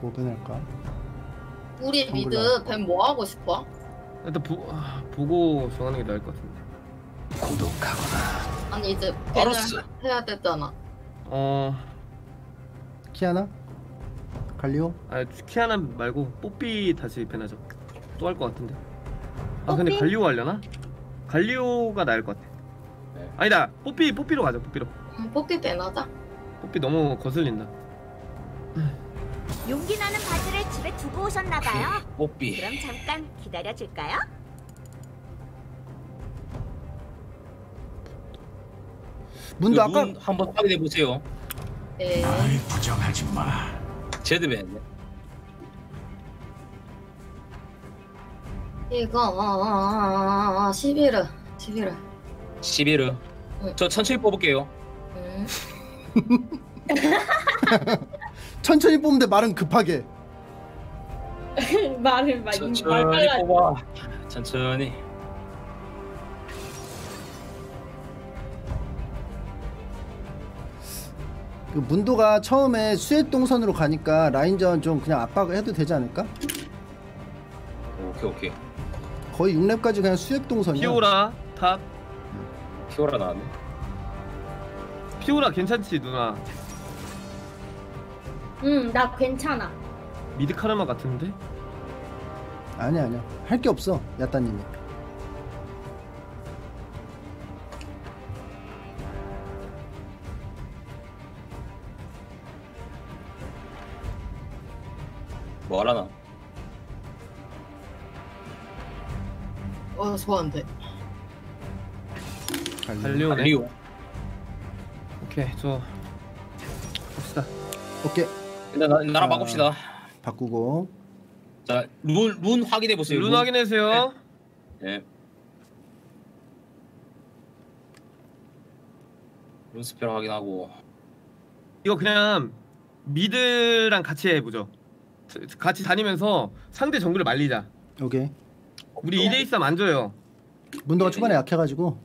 뭐 밴할까? 우리. 미드 뱀 뭐 하고 싶어? 일단 보, 아, 보고 정하는 게 나을 것 같은데. 구독하거나 아니 이제 뱀을 알았어. 해야 되잖아. 어, 키아나? 갈리오? 아 키아나 말고 뽀삐 다시 벤하자. 또할 것 같은데. 아 근데 뽀삐? 갈리오 하려나? 갈리오가 나을 것 같아 네. 아니다 뽀삐 뽀삐로 가자 뽀삐로 음, 뽑기 빼나자. 뽀삐 너무 거슬린다 용기 나는 바지를 집에 두고 오셨나봐요. 뽀삐. 그럼 잠깐 기다려줄까요? 문도 그 아까 문 한번 확인해 보세요. 네. 부정하지 마. 제드맨. 이거 11월 11월 11을. 응. 저 천천히 뽑을게요. 음. 천천히 뽑는데 말은 급하게. 말을 막 천천히 말빨라. 뽑아. 천천히. 문도가 처음에 수액 동선으로 가니까 라인전 좀 그냥 압박해도 되지 않을까? 오케이 오케이. 거의 6렙까지 그냥 수액 동선이야. 피오라 top 피오라 나왔네. 피오라 괜찮지 누나 응 나 괜찮아. mid 카르마 같은데? 아니야 아니야. 할 게 없어 야따님이. 뭐 하려나? 어 좋아한데. 갈리오네 갈리오. 오케이 저 갑시다 오케이 일단 나, 나랑 자, 바꿉시다. 바꾸고. 자, rune, rune 확인해 보세요. 룬 확인해주세요 네. rune spell 확인하고. 이거 그냥 미드랑 같이 해보죠 같이 다니면서 상대 정글을 말리자 오케이. 우리 2대2 안 져요 문도가 초반에 약해가지고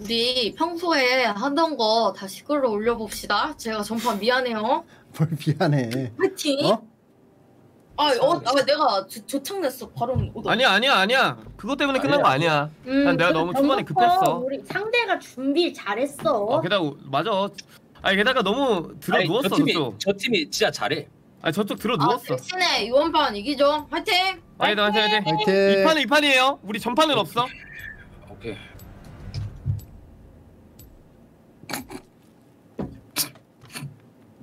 우리 평소에 하던 거 다시 끌어올려 봅시다. 제가 전판 미안해요. 뭘 미안해. 파이팅. 어? 아, 어, 아, 내가 조, 조창냈어. 바로 오더. 아니야 아니야 아니야 그것 때문에 끝난 거 아니야 음, 난 내가 그 너무 초반에 급했어 우리 상대가 준비 잘했어. 어, 게다가 맞아 아니 게다가 너무 들어 아니, 누웠어 저 팀이, 저 팀이 진짜 잘해. 아니 저쪽 들어 아, 누웠어 대신에 이원판 이기죠. 파이팅. 아니 나 화이팅 화이팅 화이팅. 이 판은 이 판이에요 우리 전판은 없어 오케이.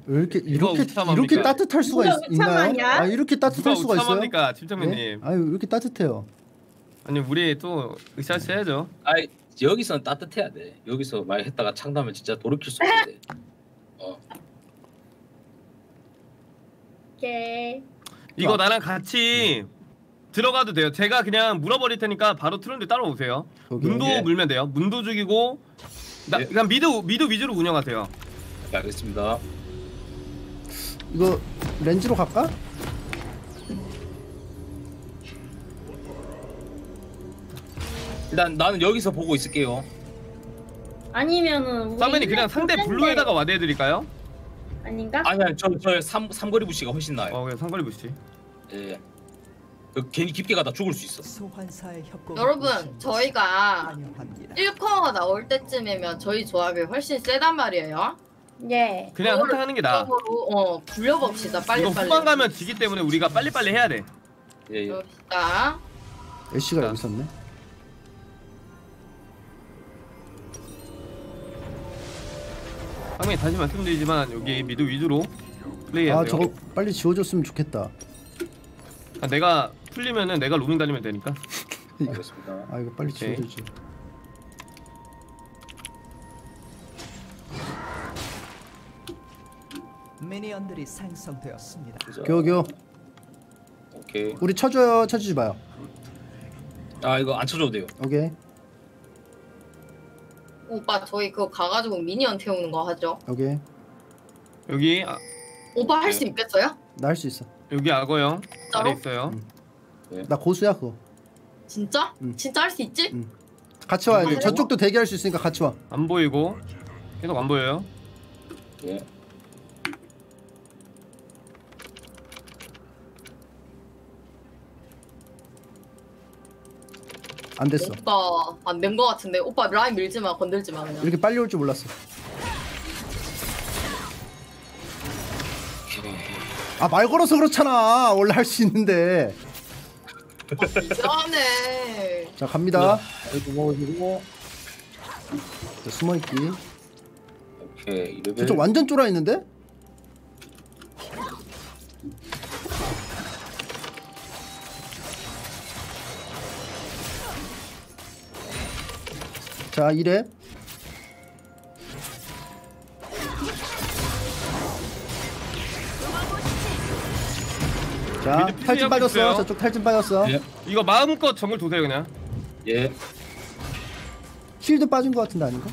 왜 이렇게 이렇게 우참합니까? 이렇게 따뜻할 수가 누가 있, 있나요? 우참하냐? 아 이렇게 누가 따뜻할 수가 있어요? 우참합니까 예? 침착맨님 아유 왜 이렇게 따뜻해요? 아니 우리 또 으쌰으쌰 해야죠 아이, 여기서는 따뜻해야 돼. 여기서 말 했다가 창담면 진짜 돌이킬 수 없는데. 어. 오케이. 이거 나랑 같이 들어가도 돼요 제가 그냥 물어버릴 테니까 바로 트론드 따라오세요 오케이. 문도 예. 물면 돼요 문도 죽이고 나 예. 그냥 미드 미드 위주로 운영하세요 네, 알겠습니다. 이거 렌즈로 갈까? 일단 나는 여기서 보고 있을게요. 아니면은 우리 사면이 그냥 상대 블루에다가 와대해드릴까요? 아닌가? 아니야, 저저 삼 삼거리 부시가 훨씬 나아요. 어 그냥 상거리 부시 예. 그 괜히 깊게 가다 죽을 수 있어. 소환사의 협곡. 여러분, 저희가 1커가 나올 때쯤이면 저희 조합이 훨씬 세단 말이에요. 예. 그냥 그거를 한타 하는 게 나아 조합으로, 어, 굴려봅시다. 빨리 이거 빨리. 후반 가면 지기 때문에 우리가 빨리빨리 해야 돼 예, 예. 봅시다. 애쉬가 여기 있었네. 상면이 다시 말씀드리지만 여기 미드 위주로 플레이해야 아 돼요 저거 빨리 지워줬으면 좋겠다. 아, 내가 풀리면은 내가 로밍 다니면 되니까 알겠습니다. 아 이거 빨리 오케이. 지워주지. 미니언들이 생성되었습니다. 교교 오케이. 우리 쳐줘요 쳐주지 마요. 아 이거 안 쳐줘도 돼요. 오케이 오빠, 저희 그거 가가지고 미니언 태우는 거 하죠. 오케이 여기 아, 오빠 할 수 있겠어요? 나 할 수 있어. 여기 악어형 아래 진짜로? 있어요 나 고수야 그거. 진짜? 응. 진짜 할 수 있지? 응. 같이 와야 돼. 보이고? 저쪽도 대기할 수 있으니까 같이 와. 안 보이고 계속 안 보여요 예. 안 됐어. 오빠 안된 거 같은데. 오빠 라인 밀지 마, 건들지 마 그냥. 이렇게 빨리 올 줄 몰랐어. 아 말 걸어서 그렇잖아. 원래 할 수 있는데. 이상하네. 자 갑니다. 이거 먹어주고 자, 숨어있기. 오케이 저쪽 완전 쫄아 있는데? 자, 이래. 자, 미드 탈진 빠졌어. 있어요. 저쪽 탈진 빠졌어. 예. 이거 마음껏 정글 도세요 그냥. 예 shield 빠진 것 같은데 아닌가?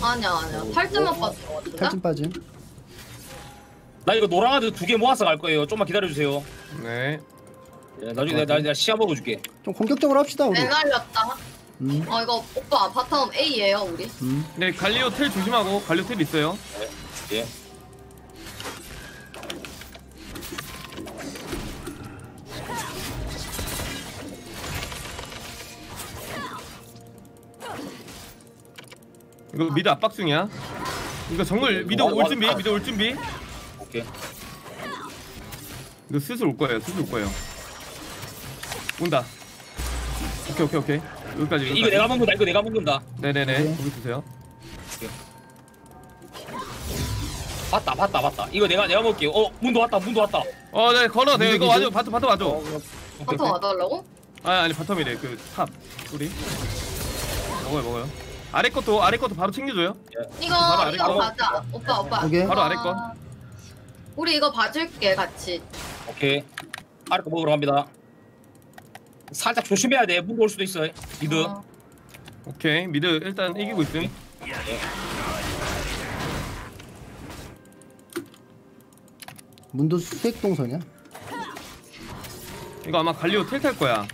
아니야 아니야. 탈진만 빠진 것 같은데. 탈진 빠짐. 나 이거 노랑 ward 두 개 모아서 갈 거예요 좀만 기다려 주세요 네. 예, 나중에 내가, 내가 시야 먹어 줄게 좀 공격적으로 합시다 우리. 내 날렸다. 음, 어 이거 오빠 bottom A예요 우리. 음. 네 갈리오 텔 조심하고 갈리오 텔 있어요. 예 이거 mid 압박 중이야. 이거 정글 mid 올 준비 mid 올 준비. 오케이 이거 슬슬 올 거예요. 슬슬 올 거예요. 온다. 오케이 오케이 오케이. 여기까지. 이거 여기까지. 내가 먹는다 이거 내가 먹는다 네네네. 오케이. 거기 주세요. 봤다 봤다 봤다 이거 내가 내가 먹을게요 어 문도 왔다 문도 왔다 어, 네 걸어. 네 이거 와줘. bottom bottom 와줘. bottom 와달라고? 아 아니 bottom이래. 그 top. 우리. 먹어요 먹어요. 아래 것도 아래 것도 바로 챙겨줘요. 이거 바로 아래 이거 거. 가자. 오빠 오빠. 오케이. 바로 아래 거. 아, 우리 이거 봐줄게 같이. 오케이 아래 거 먹으러 갑니다 살짝 조심해야 돼 문도 올 수도 있어 미드 어. 오케이 미드 일단 이기고 있음. 문도 수색 동선이야? 이거 아마 갈리오 텔탈 거야.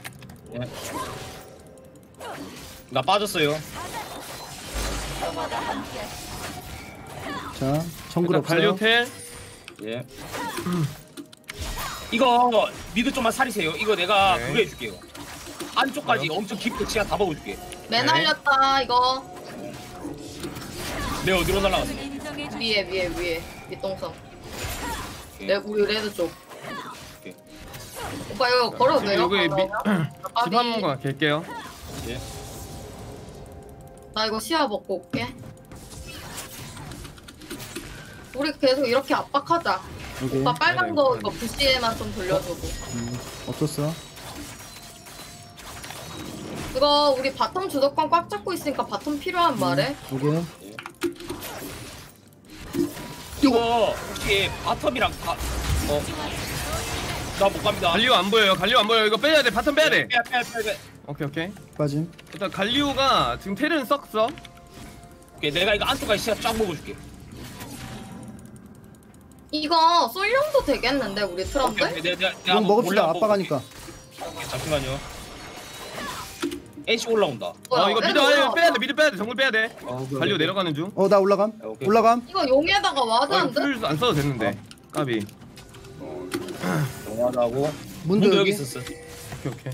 나 빠졌어요 자, 정글 일단 갈리오 없어요. 텔. 예 이거 미드 좀만 살리세요 이거 내가 네. 그거 해줄게요 안쪽까지 엄청 깊게 치아 다 먹어줄게 매 네. 날렸다 이거. 내가 어디로 날라갔어 위에 위에 위에. 오케이. 내 우리 red 쪽. 오케이. 오빠 이거 걸어도 돼요? 여기 미- 그러면? 아, 집 한 번만 갈게요. 나 이거 시야 먹고 올게. 우리 계속 이렇게 압박하자. 오케이. 오빠 빨간 네네, 거 네네. 이거 bush에만 좀 돌려주고. 음, 없었어. 이거 우리 bottom 주도권 꽉 잡고 있으니까 bottom 필요하면 말해. 오케이. 이거 혹시 bottom이랑 가... 어? 나 못 갑니다 갈리오 안 보여요. 갈리오 안 보여. 이거 빼야 돼. bottom 빼야 돼. 빼야 빼야 빼야 빼야. 오케이 오케이. 빠짐. 일단 갈리오가 지금 텔은 썼어. 오케이 내가 이거 안쪽까지 시야 쫙 먹어줄게 이거 솔용도 되겠는데 우리 트런들? 오케이 내가 내가 내가 이건 한번 먹읍시다. 압박하니까. 볼게. 잠시만요 애쉬 올라온다 어 이거 mid 아예. 빼야 돼. mid 빼야 돼. 정글 빼야 돼. 갈리오 내려가는 중. 어, 나 올라감. 오케이. 올라감. 이거 용에다가 어, ward 한대? 플 안 써도 됐는데. 까비. 영화하고 문도 문도 여기. 있었어 오케이 오케이.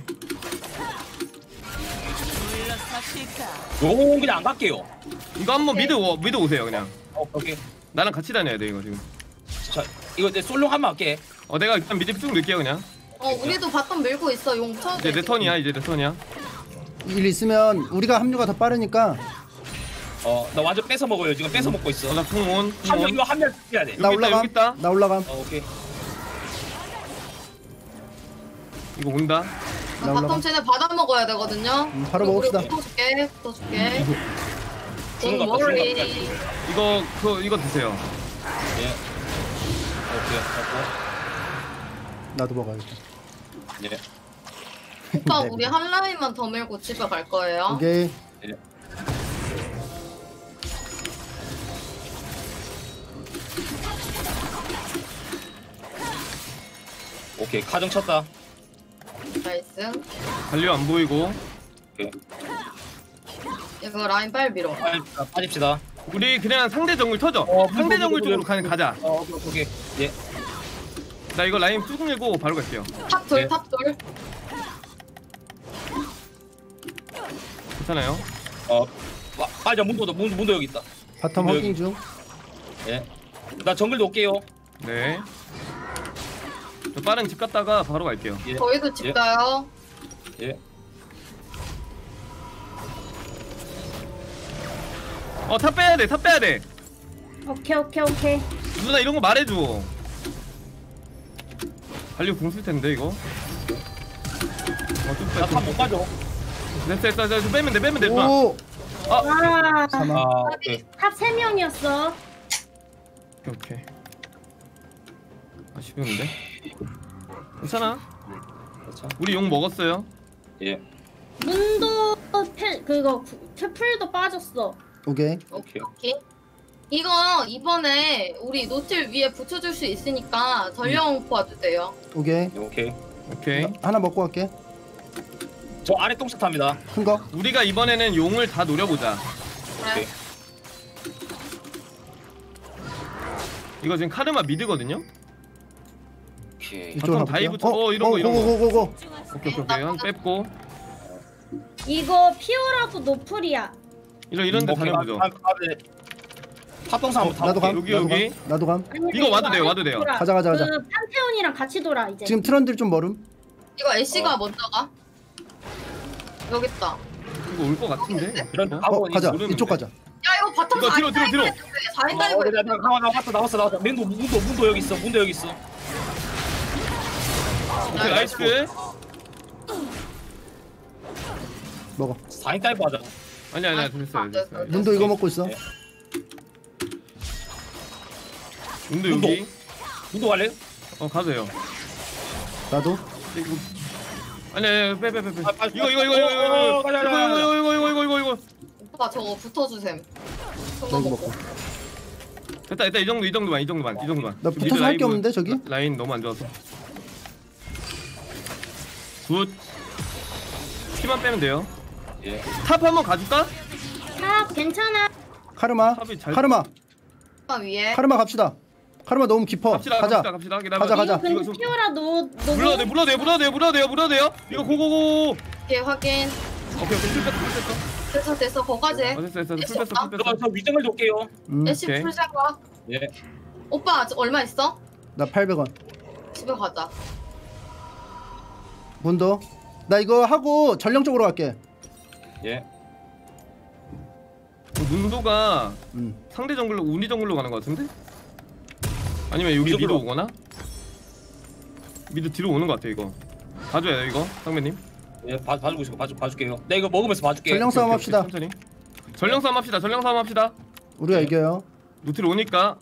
요거 그냥 안 갈게요 이거 한번 mid 오, mid 오세요 그냥. 어, 오케이 나랑 같이 다녀야 돼 이거 지금. 자 이거 내 솔로 한번 할게 어 내가 일단 mid 쭉 넣을게요 그냥. 어 우리도 bottom 밀고 있어 용 쳐도 이제 내 turn이야 이제 내 turn이야. 일 있으면 우리가 합류가 더 빠르니까 어 나 완전 뺏어 먹어요 지금 뺏어 먹고 있어 어 나 풍온 한 명 풍온. 이거 한명 해야 돼 나 여기 있다, 올라감. 여기 있다. 나 올라감. 어, 오케이 이거 온다. 나 올라감. 바텀 쟤네 받아 먹어야 되거든요. 음, 바로 먹읍시다. 붙어줄게, 붙어줄게. 주는 거 돈 없다, 주는 거 머리. 없다. 이거 그 이거 드세요. 예 오케이 나도 먹어야겠다. 하고 예 오빠 네. 우리 한 라인만 더 밀고 집에 갈 거예요. 오케이. 오케이 가정 쳤다 나이스. 갈리오 안 보이고. 오케이 이거 라인 빨리 밀어. 빠집시다 빠집시다 우리 그냥 상대 정글 터져. 어, 상대 정글 쪽으로. 가는 가자. 어 오케이 오케이 예 나 이거 라인 쭉 밀고 바로 갈게요. top 돌, 네. top 돌. 괜찮아요? 어, 빠, 빠져 문도 문도 문도 여기 있다. bottom 여기. 확인 중. 예. 나 정글 놓을게요. 네. 저 빠른 집 갔다가 바로 갈게요. 예. 저희도 집 예. 가요. 예. 어 top 빼야 돼 top 빼야 돼 오케이 오케이 오케이. 누나 이런 거 말해줘 갈리오 궁쓸 텐데 이거 어 좀 빼. 나 top 못 가죠. 됐어 됐어 됐어 빼면 돼 빼면 돼오 와. 사망. 아, 오케이. top 세 명이었어. 오케이 오케이 아쉬운데 괜찮아 그렇죠. 우리 용 먹었어요 예. 문도 패 그거 채플도 빠졌어. 오케이 오케이. 오케이. 이거 이번에 우리 노틸 위에 붙여줄 수 있으니까 전령 도와주세요. 오케이 오케이. 오케이 하나 먹고 갈게 저 아래 똥차 탑니다. 큰 거 우리가 이번에는 용을 다 노려보자 그래. 이거 지금 카르마 미드거든요 오케이. 이쪽으로 바텀 가볼게요 다이브 쳐- 어, 이런 거, 이런 거. 고고고고고 오케이 오케이 오케이 한 뺐고 이거 피오라도 노플이야. 이런 이런 데 다녀보죠 탑동사 한번 나도 감 여기, 나도 여기. 감 나도 감 아니, 이거 와도 돼요, 와도 돼요. 돌아. 가자, 가자, 가자. 그 판테온이랑 같이 돌아 이제. 지금 트런들 좀 멀음 이거 애쉬가 어. 먼저 가. 여기 있다. 이거 올 것 같은데 어? 어 가자 모르는데. 이쪽 가자 야 이거 바텀 이거 뒤로, 뒤로, 뒤로. 4인 어, 다이브 그래, 나 나와 나왔어 나왔어 나왔어. 문도 문도 문도 여기 있어. 문도 여기 있어. 오케이 나이스 먹어 4인 dive 하자. 아니 아니 아니 됐어요 됐어요 문도 이거 먹고 있어 문도 문도. 여기 문도 갈래? 어 가도 돼요 나도 이거 아니 아니 빼빼빼빼 아, 아, 이거 이거 이거 이거 이거. 이거 이거 이거 이거 이거 이거 오빠 저거 붙어주셈. 나 저거 이거 먹고. 먹고 됐다 됐다 이 정도 이 정도만 이 정도만 이 정도만 나 붙어서 mid 할게 라인 없는데 저기 라- 라인 너무 안 좋아서 good 키만 빼면 돼요 예. top 한번 가줄까? top 괜찮아. 카르마 top이 잘 카르마 top 위에. 카르마 갑시다 카르마 너무 깊어 갑시다 가자 갑시다 갑시다 기다려 가자, 가자. 이거 근데 피오라 돼 물러도 돼 물러도 돼 물러도 돼요 이거 go go go 오케이 확인. 오케이 오케이 플 뺐어 풀 뺐어 됐어 됐어 거기까지. 어, 됐어 됐어 풀 뺐어 플 저, 뺐어 저 위 정글 놓을게요. 음, 애쉬 오케이. 풀 생각. 예. 오빠 저 얼마 있어? 나 800원 집에 가자. 문도 나 이거 하고 전령 쪽으로 갈게 예. 그 문도가 음. 상대 정글로 우리 정글로 가는 것 같은데? 아니면 여기 mid. 오거나? mid 뒤로 오는 것 같아 이거 봐줘야 돼 이거 상배님 예, 봐, 봐주고 있어. 봐주, 봐줄게요. 내가 이거 먹으면서 봐줄게. 전령 싸움 합시다 천천히 전령 싸움 합시다 전령 싸움 합시다 우리가 이겨요 노틸 오니까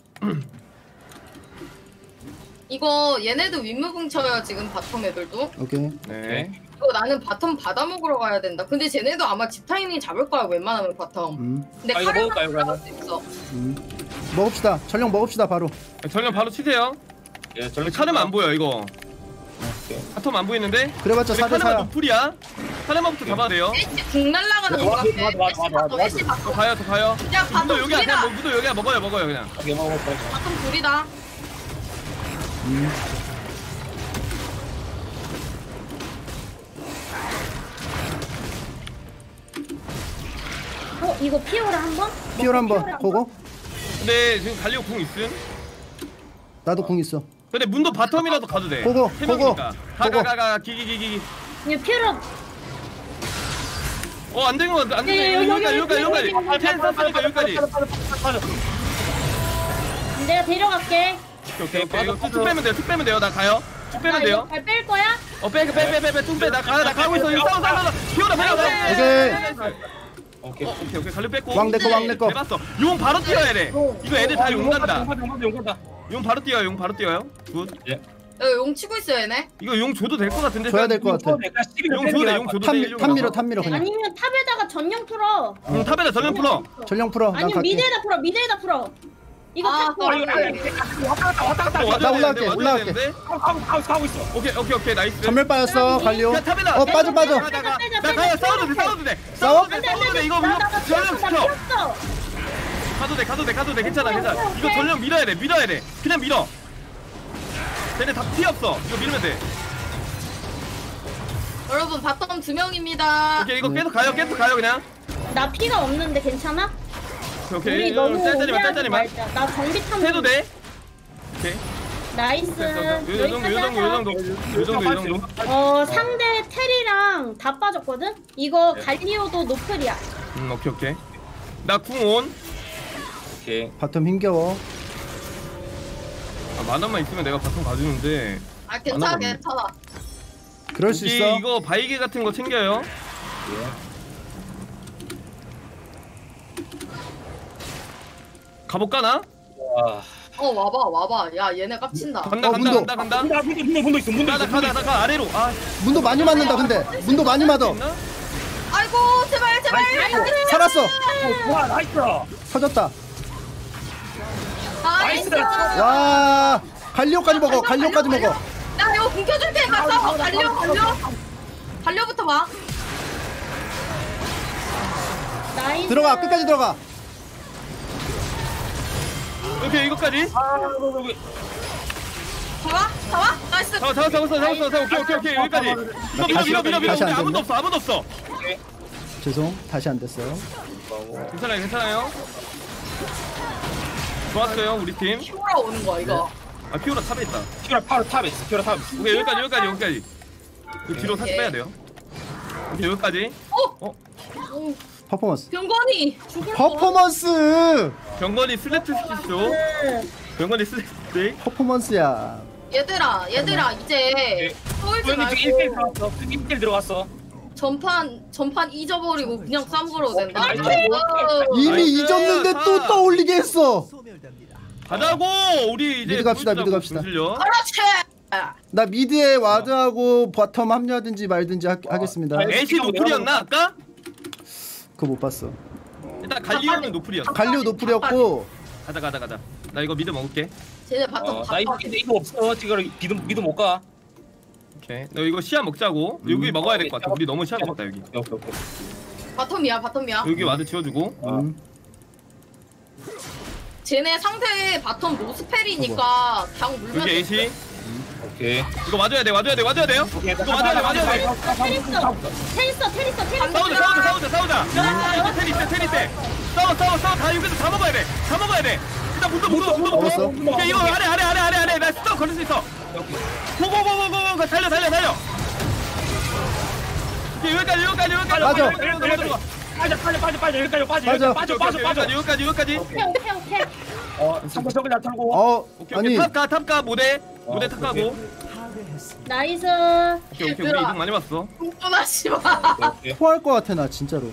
이거 얘네도 윗moving 쳐요 지금 bottom 애들도. 오케이 네 이거 나는 bottom 받아 먹으러 가야 된다. 근데 쟤네도 아마 집 타이밍 잡을 거야 웬만하면 bottom. 음, 근데 아, 이거 카르마 먹을까요, 그러면? 수 있어. 음. 먹읍시다 전령 먹읍시다 바로 전령 바로 치세요 예, 전령 카르마 안 보여 이거 바텀 안 보이는데? 그래봤자 근데 4대 카르마 4야 노플이야 카르마부터 잡아야 돼요 애쉬 궁 날라가는 네, 거 와드, 같아. 애쉬 바텀, 와드. 애쉬 더 바텀. 가요 더 가요 야 무도 바텀 여기야 그냥 둘이다. 뭐, 무도 여기야 먹어요 먹어요 그냥 오케이, 먹어, 먹어. 바텀 둘이다. 어 이거 피오라 한 번? 피올 한번 피오라 한 보고? 근데 지금 갈리오 궁 있음? 나도 궁 있어. 근데 문도 바텀이라도 가도 돼. 고고, 세 고고. 가가가가 기기기기. 이거 피오라 어안 되는 거 같아 안 네, 거 여기까지 여기, 여기까지 여기, 여기까지. 텐 쌌으니까 여기까지. 내가 데려갈게. 오케이 오케이 이거 툭 빼면 돼요 툭 빼면 돼요. 나 가요. 툭 빼면 돼요. 발뺄 거야? 어 빼 빼 빼 빼빼툭빼나 가, 나 가고 있어. 이거 싸워 싸워 싸워 피오라 피오라 오케이. 오케이 오케이 오케이. 갈리오 뺐고. 왕 내꺼, 왕 내꺼. 해봤어. 용 바로 뛰어야 돼. 이거 애들 다 용 간다. 용 간다, 바로 뛰어요 용 바로 뛰어요. good. 야, 용 치고 있어 얘네. 이거 용 줘도 될 것 같은데 줘야 될 것 같아. 용 줘도 돼, 용 줘도 top, 돼. top 밀어 top 밀어 그냥. 아니면 top에다가 전령 풀어. 응 top에다 전령 풀어. 전령 풀어. 난 아니면 갈게. mid에다 풀어. mid에다 풀어. 이거 아, top 풀어. 빨리, 빨리. 왔다 갔다, 왔다 갔다. 어, 나 올라갈게, 올라갈게. 가고, 가고, 가고, 가고 있어. 오케이 오케이 오케이 nice 점멸 빠졌어 갈리오 야 top에다 어 빠져 빠져 나, 가요 싸워도 돼 싸워도 돼 싸워? 싸워도 돼 이거 나, 이거 피었어, 나 시켜. 가도 돼 가도 돼 가도 돼 괜찮아 괜찮아 이거. 전령 밀어야 돼 밀어야 돼 그냥 밀어 쟤네 다 피 없어 이거 밀면 돼 여러분 bottom 두 명입니다. 오케이 이거 계속 가요 계속 가요 그냥 나 피가 없는데 괜찮아? 오케이 우리 오케이 너무 짤짤이만 오해하지 짤짤이만 말자. 나 정비 탐. 해도 돼 오케이 nice. 요 정도 요 정도 요 정도 요 정도 요 정도 요 정도 어 상대 텔이랑 다 빠졌거든? 이거 갈리오도 노플이야. 음 오케이 오케이 나 궁온 오케이. bottom 힘겨워. 아, 만원만 있으면 내가 bottom 가주는데 아 괜찮아 안 괜찮아. 그럴 수 있어. 이거 바위게 같은 거 챙겨요 가볼까나? 와. 어 와봐 와봐. 야 얘네 깝친다. 간다 어, 간다 문도. 간다 간다 문도 문도 문도 있어 문도 있어. 문도 있어. 가다 아래로 아 문도 많이 맞는다 근데. 문도 많이 맞아. 있나? 아이고 제발 제발. 살았어. 와 nice. 터졌다. nice. 와 갈리오까지 먹어. 갈리오까지 먹어. 나 이거 굶겨줄게. 가서 달려 달려. 달려부터 봐. 나이스. 들어가 끝까지 들어가. 오케이 이거까지 잡아 잡아. nice. 잡아 잡아 잡았어 잡았어 잡았어 오케이 오케이 오케이 여기까지 이거 밀어 밀어 밀어 밀어 다시 안 밀어 아무도 됐네. 없어 아무도 없어 죄송 다시 안 됐어요. 괜찮아요 괜찮아요 좋았어요 우리 팀 피오라 오는 거야 이거. 아 피오라 top에 있다 피오라 파워 top에 있어. 피오라 top에 있어. 오케이 여기까지 여기까지 여기까지 그 뒤로 살짝 빼야 돼요 오케이 여기까지 어? 퍼포먼스. 병건이 죽을 거. 퍼포먼스. 병건이 슬래트 스티죠 병건이 슬래트 퍼포먼스야. 얘들아 얘들아 이제 지금 1대1 말고 들어갔어. 1대1 들어갔어. 전판 전판 잊어버리고 그냥 쌈 걸어도 된다. 이미. 잊었는데 또 아. 떠올리게 했어. 가자고 우리 이제 미드 갑시다, 미드 갑시다. 그렇지. 나 mid에 ward하고 bottom 합류하든지 말든지 하, 하겠습니다. 아, 애쉬 노플이었나 아까? 그거 못 봤어. 일단 갈리오는 노플이었어. 갈리오 노플이었고. 가자 가자 가자. 나 이거 mid 먹을게. 쟤네 bottom 어, 다 나 이거 근데 이거 없어. 지금 mid mid 못 가. 오케이. 너 이거 시야 먹자고. 여기 먹어야 될 것 같아. 우리 너무 시야 먹었다 여기. 오케이 오케이. bottom이야 bottom이야. 여기 와드 지워주고. 음. 쟤네 상대 bottom no spell이니까 그냥 물면 여기 돼. 애쉬 오케이. 이거 맞아야 돼 맞아야 돼 맞아야 돼요 이거 맞아야 돼 맞아야 돼 테리스어. 텔 있어. 텔 있어. 텔 있어. 싸우자 싸우자 싸우자 싸우자 텔이 있대 텔이 있대 싸워 싸워 싸워 다 여기서 다 먹어야 돼 다 먹어야 돼 일단 문도 문도 문도 먹었어. 오케이 이거 아래 아래 아래 아래 아래 나 스톱 걸릴 수 있어 고고고고고 달려 달려 달려 오케이 여기까지 여기까지 여기까지 맞아. 여기까지, 여기까지, 여기까지. 빠져 빠져 빠져 빠져 여기까지 빠져 빠져. 여기까지 빠져 빠져 빠져. 여기까지 여기까지 오케이 오케이 오케이. 어 상대 저기 나 털고. 어 오케이 아니 오케이 탑가 탑가 모델 모델 어, 탑가고. 나이스. 오케이 오케이 우리 이동 많이 봤어 마. 오케이. 토할 것 같아 나 진짜로.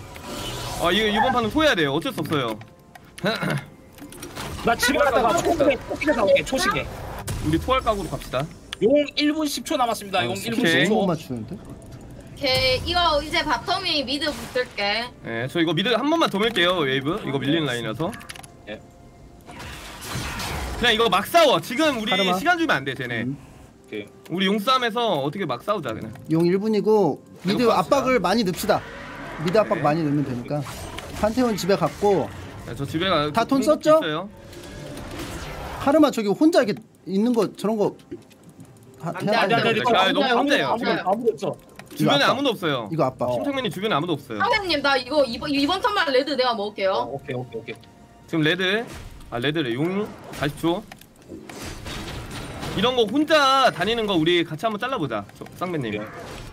아 이거 이번 판은 소해야 돼요 어쩔 수 없어요 나 집에 갔다가 초식에 초식에 나올게 초식에. 우리 토할 각으로 갑시다 용 1분 10초 남았습니다. 용 1분 오케이. 못 10초. 맞추는데? 오케이 이거 이제 바텀이 미드 붙을게. 네, 저 이거 mid 한 번만 더 밀게요 웨이브 이거 밀리는 라인이라서 예. 그냥 이거 막 싸워 지금 우리 하나만. 시간 주면 안 돼 쟤네 음. 오케이. 우리 용싸움에서 어떻게 막 싸우자 그냥 용 1분이고 mid 이거 압박을 많이 넣읍시다. mid 압박 네. 많이 넣으면 되니까. 판테온 집에 갔고 네, 저 집에 가 다돈 공급 썼죠? 있어요. 카르마 저기 혼자 이렇게 있는 거 저런 거 하, 안 돼, 해야 안 돼, 안 돼. 되는데. 아, 너무 혼자예요, 아무도 지금. 아무도 없어. 주변에 아빠. 아무도 없어요 이거 아빠. 심창맨이 주변에 아무도 없어요 선생님 나 이거 이번 이번 턴만 레드 내가 어, 먹을게요. 오케이 오케이 오케이. 지금 레드 아 레드래 용 40초 이런 거 혼자 다니는 거 우리 같이 한번 잘라보자 저, 쌍배님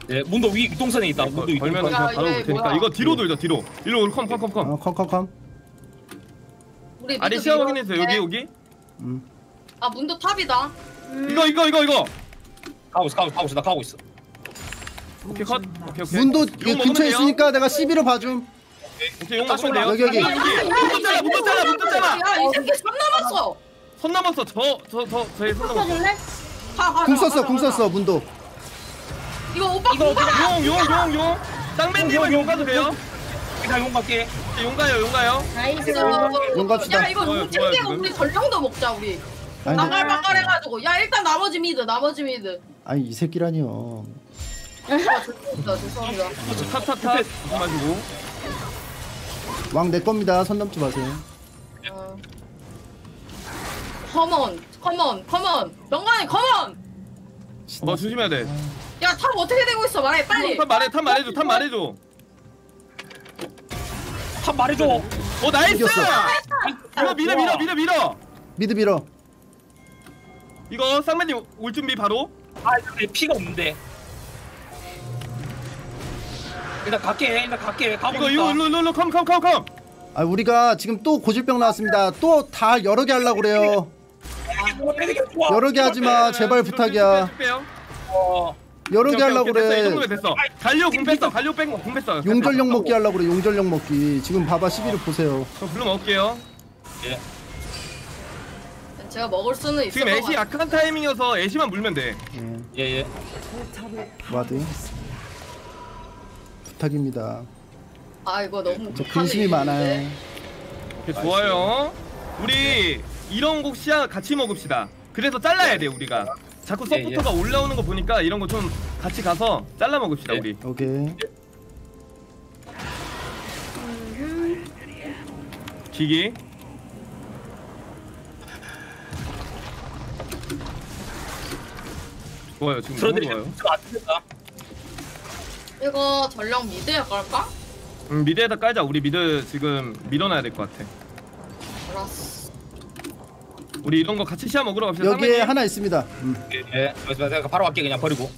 네 문도 위 동선에 있다. 문도 위. 걸면 동선에. 그냥 바로 이게 테니까. 이거 뒤로 돌자 뒤로 일로 컴컴컴컴 어, 컴컴컴. 우리 아래 시야. 확인해주세요 여기 여기 음. 아 문도 탑이다. 이거 이거 이거 이거 가고 있어 가고 있어 가고 있어 나 가고 있어. 오케이 컷 오케이 오케이 문도 근처에. 있으니까 내가 12로 봐줌. 오케이 용 먹으면 돼요 여기, 여기. 문도 잘라 문도 잘라 문도 잘라 야이 새끼 손 남았어. 손 남았어 저저저 저의 손 남았어? 가, 가, 궁 가, 썼어 가, 궁 가. 썼어 문도. 이거 오빠 이거 궁 가. 용용 용용 쌍배님은 용 가도 돼요 나 용 갈게. 용 가요 용 가요 nice. 용 갑시다. 야 이거 챙기고 지금. 우리 전령도 먹자 우리. 아니, 나갈나갈 해가지고 야 일단 나머지 mid 나머지 mid. 아니 이 새끼라니요. 아 죄송합니다 죄송합니다. top top top 조심하시고 왕 내 겁니다. 선 넘지 마세요. 어. 컴온 컴온 컴온 명관이 컴온. 어 조심해야 돼 야 top 어떻게 되고 있어 말해 빨리. top 말해 top 말해줘 top 말해줘 한 말해줘. 어 nice 이겼어. 이거 밀어 밀어 밀어 밀어 mid 밀어. 이거 쌍배님 올 준비 바로 아 근데 피가 없는데. 일단 갈게 일단 갈게 가고 이거 이거 일로 일로 일로 come come come come 아 우리가 지금 또 고질병 나왔습니다. 또 다 여러 개 하려고 그래요. 여러 개 하지 마. 제발 부탁이야. 여러 개 하려고 그래. 됐어. 갈려 공 뺐어. 갈려 뺀거 공 뺐어. 용전력 먹기 하려고 그래. 용전력 먹기. 지금 봐봐 11을 보세요. 저 불러 먹을게요. 제가 먹을 수는 있을 지금 것 애쉬. 약한 타이밍이어서 애쉬만 물면 돼. 예 예 와드. 부탁입니다. 아 이거 너무 저 근심이. 많아요. 오케이, 좋아요. 우리 이런 곡 시야 같이 먹읍시다. 그래서 잘라야 돼 우리가. 자꾸 예, 예. 서포터가 올라오는 거 보니까 이런 거 좀 같이 가서 잘라 먹읍시다 예. 우리. 오케이. 기기. 좋아요 지금 너무 좋아요. 된다 이거 전력 미드에 갈까? 음, 미드에다 깔자. 우리 미드 지금 밀어놔야 될 것 같아. 알았어. 우리 이런 거 같이 시야 먹으러 갑시다. 여기에. 하나 있습니다. 음. 예 그래서 내가 바로 갈게 그냥 버리고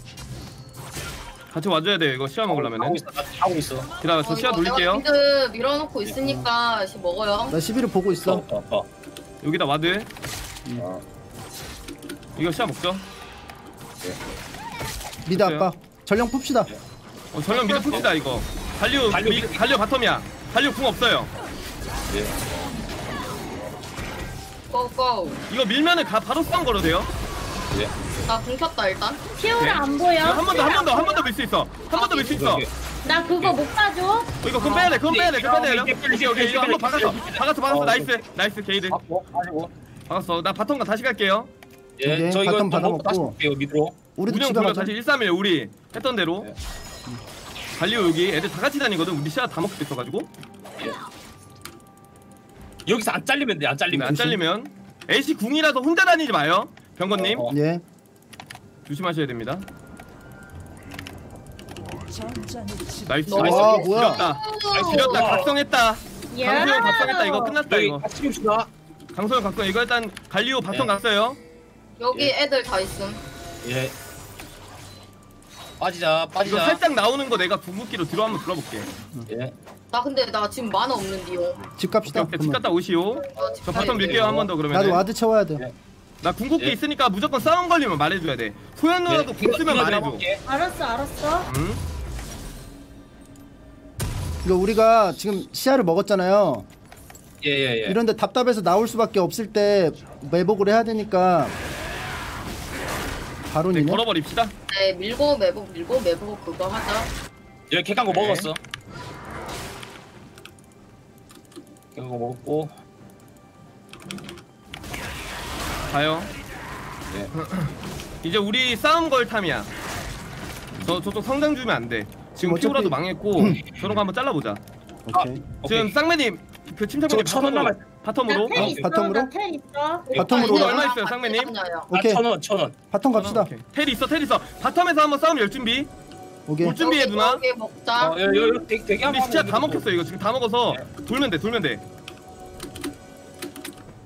같이 와줘야 돼 이거 시야 먹으려면. 하고 있어 나 하고 있어 기다려 저 어, 시야 돌릴게요. mid 밀어놓고 있으니까 시야 먹어요. 나 시비르 보고 있어. 어, 어. 여기다 ward. 어. 이거 시야 먹죠. mid 아빠. 전령 풉시다. 어, 전령 mid 풉시다 이거. 갈리오 갈리오 미, 갈리오 bottom이야. 갈리오 궁 없어요. go go. 이거 밀면은 가 바로 싸움 걸어도 돼요. 나 궁켰다 일단. 피오라 안 보여? 한 번 더 한 번 더 한 번 더 밀 수 있어. 한 번 더 밀 수 있어. 나 그거 못 봐줘. 어, 이거 그럼 빼야 돼. 그럼 빼야 돼. 그럼 빼야 돼. 오케이 오케이 이거 한 번 박았어. 박았어 박았어. nice nice 게이드. 하고 가지고 박았어. 나 bottom 가 다시 갈게요. 예, 오케이, 저 이거 bottom 좀 먹고 다시 받아먹고. 볼게요 mid로 우리도 집에 돌려 가자. 다시 131 우리 했던 대로. 갈리오 여기 애들 다 같이 다니거든. 우리 시야 다 먹고 있어가지고. 여기서 안 잘리면 돼안 잘리면 안 잘리면 애쉬 궁이라서 혼자 다니지 마요. 병건님 어, 어. 예. 조심하셔야 됩니다. nice. 와, nice. 뭐야. 지렸다. 지렸다. 각성했다. 야. 강소영 각성했다. 이거 끝났다 여기 이거. 같이 봅시다 강소영 각성. 이거 일단 갈리오 bottom 네. 갔어요. 여기 애들 다 있음. 예 빠지자 이거 빠지자 살짝 나오는 거 내가 궁극기로 들어 한번 들어볼게. 예 나 근데 나 지금 마나 없는디요. 집 오케이 갑시다. 오케이. 집 그러면. 갔다 오시오. 어, 저 bottom 밀게요 한 번 더 그러면. 나도 ward 채워야 돼. 나 궁극기 예. 있으니까 무조건 싸움 걸리면 말해줘야 돼. 소연 누나도 궁 쓰면 말해줘. 알았어 알았어. 응? 이거 우리가 지금 시야를 먹었잖아요. 예예예 이런데 답답해서 나올 수밖에 없을 때 매복을 해야 되니까 네, 바론이네. 걸어버립시다. 네 밀고 매복 밀고 매복 그거 하자. 여기 객강고 네. 먹었어 객강고 먹었고 가요. 네. 이제 우리 싸움 걸 탐이야. 저 저쪽 성장 주면 안 돼. 지금 어차피- 피오라도 망했고 저런 거 한번 잘라보자. 오케이. 지금 오케이. 쌍배님 그 침착하게 저 천 원만 bottom으로. 나 텔 어, 있어. bottom으로? 나 텔 있어. bottom으로 이거 가- 얼마 있어요, 쌍배님? 오케이. 천원 천원 bottom 갑시다. 오케이. 텔 있어 텔 있어. bottom에서 한번 싸움 열 준비. 오케이. 올 준비해 누나. 여기 먹자. 어 여기 여기 되게 되게 우리 진짜 다 먹혔어 이거 지금 다 먹어서 돌면 돼 돌면 돼.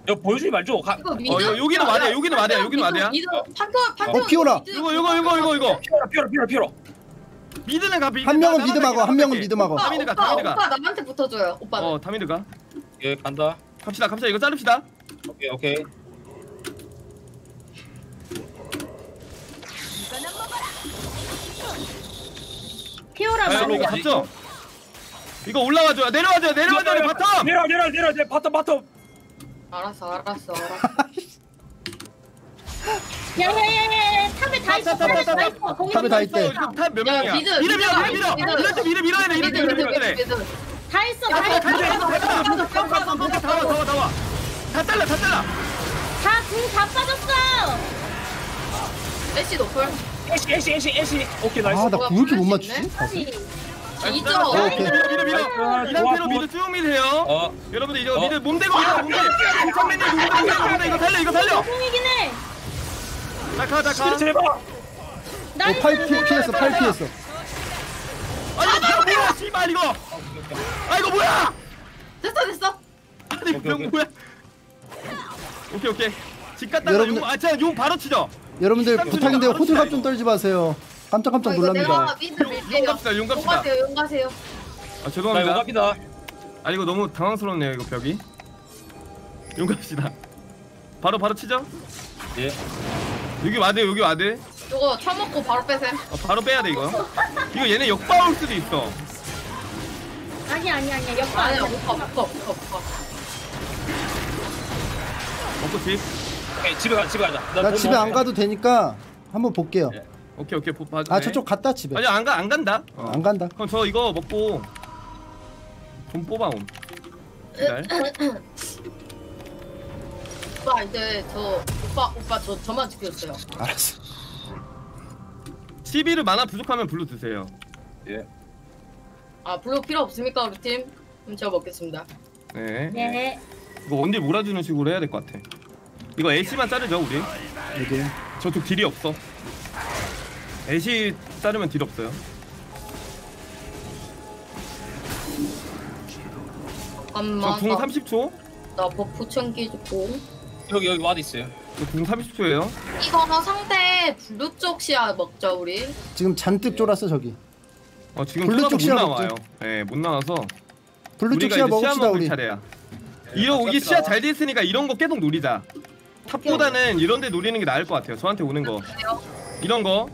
이거 보여주지 말죠 가, 이거 mid. 어, 이거 여기는 말이야, 여기는 말이야, 여기는. mid 판토. 어, 피오라. 이거 이거 이거 이거 이거. 피오라 피오라 피오라 피오라 mid는 가 mid. 한 명은 나- mid 막어. 한 명은. mid 막어. 오빠 다미드가, 오빠 다미드가. 오빠 남한테 붙어줘요. 오빠는. 어 다 mid 가. 예 간다 갑시다 갑시다 이거 자릅시다. 오케이 오케이 피오라 아, 이거 가지. 갔죠? 이거 올라와줘야 내려와줘야 내려와줘야 돼 bottom. 내려 내려 내려 내려 bottom bottom 알았어 알았어 알았어. 야야야야 top에 다 있어. top에 다 있어. 거기 top에 다 있대. top 몇 야, 명이야? mid, mid 밀어 밀어. 다다 와, 있어. 다 와, 다 와, 다 와, 다 와, 다 와, 다 와. 다 잘라 다 잘라. 다궁다 빠졌어. 애쉬 노플. 애쉬 애쉬 애쉬 애쉬 오케이 nice 아, 나 왜 이렇게 못 맞추지? 아니, 이죠. 오케이. 밀어 밀어 밀어. 이 상태로 mid 쭉 미세요. 어 여러분들 어. mid 몸 대고 밀어 몸 대. 쌍배님 몸 대고 밀어. 이거 살려 이거 살려. 궁이긴 해. 자가 자가. 스피드 제발 어, nice. 8 피, 피했어. 8 피했어. 씨발 이거. 아 이거 뭐야? 됐어 됐어. 아니 오케이, 오케이. 병 뭐야? 오케이 오케이. 집 갔다가 여러분들- 용 아차용 바로 치죠. 여러분들 부탁인데 치자, 좀. 떨지 마세요. 깜짝깜짝 아, 이거 놀랍니다. 내가 mid 밀게요. 갑시다, 용 갑시다. 용 가세요, 용 가세요. 아나 죄송합니다. 이거 갑니다. 아 이거 너무 당황스럽네요 이거 벽이. 용 갑시다. 바로 바로 치죠. 예. 여기 와드 여기 와드. 이거 처먹고 바로 빼세요. 어, 바로 빼야 돼 이거. 이거 얘네 역바올 수도 있어. 아니 아니 아니야 역사 아니야, 아니야. 가. 먹고 집. 오케이 집에 가 집에 가자. 나 돈 집에 안 먹을게. 가도 되니까 한번 볼게요. 예. 오케이 오케이 보-. 아 저쪽 갔다 집에. 아니 안가 안 간다. 어. 안 간다. 그럼 저 이거 먹고 돈 뽑아옴. 기다려. 오빠 이제 저 오빠 오빠 저 저만 지켜주세요. 알았어. 11을 마나 부족하면 blue 드세요. 예. 아 blue 필요 없습니까 우리 팀? 그럼 제가 먹겠습니다. 네. 네. 이거 원딜 몰아주는 식으로 해야 될 것 같아. 이거 애쉬만 자르죠 우리. 여기. 저쪽 deal이 없어. 애쉬 자르면 deal 없어요. 잠깐만. 저 궁 30초. 나 buff 챙기고. 여기 여기 ward 있어요. 저 궁 30초예요. 이거 상대 blue 쪽 시야 먹자 우리. 지금 잔뜩 쫄았어 저기. 어 지금 blue 쪽 못 시야 나와요. 먹죠. 네, 못 나와서 blue 쪽 시야 먹읍시다 우리. 차례야. 이런 이게 시야 잘 돼 있으니까 이런 거 계속 노리자. top보다는 이런 데 노리는 게 나을 것 같아요. 저한테 오는 거. 이런 거.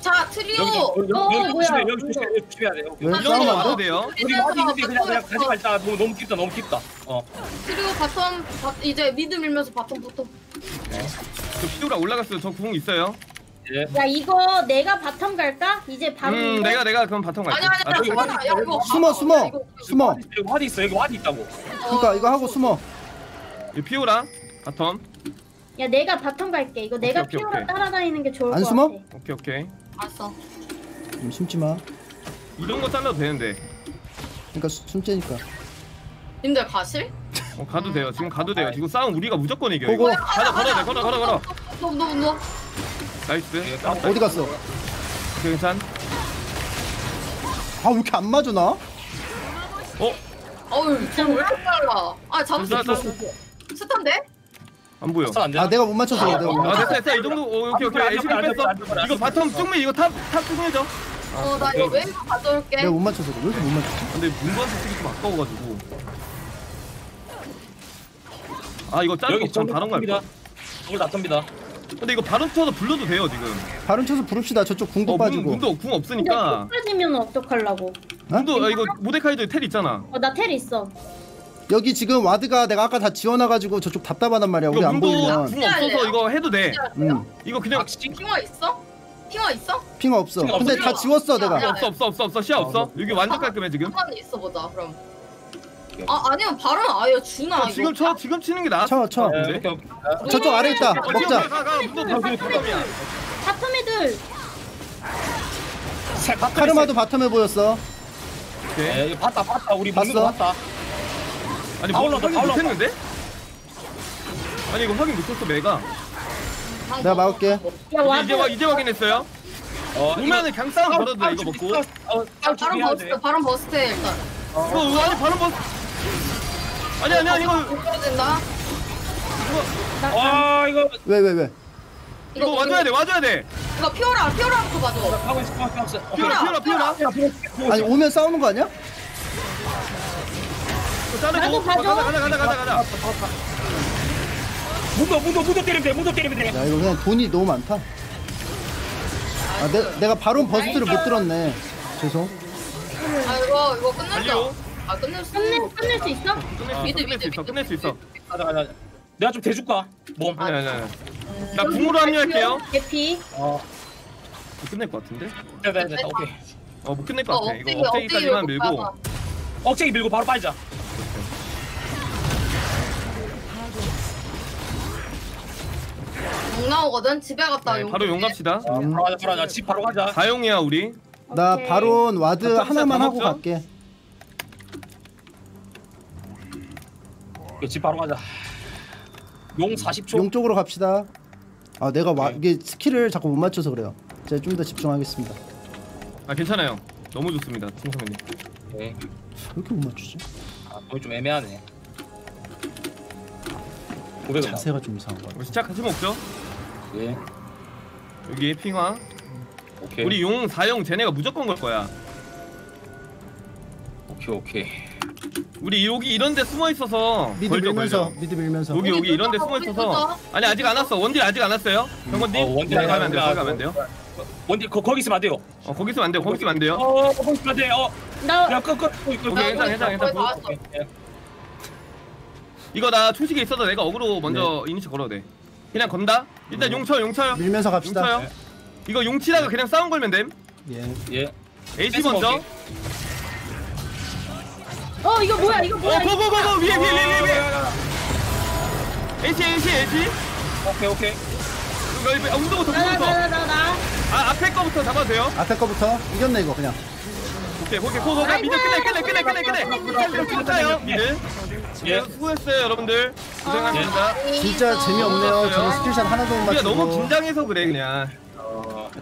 자 트리오. 여기 여기 어, 여기 뭐야. 조심해 여기 조심해 여기 조심해야 돼요. 왜 이런 거 와도 돼? 돼요. 우리 ward 있는데 그냥 그냥 가지 말자. 너무 너무 깊다 너무 깊다. 어. 트리오 bottom 바, 이제 mid 밀면서 bottom 부터. 저 피오라 올라갔어요. 저 궁 있어요. 예. 야 이거 내가 bottom 갈까? 이제 바로 음? 내가 내가 그럼 bottom 갈게. 아니 아니 아, 저기 잠깐만. 야 이거 숨어 숨어 이거- 숨어. 여기 와드 있어 여기 와드 있다고. 그러니까 이거 하고 숨어. 이 피오라 bottom. 야 내가 bottom 갈게. 이거 내가 오케이, 피오라 오케이. 따라다니는 게 좋을 안 것 숨어? 같아. 오케이 오케이. 알았어. 음, 숨지 마. 이런 거 잘라도 되는데. 그러니까 수- 숨재니까. 님들 가실? 어, 가도 돼요. 지금 가도 돼요. 지금 싸움 우리가 무조건 이겨. 보고. 이거. 가자 걸어 돼 걸어 걸어 걸어. 너너너 nice. 어디 갔어? 괜찮. 아 왜 이렇게 안 맞아 나? 어? 어우 쟤왜 이렇게 빨라? 아 잠시 나, 나, 스탄데? 안 보여. 안 돼. 아 내가 못 맞춰서 그래, 내가 못 아 맞춰서. 됐다 됐다 이 정도 어, 오케이 오케이 안 애쉬 안 뺐어 이거 바텀 쭉미 이거 탑 탑 쭉미죠 어 나 이거 왼쪽 가져올게. 내가 못 맞춰서 그래. 왜 이렇게 못 맞췄지? 근데 문관수 쓰기 좀 아까워가지고 아 이거 자르고 여기 그럼 바로 갈까 탑니다. 저걸 다 탑니다. 근데 이거 바로 쳐서 불러도 돼요 지금 발음 쳐서 부릅시다. 저쪽 궁도 어 문, 빠지고. 문도 궁 없으니까 빠지면 어떡하려고? 문도 아, 이거 모데카이도 텔 있잖아 어 나 텔 있어. 여기 지금 와드가 내가 아까 다 지워놔가지고 저쪽 답답하단 말이야. 우리 안 보이면. 궁 없어서 이거 해도 돼 응. 이거 그냥 핑화 있어? 핑화 있어? 핑 없어. 핑 근데 없어. 다 지웠어 야, 내가. 야. 없어 없어 없어 없어 시야 없어 여기 완전 깔끔해 지금 한번 있어 보자 그럼. 아 아니면 바로 아예 주나 어, 지금 이거. 쳐 지금 치는 게 나아 쳐 쳐. 네. 오케이. 저쪽 아래 있다. 어, 먹자. 가가 문도 바텀이야 바텀 애들. 세, 바텀 카르마도 바텀에 보였어. 예, 이거 봤다 봤다 우리 봤어? 봤다. 아니 다 뭐 올라왔다, 확인 다. 못했는데? 아니 이거 확인 못했어 메가 내가 막을게. 야 이제, 와드. 이제, 와- 이제 확인했어요 어, 오면은 그냥 싸움 걸어도 돼 이거 먹고 이거 어, 아, 싸울 바로. 버스트 바로 버스트 일단. 아니 바로 뭐 아니 아니 아니 이거 못 떨어진다. 아 이거 왜 왜 왜? 이거 와줘야 돼 와줘야 돼 이거 피오라 피오라부터 봐줘. 하고 있어 하고 있어. 피오라 피오라 피어라 아니 오면 싸우는 거 아니야? 자르고 나도 봐줘. 가자 가자 가자 가자 가자 문도 문도 문도 때리면 돼 문도 때리면 돼. 야 이거 그냥 돈이 너무 많다. 아 내, 내가 바론 burst를 못 들었네. 죄송. 아 이거 이거 끝났다. 갈리오 아 끝낼 수. 끝낼 끝낼 수 있어? 끝낼 수 mid, 있어 끝낼 수 미드, 있어 mid, 끝낼 수 있어 가자 가자. 내가 좀 대줄까? 몸. 아니 아니 아니 나 궁으로 합류할게요 개피. 어. 끝낼 것 같은데 됐다 됐다 오케이. 어 못 끝낼 것 어, 같아 억제기, 이거 억제기까지만 억제기 밀고 봐봐. 억제기 밀고 바로 빠지자. 용 나오거든. 집에 갔다 네, 용. 바로 용 갑시다 어, 바로 가자 바로 가자 집 바로 가자. 4용이야 우리 나 오케이. 바론 ward 다 하나만 하고 먹 자. 갈게. 집 바로 가자. 용 40초. 용 쪽으로 갑시다. 아 내가 와 네. 이게 skill을 자꾸 못 맞춰서 그래요. 제가 좀 더 집중하겠습니다. 아 괜찮아요 너무 좋습니다 충성맨님 오케이. 왜 이렇게 못 맞추지? 아, 거기 좀 애매하네. 900원. 자세가 좀 이상한 거 같아. 우리 시작 같이 먹죠 예. 여기 핑화 오케이. 우리 용 4용 쟤네가 무조건 걸 거야. 오케이 오케이. 우리 여기 이런 데 숨어 있어서 mid 걸죠, 밀면서 걸죠. mid 밀면서 여기 여기 이런 데 뚫어, 숨어 우리 있어서 뚫어. 아니 아직 안 왔어. 원딜 아직 안 왔어요. 병건님. 어, 원딜 거기 가면 안 돼요. 거기 가면 안 돼요. 원딜 거 거기 있으면 안 돼요. 어 거기 있으면 안 돼요. 거기 있으면 안 돼요. 어 거기 있으면 안 돼. 어. 나야 끝끝. 오케이 괜찮아 괜찮아 괜찮아. 왔어. 이거 나 초식에 있어도 내가 어그로 먼저 이니시 걸어도 돼. 그냥 건다. 일단 용쳐요 용쳐요. 밀면서 갑시다 용쳐요. 이거 용치다가 그냥 싸움 걸면 됨. 예 예. AC 먼저. 어 이거 뭐야 이거 어 뭐야 go go go go 위에 위에 위에 위에. AC AC AC. 오케이 오케이. 이거 이거 문도부터 문도부터. 나나나나나 아 앞에 거부터 잡아도 돼요. 앞에 거부터 이겼네 이거 그냥 오케이 오케이 go go go mid 끝내 끝내 끝내 끝내 끝내. 끝내요 mid. 예 수고했어요 여러분들. 고생하셨습니다. 진짜 재미없네요 저는 skill shot 하나도 못 우리가 맞추고 너무 긴장해서 그래 그냥.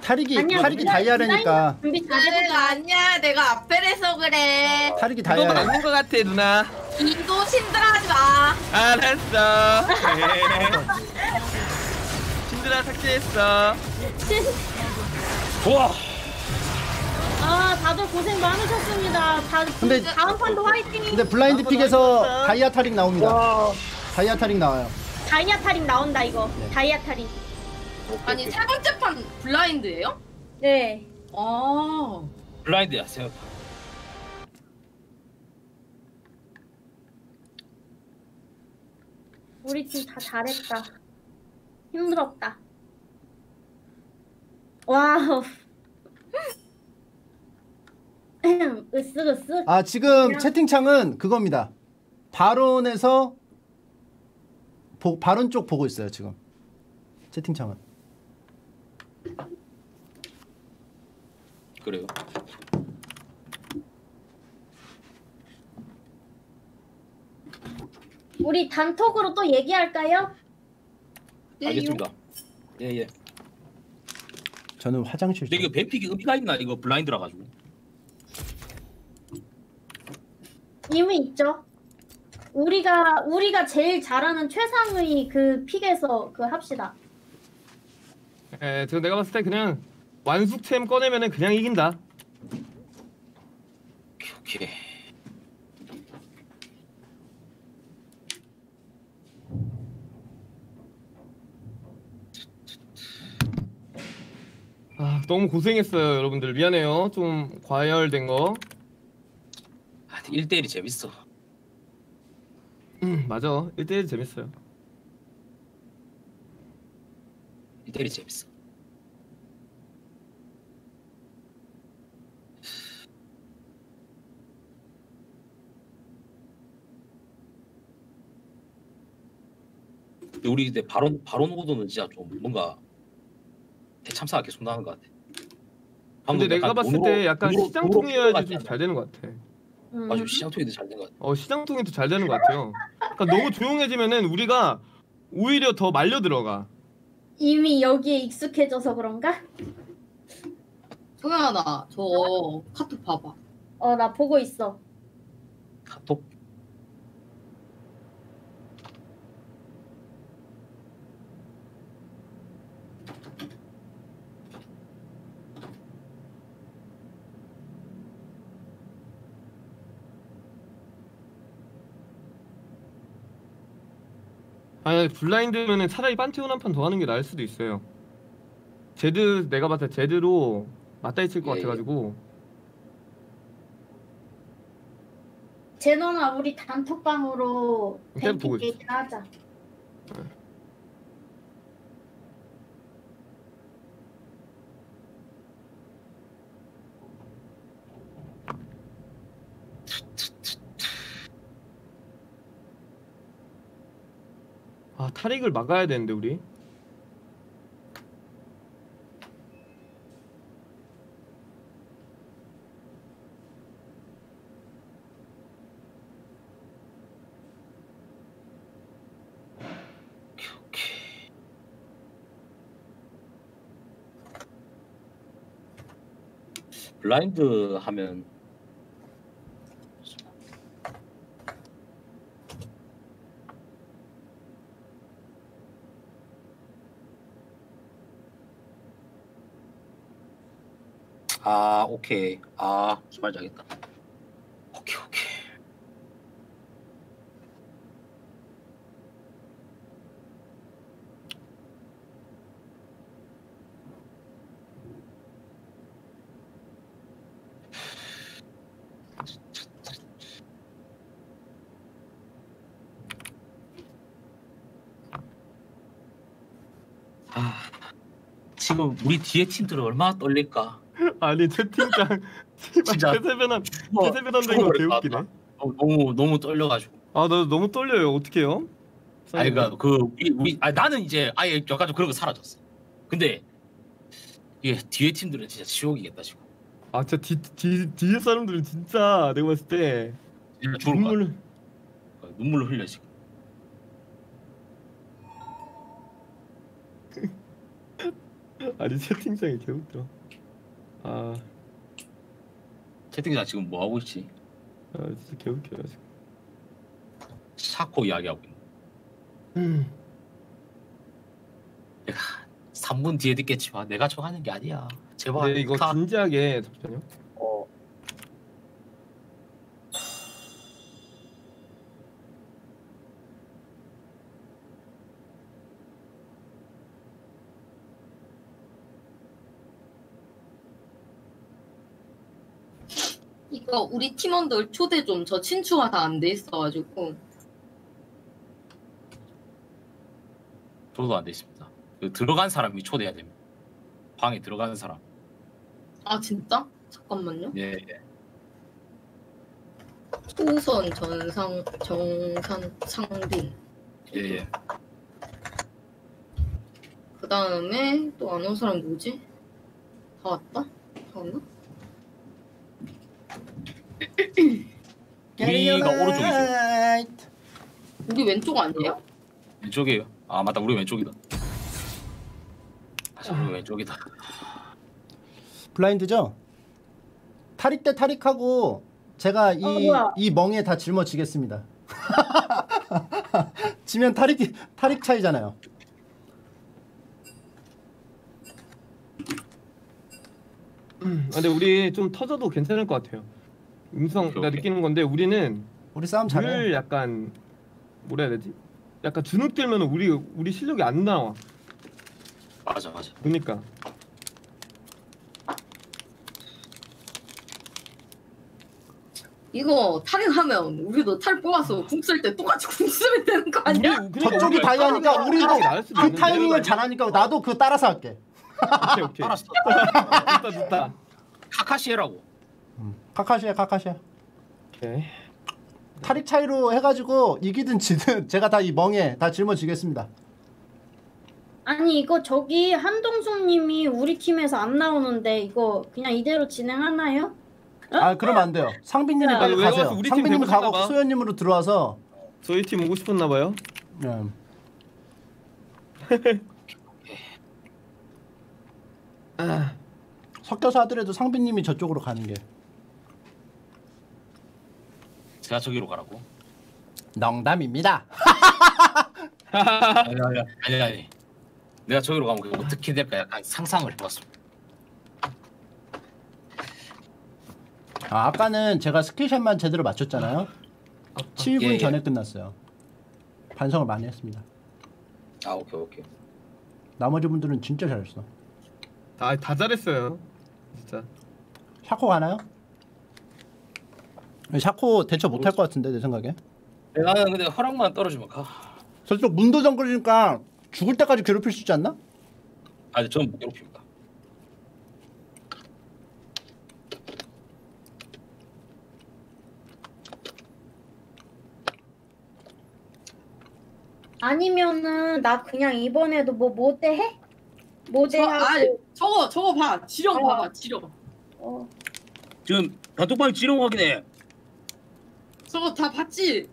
타릭이 아니야, 타릭이 우리가 다이아라니까. 준비 잘해보자 내가 아니야. 내가 앞에서 그래. 타릭이 그거 다이아라 맞는 거 같아 누나. 이도 신드라 하지 마. 알았어. 신드라 삭제했어. 좋아. 아 다들 고생 많으셨습니다. 다 근데- 다음 판도 화이팅! 근데 blind pick에서 다이아 타릭 나옵니다. 다이아 타릭 나와요. 다이아 타릭 나온다 이거. 다이아 타릭 아니 세 번째 판 blind예요? 네. 아. blind야 세요. 우리 팀 다 잘했다. 힘들었다. wow. 으쓱으쓱. 아 지금 채팅창은 그겁니다. 바론에서 보, 바론 쪽 보고 있어요 지금. 채팅창은 그래요. 우리 단톡으로 또 얘기할까요? 알겠습니다. 예 예. 저는 화장실 근데 이거 뱀픽이 의미가 있나 이거 블라인드라 가지고. 이미 있죠. 우리가 우리가 제일 잘하는 최상의 그 픽에서 그 합시다. 에, 저 내가 봤을 때 그냥 완숙템 꺼내면은 그냥 이긴다. 오케이. 아, 너무 고생했어요, 여러분들. 미안해요. 좀 과열된 거. 아, 1대1이 재밌어. 음, 맞아. 1대1 재밌어요. 1대1이 재밌어. 근데 우리 이제 바론 바론 오더는 진짜 좀 뭔가 대참사가 계속 나는 것 같아. 근데 내가 봤을 때 약간 돈으로- 시장통이어야지 좀 잘 되는 것 같아. 음. 맞아 시장통이 잘된것 같아. 어, 시장통이 더잘 되는 것 같아요. 그러니까 너무 조용해지면은 우리가 오히려 더 말려 들어가. 이미 여기에 익숙해져서 그런가? 소연아 저 카톡 봐봐 어 나 보고 있어. 카톡 아니 블라인드면은 차라리 판테온 한 판 더 하는 게 나을 수도 있어요. 제드 내가 봤을 때 제드로 맞다이 칠 것 예, 예. 같아가지고 제너나 우리 단톡방으로 일단 보고 얘기 하자. 아 탈익을 막아야 되는데 우리. 블라인드 하면 아 오케이. 아 말인지 알겠다. 오케이 오케이. 아 지금 우리 뒤에 팀들은 얼마나 떨릴까 아니 채팅창 진짜 태세변한 죽어- 태세변한 되는 거 죽어버릴 것 개웃기네. 어, 너무 너무 떨려가지고 아 나 너무 떨려요. 어떡해요? 아니 그러니까 그 우리, 우리 아 나는 이제 아예 약간 좀 그런 거 사라졌어 근데 이게 뒤에 팀들은 진짜 지옥이겠다 지금 아 진짜 뒤, 뒤, 뒤에 사람들은 진짜 내가 봤을 때 눈물 눈물을 흘려 지금 아니 채팅창이 개웃겨. 아, 채팅창 지금 뭐 하고 있지 아 진짜 개웃겨요 지금. 샤코 이야기하고 있는 음. 3분 뒤에 듣겠지만 내가 정하는 게 아니야 제발 근데 이거 다- 진지하게 잠시만요. 이거 우리 팀원들 초대 좀 저 친추가 다 안 돼 있어가지고 저도 안돼 있습니다 그 들어간 사람이 초대해야 됩니다 방에 들어가는 사람 아 진짜? 잠깐만요. 예, 예. 우선 전상 정산 상빈 예, 예. 그 다음에 또 안 온 사람 누구지? 다 왔다? 다 왔나? 우리가 오른쪽이죠 우리 왼쪽 아니에요? 왼쪽이에요 아 맞다 우리 왼쪽이다 아, 우리 왼쪽이다 블라인드죠? 탈익 대 탈익하고 제가 이, 어, 뭐야. 이 멍에 다 짊어지겠습니다. 지면 탈익 탈익 차이잖아요. 아, 근데 우리 좀 터져도 괜찮을 것 같아요. 음성 오케이, 나 오케이. 느끼는 건데 우리는 우리 싸움 잘해. 늘 약간 뭐라 해야 되지? 약간 주눅 들면 우리 우리 실력이 안 나와. 맞아 맞아 그러니까 이거 탈행하면 우리도 탈 뽑아서 궁 쓸 때 똑같이 궁 쓰면 되는 거 우리 아니야? 그러니까 저쪽이 우리 다이아니까 따라가는 우리도 게 나을 수도 그 있는데. 타이밍을 잘하니까 나도 그거 따라서 할게. 오케이 오케이. 알았어 좋다 좋다. 카카시 해라고 카카시야 카카시야. 오케이. 탈익 차이로 해가지고 이기든 지든 제가 다 이 멍에 다 짊어지겠습니다. 아니 이거 저기 한동숙님이 우리 팀에서 안 나오는데 이거 그냥 이대로 진행하나요? 아 그러면 안 돼요. 상빈님이 야. 빨리 왜 가세요. 와서 우리 팀 상빈님 되고 가고 봐. 소연님으로 들어와서 저희 팀 오고 싶었나 봐요. 예. 아, 섞여서 하더라도 상빈님이 저쪽으로 가는 게 제가 저기로 가라고 농담입니다. 아니 아니 아니 아니 내가 저기로 가면 그게 어떻게 될까 약간 상상을 해봤습니다 아, 아까는 제가 스킬샷만 제대로 맞췄잖아요. 7분 예, 예. 전에 끝났어요. 반성을 많이 했습니다. 아 오케이 오케이 나머지 분들은 진짜 잘했어. 다, 다 잘했어요. 진짜. 샤코 가나요? 샤코 대처 못할 것 같은데 내 생각에. 나는 근데 허락만 떨어지면 가 저쪽 문도 정글이니까 죽을 때까지 괴롭힐 수 있지 않나? 아니 저는 못 괴롭힙니다 아니면은 나 그냥 이번에도 뭐 모대 해? 저, 모대하고 아, 저거 저거 봐 지령 어. 봐봐 지령 어, 지금 단톡방에 지령 확인해 저거 다 봤지?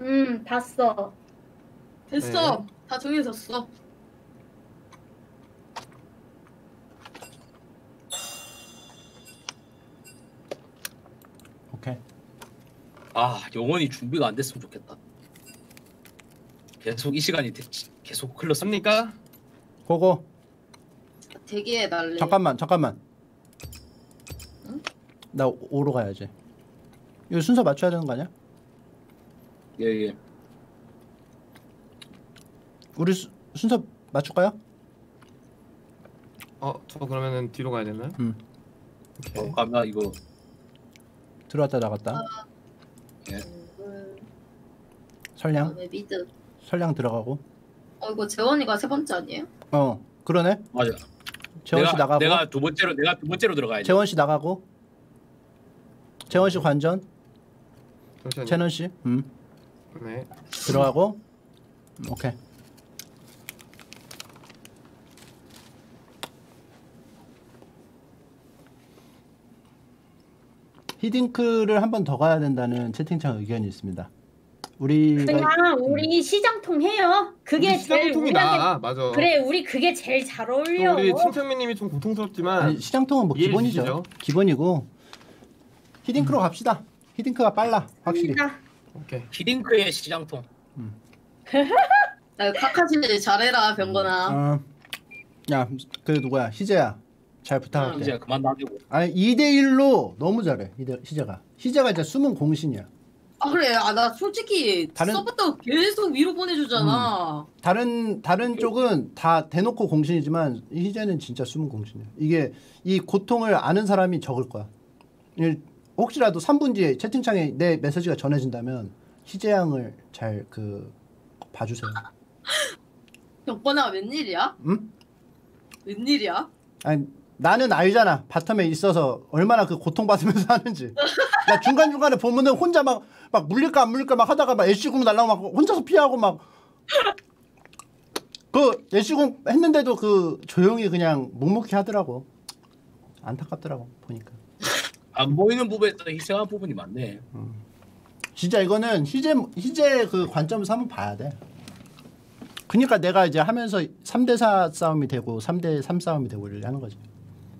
음 봤어. 됐어 다 정해졌어 오케이. 아 영원히 준비가 안 됐으면 좋겠다 계속 이 시간이 됐, 계속 흘렀습니다 삽니까? 고고. 대기해 달래. 잠깐만 잠깐만 나 5로 가야지 이거 순서 맞춰야 되는 거 아니야? 예예. 우리 수, 순서 맞출까요? 어, 저 그러면은 뒤로 가야 되나요? 음. 오케이. 어, 아마 이거 들어왔다 나갔다 음, 설량 그다음에 미드. 설량 들어가고 어 이거 재원이가 세 번째 아니에요? 어 그러네 맞아. 재원 씨 내가, 나가고 내가 두 번째로 내가 두 번째로 들어가야지. 재원 씨 나가고 재원 씨 관전 잠시만요. 채넌 씨 음. 네. 들어가고 음, 오케이 히딩크를 한 번 더 가야 된다는 채팅창 의견이 있습니다. 우리가 그냥 우리 시장통 해요. 그게 우리 제일 시장통이 나. 맞아. 그래 우리 그게 제일 잘또 어울려. 우리 침착맨님이 좀 고통스럽지만 아니, 시장통은 뭐 기본이죠. 주시죠. 기본이고 히딩크로 갑시다. 히딩크가 빨라 확실히. 오케이. 히딩크의 시장통. 나 카카시 잘해라 병건아. 어, 야그 누구야 희재야 잘 부탁할게. 이제 그만 놔두고. 아니 2대 1로 너무 잘해 희재, 희재가. 희재가 진짜 숨은 공신이야. 아 그래 아 나 솔직히 다른- 서부터 계속 위로 보내주잖아. 다른 다른 쪽은 다 대놓고 공신이지만 희재는 진짜 숨은 공신이야. 이게 이 고통을 아는 사람이 적을 거야. 일- 혹시라도 3분 뒤에 채팅창에 내 메시지가 전해진다면 희재 양을 잘 그 봐주세요. 병건아 웬일이야? 응? 웬일이야? 아니 나는 알잖아 바텀에 있어서 얼마나 그 고통받으면서 하는지. 나 중간 중간에 보면은 혼자 막 막 물릴까 안 물릴까 막 하다가 막 애쉬궁 날라고 막 혼자서 피하고 막. 그 애쉬궁 했는데도 그 조용히 그냥 묵묵히 하더라고. 안타깝더라고 보니까. 안 보이는 부분에서 희생한 부분이 많네. 진짜 이거는 희재 희재 그 관점에서 한번 봐야 돼. 그러니까 내가 이제 하면서 3대 4 싸움이 되고 3대 3 싸움이 되고 이렇게 하는 거지.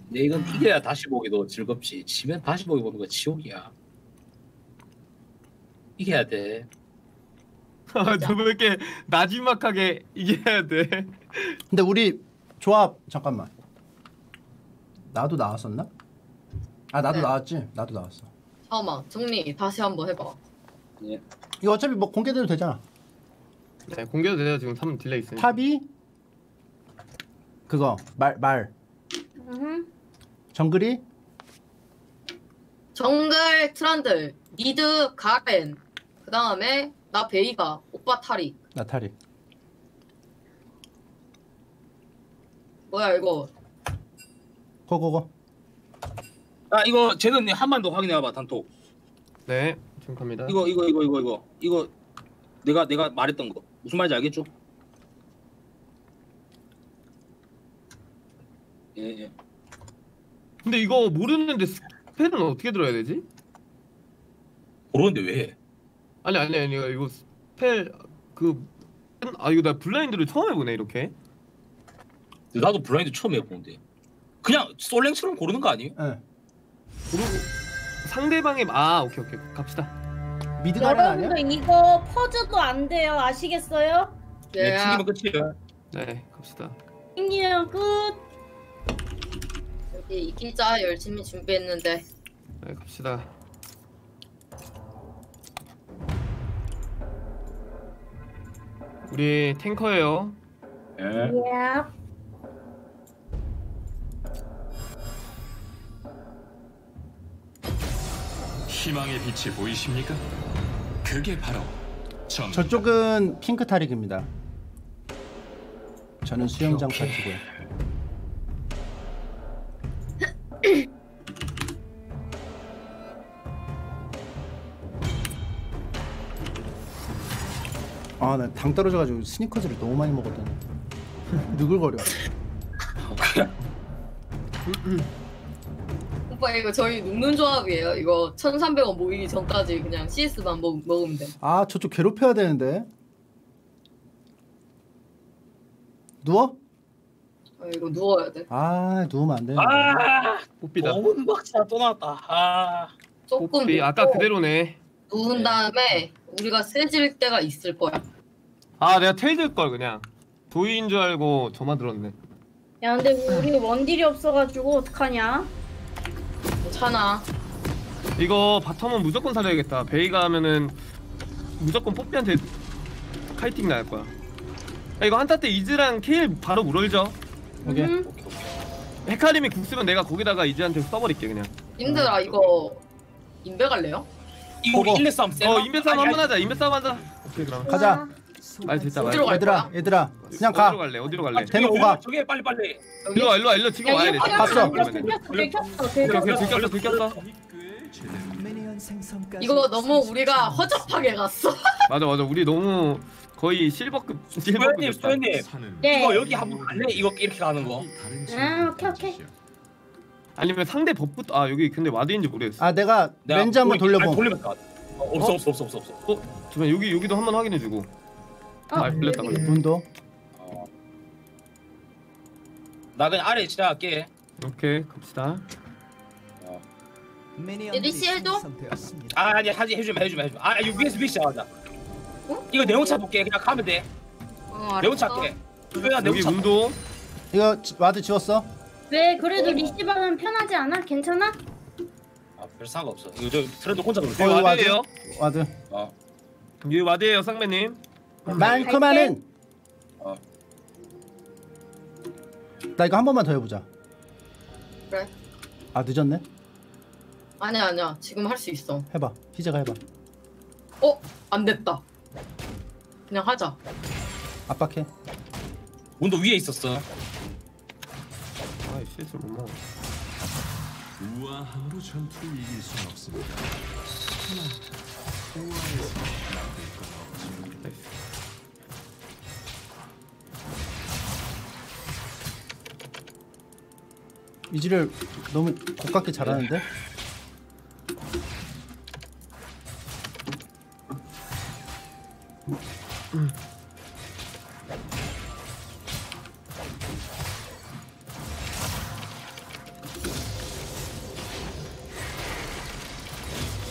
근데 이건 이겨야 다시 보기도 즐겁지. 지면 다시 보기 보는 거 지옥이야. 이겨야 돼. 저왜 이렇게 나지막하게 이겨야 돼? 근데 우리 조합 잠깐만. 나도 나왔었나? 아 나도 네. 나왔지. 나도 나왔어. 잠깐만 정리 다시 한번 해봐. 이거 어차피 뭐 공개돼도 되잖아. 네, 공개도 돼요. 지금 3 delay 있으니까. top이 그거 말 말. 음. 정글이 정글 트런들 mid 가렌 그 다음에 나 베이가 오빠 타릭 나 타릭. 뭐야 이거 go go go. 아 이거 쟤는 한번 더 확인해봐 단톡. 네, 지금 갑니다. 이거 이거 이거 이거 이거 이거 내가 내가 말했던 거 무슨 말인지 알겠죠? 예 예. 근데 이거 모르는데 spell은 어떻게 들어야 되지? 모르는데 왜? 아니 아니 아니 이거 spell 그아 이거 나 blind를 처음 해보네 이렇게. 나도 블라인드 처음 해보는데 그냥 솔랭처럼 고르는 거 아니에요? 예. 그리고 상대방의 아 오케이 오케이 갑시다. 미드 가렌 아니야? 여러분들 이거 퍼즈도 안 돼요. 아시겠어요? 네, 예. 튕기면 끝이에요. 네 갑시다. 땡기요 끝. 여기 이기자 열심히 준비했는데 네 갑시다. 우리 탱커예요. 예. 예. 희망의 빛이 보이십니까? 그게 바로 정. 저쪽은 핑크 타릭입니다. 저는 수영장 오케이. 파티고요. 아, 나 당 떨어져가지고 스니커즈를 너무 많이 먹었더니 느글거려. 오빠 이거 저희 눕는 조합이에요 이거 1300원 모이기 전까지 그냥 CS만 먹, 먹으면 돼 아, 저쪽 괴롭혀야 되는데. 누워? 어, 이거 누워야 돼 아, 누우면 안 되는데. 아 뽀삐다. 너무 박자 또 나왔다. 아 조금 뽀삐 아까 눕고 그대로네. 누운 다음에 우리가 세질 때가 있을 거야 아 내가 테이즐 걸 그냥 도이인 줄 알고 저만 들었네. 야 근데 우리 원딜이 없어가지고 어떡하냐? 괜찮아. 이거 바텀은 무조건 살려야겠다. 베이가 하면은 무조건 뽀삐한테 카이팅 나갈 거야. 야, 이거 한타 때 이즈랑 케일 바로 물올죠. 오케이. 음. 헤카림이 궁 쓰면 내가 거기다가 이즈한테 써버릴게 그냥. 님들아 이거 인베 갈래요? 이거 우리 보고. 1, 2, 3 세. 어 인베 싸움 한번 하자. 인베 싸움 하자. 오케이 그럼. 가자. 말 됐다 말. 어디로 갈 얘들아 거야? 얘들아 그냥 가. 어디로 갈래? 어디로 갈래? 대놓고 가. 저게 빨리 빨리. 일로 와 일로 와 일로 지금 야 와야 돼. 봤어. 들켰어 돼. 들켰어 들켰어 이거 너무 우리가 허접하게 갔어. 맞아 맞아 우리 너무 거의 실버급 소연님 실버급이었다. 소연님. 네. 이거 여기 한번 갈래? 이거 이렇게 가는 거. 아 오케이 오케이. 아니면 상대 buff도 아 여기 근데 ward인지 모르겠어. 아 내가 내가 렌즈 한번 아니, 돌려봄. 돌리면 가. 어, 없어 없어 없어 없어 없어. 어 잠깐 여기 여기도 한번 확인해주고. 아 어, 여기. 걸렸다. 문도. 어. 나 그냥 아래 지나갈게. 오케이 갑시다. 해줘? 생성되었습니다. 아 아니 하지 해주면 해주면 해주면. 아 이거 위에서 위에서 하자. 이거 내용 찾볼게. 그냥 가면 돼. 어, 내용 알았어. 찾게. 소연아 내용 여기 찾. 문도 이거 지- 와드 지웠어? 왜 그래도 리시바는 편하지 않아? 괜찮아? 아, 별 상관 없어. 이거 저 트렌드 혼자 그러지. 어, 이거 와드예요. 와드. 어. 여기 와드예요 쌍배님. 말그만은. 어. 나 이거 한 번만 더 해보자. 그래. 아 늦었네. 아니야 아니야 지금 할 수 있어. 해봐. 희재가 해봐. 어? 안 됐다. 그냥 하자. 압박해. 문도 위에 있었어. 아이 실수 못 먹어. 우아함으로 전투를 이길 수는 없습니다. 우아해서 이지를 너무 고깝게 잘하는데?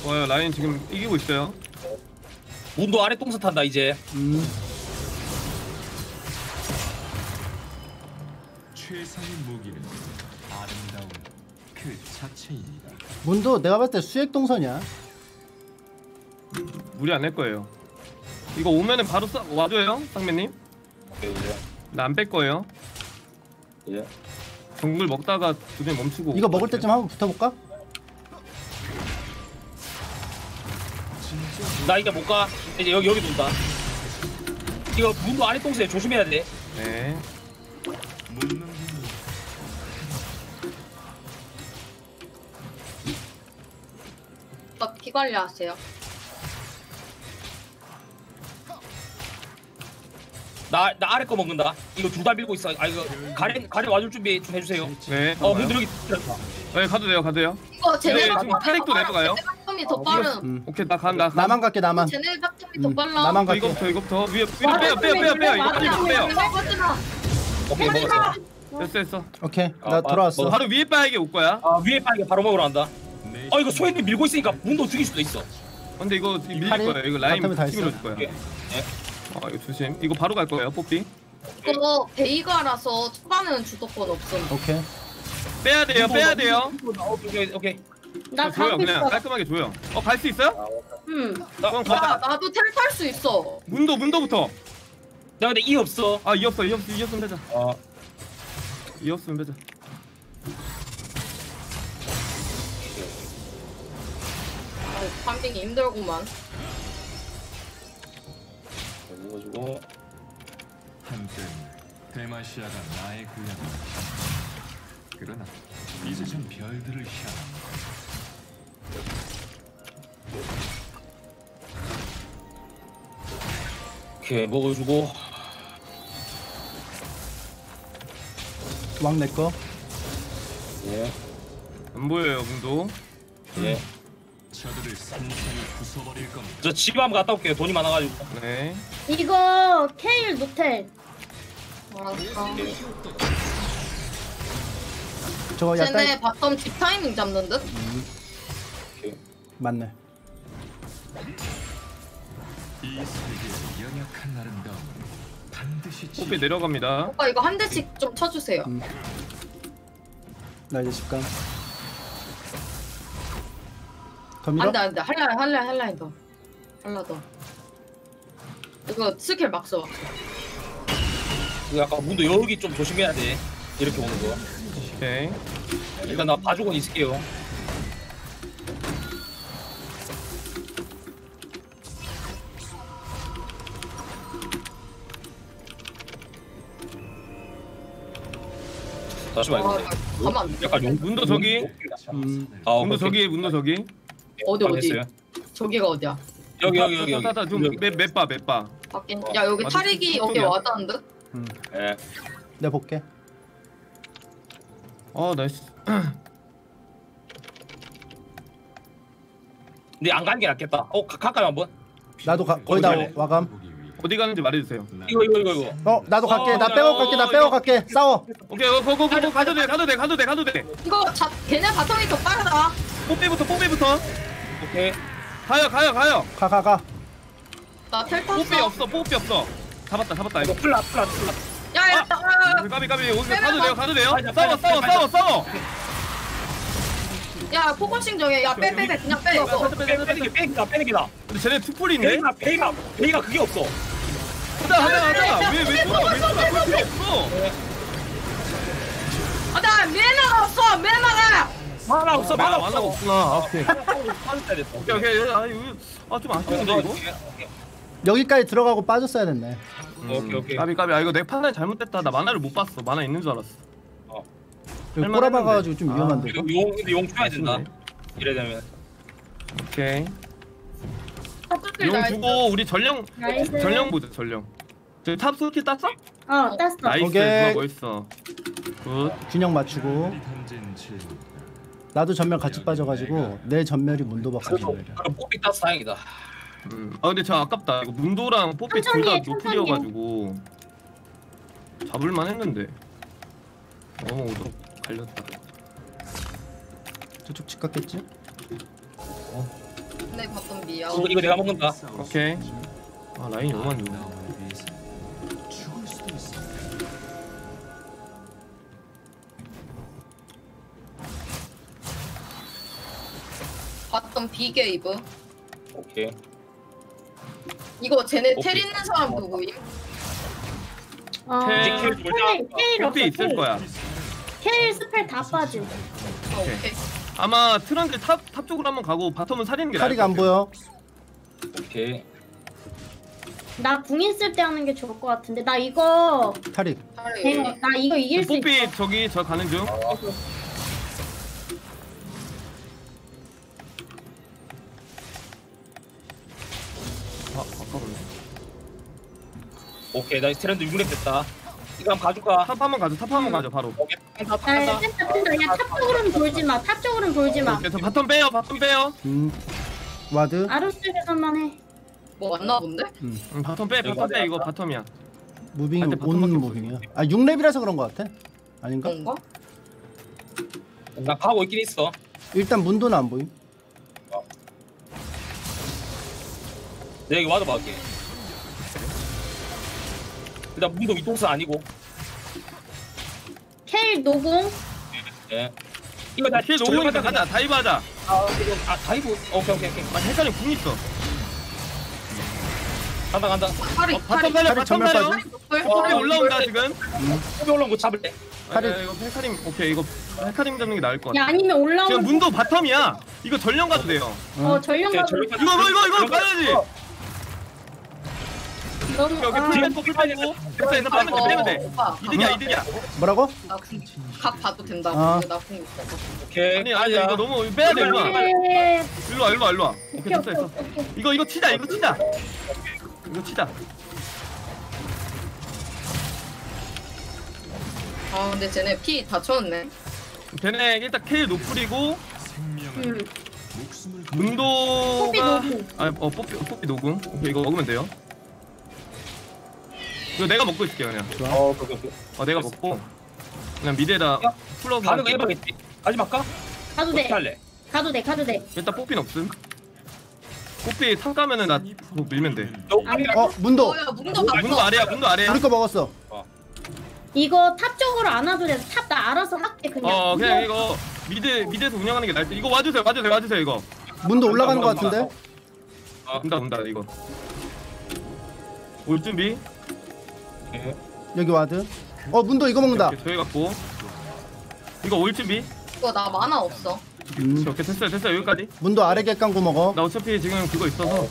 와요 라인 지금 이기고 있어요. 문도 아래 똥선 탄다 이제. 음. 최상의 무기는 자체입니다. 문도 내가 봤을 때 수액 동선이야. 무리 안낼 거예요. 이거 오면은 바로 쏴 와줘요 쌍배님. 예. 나안뺄 거예요. 예. 정글 먹다가 두개 멈추고. 이거 먹을 때쯤 한번 붙어볼까? 나 이제 못 가. 이제 여기 여기 돈다. 이거 문도 아래 똥선에 조심해야 돼. 네. 피 관리하세요. 나 나 아래 거 먹는다. 이거 둘 다 밀고 있어. 아 이거 가린 가린 와줄 준비 좀 해주세요. 네. 어 가봐요. 문도 여기 들었다. 네 가도 돼요 가도 돼요. 이거 쟤네 네, 지금 타릭도 내려가요? 이더 빠른. 음. 오케이 나 간, 나 간. 나만 갈게 나만. 쟤네 바텀이 더 음, 빨라. 나만 저 갈게. 이거부터 이거부터 위에 위로 빼요 빼요 빼요 빼요 이거 빨리 좀 빼요. 오케이 먹었어. 됐어 됐어. 오케이 아, 나 아, 돌아왔어. 뭐, 바로 위에 빠에게 올 거야. 아 위에 빠게 바로 먹으러 간다. 내어 이거 소연이 밀고 있으니까 문도 죽일 수도 있어. 근데 이거 밀릴 팔이 거예요. 이거 라인 바텀에 다 있어. 팀으로 줄 거야. 오케이. 아 이거 조심. 이거 바로 갈 거예요 뽀삐. 이거 베이가라서 초반에는 주도권 없음. 오케이. 빼야 돼요 빼야 돼요. 오케이 오케이. 나 줘요 가고 그냥 있어. 깔끔하게 줘요. 어 갈 수 있어요? 응. 나, 그럼 나, 가자. 나도 텔 탈 수 있어. 문도 문도부터. 나 근데 이 없어. 아 이었어 이었어 이었으면 되자. 어. 이었으면 되자. 어, 파밍이 힘들구만. 이거가지고 한때 대마시아가 나의 고향이었다. 그러나 이제 전 별들을 향합니다. 오케이 먹어주고 왕내 거. 예안 보여요 문도. 예. 저들을 산산이 부숴버릴 겁니다. 저집 한번 갔다 올게요. 돈이 많아가지고. 네. 이거 케일 노텔. 알았어. 저거 약간 쟤네 bottom 집 타이밍 잡는 듯? 맞네. 이 세계의 연약한 아름다움은 반드시 뽀삐 내려갑니다. 오빠 이거 한 대씩 좀 쳐주세요. 음. 나 이제 집감. 더 밀어? 안돼 안돼 할라 할라 할라 더 할라 더. 이거 스킬 막 써. 이거 약간 문도 여기 좀 조심해야 돼. 이렇게 오는 거. 오케이. 일단 나 봐주고 있을게요. 잠시만 아, 이거. 가만. 약간 용 문도 저기. 음. 아, 문도 오케이. 저기 문도 저기. 어디 어디? 저기가 어디야? 여기 여기 여기 여기. 따따 좀 여기. 맵, 맵바 맵바. 밖에. 야 여기 맞아, 저쪽이야. 여기 와닿은 듯? 예. 내가 볼게. 어 나이스. 근데 안 가는 게 낫겠다. 어 가, 가까이 한번. 나도 가, 거의 다 어디 와감. 어디 가는지 말해주세요. 이거 이거 이거 이거. 어 나도 갈게. 나 어, 빼고 어, 갈게. 나. 빼고 갈게. 싸워. 오케이 어, 거, 거, 거, 거, 가도 돼 가도 돼 가도 돼 가도 돼. 이거 잡 걔네 바텀이 더 빠르다. 뽀삐부터 뽀삐부터. 오케이. 가요 가요 가요. 가 가 가. 나텔 뽀삐 탔어. 없어 뽀삐 없어. 잡았다 잡았다 이거. 플라 플라 플라. 야 야. 아, 까비 까비 빼면 가도 돼요 봐. 가도 돼요. 빨리, 싸워 빨리, 싸워 빨리. 싸워 싸워. 야 포커싱 정해. 야 빼 빼 빼 그냥 빼 이거. 빼- 빼는 게 빼기다 빼는 게다. 근데 쟤네 투풀인데. 베이가 베이가 베이가 그게 없어. 하자 하자 하자. 왜왜 뚫어 왜 뚫어 왜 필요 없어. 아나 메나가 없어 메나가. 만화 없어 만화 만화가 없어. 없구나. 아, 오케이. 오케이 오케이. 아 이거 아좀 아쉬운데 이거. 여기까지 들어가고 빠졌어야 됐네. 오케이 오케이. 까비 까비 아 이거 내 판단이 잘못됐다. 나 만화를 못 봤어. 만화 있는 줄 알았어. 여기 할만했는데. 꼬라박아가지고 좀 아. 위험한데. 이거 용 근데 용 줘야 된다. 이래 되면. 오케이. 용 주고 우리 전령 nice. 전령 보자 전령. 저기 top 스킬 땄어? 어 땄어. nice 오케이. 누가 멋있어. good. 균형 맞추고. 나도 점멸 같이 빠져가지고 내 점멸이 문도박사 그래도 점멸이야. 그럼 뽑기 따서 다행이다. 음. 아 근데 저 아깝다. 이거 문도랑 뽀삐 둘 다 천천히 노플이어가지고 잡을만 했는데. 너무 오도 갈렸다. 저쪽 집 갔겠지? 내 바텀 미야. 이거, 이거 내가 먹는다. 오케이. 아 라인 너무 안 좋네. 바텀 비게이브. 오케이. 이거 쟤네 오케이. 텔 있는 사람 누구임? 어, 이제 킬 돌자. 케일 케일 없어. 있을 케일. 거야. 케일 스펠 다 빠짐. 아, 오케이. 오케이. 아마 트런들 탑, 탑 쪽으로 한번 가고 바텀은 살리는 게 나을 카리가 것안 같아. 보여. 오케이. 나궁 있을 때 하는 게 좋을 것 같은데 나 이거. 네, 나 이거 이길 수 있어. 뽀삐 저기 저 가는 중. 오케이 나 트렌드 6렙 됐다. 이거 한번 가줄까? top 한번 가죠. top 한번 가죠. 바로. 오케이. 다 아, 탔다. 뺐다 뺐다. 야 top 쪽으로는 돌지 마. top 쪽으로는 돌지 마. 저 bottom 빼요. bottom 빼요. 음. ward. 아르스에서만 해. 뭐 왔나 본데? 음, bottom 빼. bottom 빼. 이거 bottom이야. moving이 아, 근데 온 bottom밖에 moving이야. 아 6렙이라서 그런 것 같아. 아닌가? 뭔가? 나 가고 있긴 있어. 일단 문도는 안 보임. 내가 여기 와도 막게. 일단 문도 위통수 아니고. 케일 노궁. 예. 이거 나킬 놓으니까 가자. 다이브 하자. 아, 이거 아 다이브. 오케이 오케이 오케이. 아 헷갈려 궁 있어. 간다 간다. 파리 어, 바텀 파리 살려. 팔이 바텀 전멸 올라온다 지금. 여기 올라온 거 잡을 때. 아, 팔이- 아, 이거 헤카림 오케이 이거 헤카림 잡는 게 나을 것야 같아. 아니면 지금 올라오는. 문도 바텀이야. 이거 전령 가도 돼요. 어 전령 오케이, 가도 전력 이거 이거 이거 이거 가야지. 너무. 여기 아, 풀 빼고 풀 빼고 됐어 빼면 돼 빼면 돼. 오빠 이득이야 이득이야. 뭐라고? 나각 봐도 된다고. 아. 나궁 있어. 오케이. 아니 아니 이거 너무 빼야 돼 일로 와. 네. 일로 와 일로 와 일로 와. 오케이 됐어 됐어. 이거 이거 치자 이거 치자. 이거 치자. 아 근데 쟤네 피 다 채웠네. 걔네 일단 케일 노플이고 음. 노궁. 아어 뽀삐 뽀삐 노궁. 오케이 이거 먹으면 돼요. 이거 내가 먹고 있을게 그냥. 어, 오케이 오케이. 어 내가 먹고 그냥 mid에다 풀어서 가는 거 해봐겠지. 가지 말까? 가도 어떻게 돼. 할래? 가도 돼. 가도 돼. 일단 뽀삐는 없음. 뽀삐 top 가면은 나 그거 밀면 돼. 어 문도 어야 문도 문도. 아래야 문도 아래야. 우리 거 먹었어 이거 top 쪽으로 안 와도 돼. top 나 알아서 할게 그냥. 어 그냥 이거 mid mid에서 운영하는 게 나을 때. 이거 와주세요 와주세요 와주세요 이거. 문도 올라가는 거 같은데 온다 온다 이거. 올 준비. 여기 ward 어 문도 이거 먹는다 이렇게 저희 갖고. 이거 올 준비. 이거 나 마나 없어. 음. 오케이 됐어요 됐어요 여기까지. 문도 아래 객강구 먹어 나 어차피 지금 그거 있어서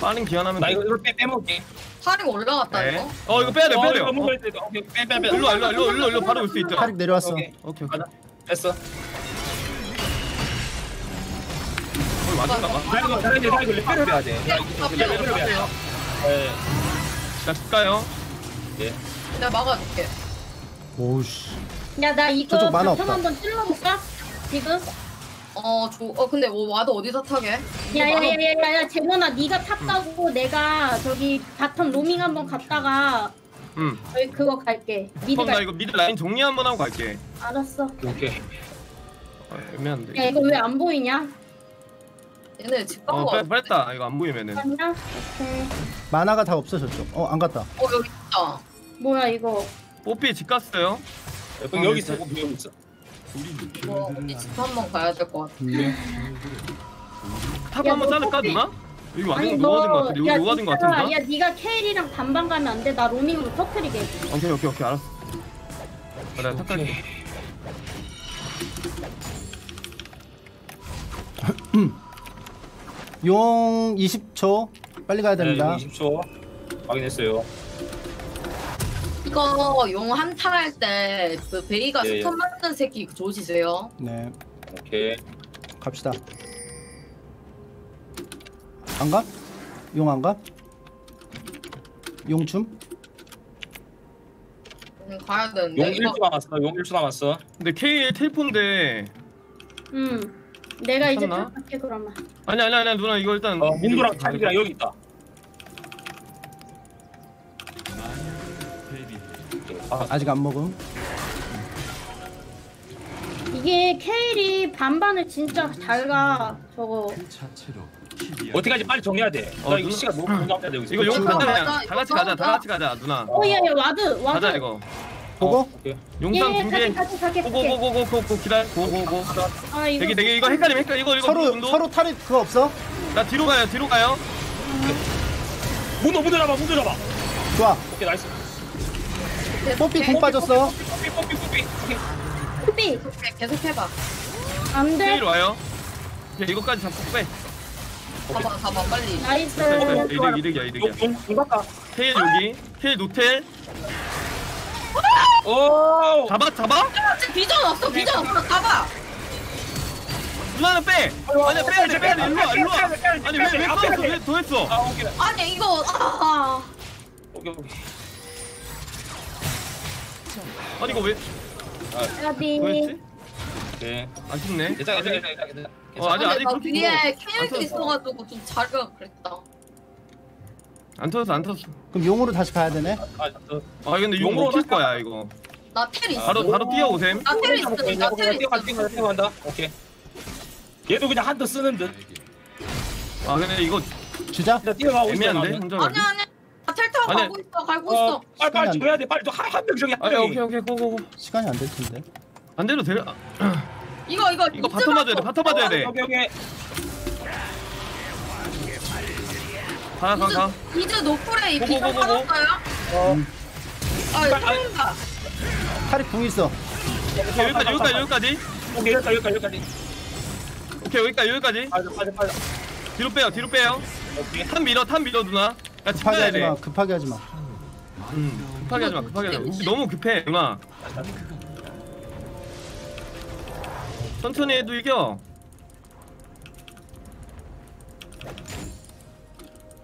빠른 귀환하면 나 돼. 이거 빼 빼먹게. 타릭 올라갔다 네. 이거. 어 이거 빼야 돼 빼야 돼. 어, 먹을 때 오케이 빼빼 빼. 일로 와 일로 와 일로 와, 일로 와, 일로 와, 바로 올 수 있죠. 타릭 내려왔어 오케이. 오케이 오케이. 됐어. 거기 맞을까 봐. 나 이거 나 이거 레벨을 해야 돼. 나 이거 레벨을 해야 돼. 예. 자 줄까요? 내가 막아줄게. 오우씨 야 나 이거 저쪽 마나 bottom 없다. 한번 찔러볼까? 지금? 어, 조, 어 근데 뭐 와도 어디서 타게? 야야야야야 재원아 네가 top 가고 내가 저기 bottom 로밍 한번 갔다가 응. 저기 그거 갈게. mid 그럼 나 갈. 이거 mid 라인 정리 한번 하고 갈게. 알았어. 오케이. 어, 애매한데. 야 이거 왜 안 보이냐? 얘네 집 간 어 거. 빨다 이거 안 보이면은. 맞냐? 오케이. 마나가 다 없어 저쪽 어안 갔다 어 여기 있다. 뭐야 이거? 뽀삐 집 갔어요. 여기 여기 있어. 여기 있어. 이거 집 한번 가야 될 것 같아. top 야, 한번 너 자를까 뽀삐- 누나? 이거 아니 완전 녹아진 것너 같은데. 야 이거 녹아진 것 같은데. 야 네가 케일이랑 반반 가면 안 돼. 나 로밍으로 터트리게 해줘. 오케이 오케이 오케이 알았어. 어, 내가 top 갈게. 용 20초 빨리 가야 됩니다 네, 20초. 확인했어요. 이거 용 한타 할때그 베이가 예, 예. stun 맞는 새끼 조지세요. 네 오케이. 갑시다 안 가? 용 안 가? 용춤? 음, 가야 용 되는데 이거 1초 남았어. 용 1초 남았어. 근데 케일 텔폰데 응. 내가 이제 괜찮나? top 갈게 그러면. 아니 아니 아니 누나 이거 일단 어, 문도랑 탈이랑 여기 있다. 아직 안 먹음 이게 케일이 반반을 진짜 잘 가. 저거. 그 자체로 희귀한 어떻게 하지 빨리 정해야 돼. 어, 나 이거 누나- 시간 너무 공감돼야 돼 여기서. 이거 용 가자, 그냥 다 같이 가자 다. 같이 가자 누나. 어야야 와드 와드. 가자 이거. 보고? 오케이. 용상 예, 준비해. 가게 가게 가게. 고고고고고고 기다려. 고고고. 아 이거. 되게 되게 이거 헷갈림 헷갈림 이거 이거 서로 문도? 서로 탈이 그거 없어? 나 뒤로 가요 뒤로 가요. 문도 문도 잡아 문도 잡아. 좋아 오케이 나이스. 뽀삐 공 빠졌어 뽀삐 뽀삐 뽀삐. 오케이. 삐. 계속, 해봐. 안 돼. K로 와요. 야, 이거까지 잡고 빼. 잡아 잡아 빨리. 나이스. 빼, 빼. 이득 이득이야 이득이야. 갔다. 테일 여기. 테일 노텔. 오. 잡아 잡아. 지금 비전 없어 비전 없어 가봐. 누나는 빼. 아니야 빼야 돼 빼야 돼 일로 와 일로 와. 아니 왜왜 끊었어 왜더 했어? 아 오케이. 아니 이거 아. 오케이 오케이. 아니 이거 왜 했지? 오케이. 아쉽네. 괜찮아 괜찮아 괜찮아 괜찮아. 어 아직 아직 나 그렇게 위에 뭐- 안 캐릭터 터졌어. 있어가지고 좀 자르가 그랬다. 안 터졌어 안 터졌어. 그럼 용으로 다시 가야 되네 아, 저, 아 근데 용 용으로 할까? 거야 이거. 나텔 있어. 바로 바로 뛰어 오셈. 나텔 있어. 나텔 있어. 뛰어간다 뛰어간다 뛰어간다. 오케이. 얘도 그냥 한 대 쓰는 듯. 아 근데 이거 주자 뛰어가고 있어. 애매한데 나는. 혼자 가기. 아니 아니. 아니. 가고 있어. 갈고 어, 있어. 빨리 빨리 시간이 좀 해야 돼. 빨리 또한명 저기 한아 명이. 오케이 오케이 고고고. 시간이 안 될 텐데 안 돼도 돼. 아, 이거 이거 이거 바텀 맞아야 돼. 바텀 맞아야 돼. 오케이 오케이. 가가 가. 이제 이제 노플에 고고고고고. 받았어요? 어. 아 이거 텔다. 타릭 궁 있어 오케이 여기까지 여기까지 여기까지. 오케이 여기까지 여기까지 여기까지. 오케이 여기까지 여기까지. 빠져 빠져 빠져. 뒤로 빼요 뒤로 빼요. 오케이. top 밀어 top 밀어 누나. 야 급하게 하지 돼. 마 급하게 하지 마 음, 급하게 하지 마 급하게 하지 마. 우리 너무 급해 누나. 천천히 해도 이겨.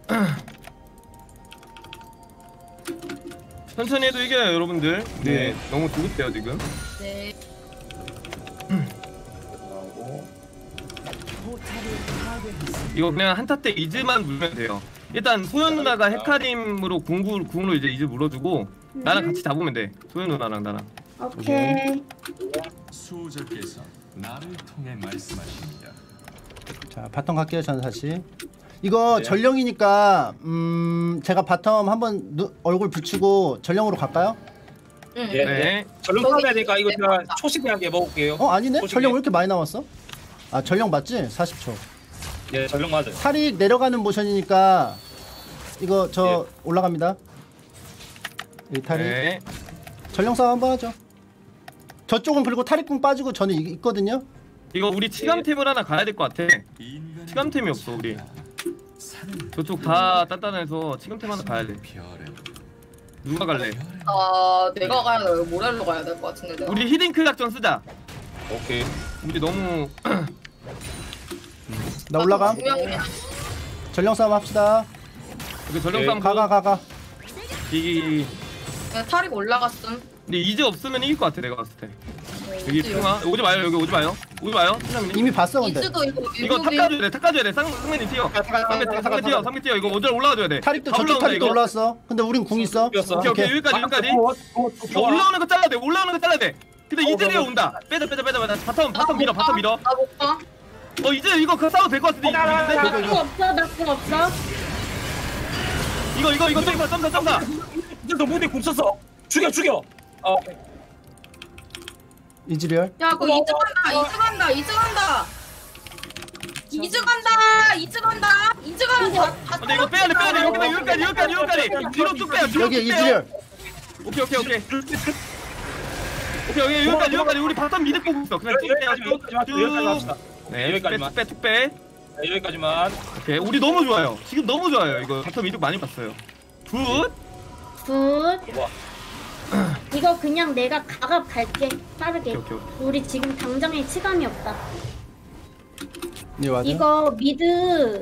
천천히 해도 이겨요 여러분들. 네, 너무 두급돼요 지금. 네. 이거 그냥 한타 때 이즈만 물면 돼요. 일단 소연 누나가 헤카림으로 궁구 궁으로 이제 이즈 물어주고 나랑 같이 잡으면 돼. 소연 누나랑 나랑. 오케이. 수호자께서 나를 통해 말씀하십니다. 자 bottom 갈게요 전사씨 이거 네. 전령이니까 음 제가 bottom 한번 누- 얼굴 붙이고 전령으로 갈까요? 응. 예. 네. 저기 타야 되니까 이거 제가 있네. 초식하게 먹을게요. 어 아니네 솔직히. 전령 왜 이렇게 많이 나왔어? 아 전령 맞지? 40초 예, 전령 맞아요. 탈익 내려가는 모션이니까 이거 저 올라갑니다 이 탈익 네. 전령 싸움 한번 하죠 저쪽은 그리고 탈익궁 빠지고 저는 이- 있거든요 이거 우리 치감템을 하나 가야 될 것 같아. 치감템이 없어 우리. 저쪽 다 단단해서 치감템 하나 가야 돼. 누가 갈래? 아 내가 가야 돼. 모렐로 가야 될 것 같은데 내가. 우리 히딩크 작전 쓰자. 오케이. 우리 너무 나 올라감 전령 싸움 합시다 이거 전령 네, 싸움 가가 가가 이게 탈이 올라갔음. 근데 이제 없으면 이길 것 같아 내가 봤을 때. 여기 이즈 풍아 오지 마요 여기 오지 마요 오지 마요 팀장님. 이미 봤어 근데 이즈도 이거 이거 top 일곱이- 가줘야 돼, top 가줘야 돼. 상, 상면이 뛰어. 상면, 상면 뛰어, 상면 뛰어. 이거 어디로 올라가줘야 돼. 다 저쪽 올라온다, 이거. 올라왔어 근데 우린 궁 있어 뛰었어. 오케이, 오케이. 여기까지, 여기까지. 어, 어, 어, 이거. 올라오는 거 잘라야 돼, 올라오는 거 잘라야 돼. 근데 어, 이즈리어 어, 온다. 빼자, 빼자, 빼자, 빼자. bottom, 나 bottom 밀어, 못. bottom 밀어. 나못 가. 어, 이제 이거 그 싸워도 될 것 같은데. 이거, 이거, 나궁 없어 나궁 없어 이거, 이거, 이거, 점사, 점사, 점사. 이제 너 무대 궁 썼어. 죽여, 죽여. 어, 오케이. 이즈리얼 야, 그거 이즈 간다. 이즈 간다. 이즈 간다. 이즈 간다. 이즈 간다. 이즈 간다. 근데 이거 빼야 돼, 빼야 돼. 여기다, 여기까지, 여기까지, 여기까지. 뒤로 쭉 빼요, 뒤로 여기 쭉 빼요. 이즈리얼 오케이, 오케이, 오케이. 오케이, 여기, 여기까지, 여기까지. 우리 bottom mid 보고 있어. 그냥 쭉 빼요, 여기까지, 쭉, 여기까지. 합시다. 네, 쭉 빼, 여기까지만. 쭉 빼, 쭉 빼. 네, 여기까지만. 오케이, 우리 너무 좋아요. 지금 너무 좋아요. 이거 bottom 이득 많이 봤어요. good. good 좋아. 이거 그냥 내가 가가 갈게 빠르게 오케이, 오케이, 우리 지금 당장에 치감이 없다 네 맞아 이거 mid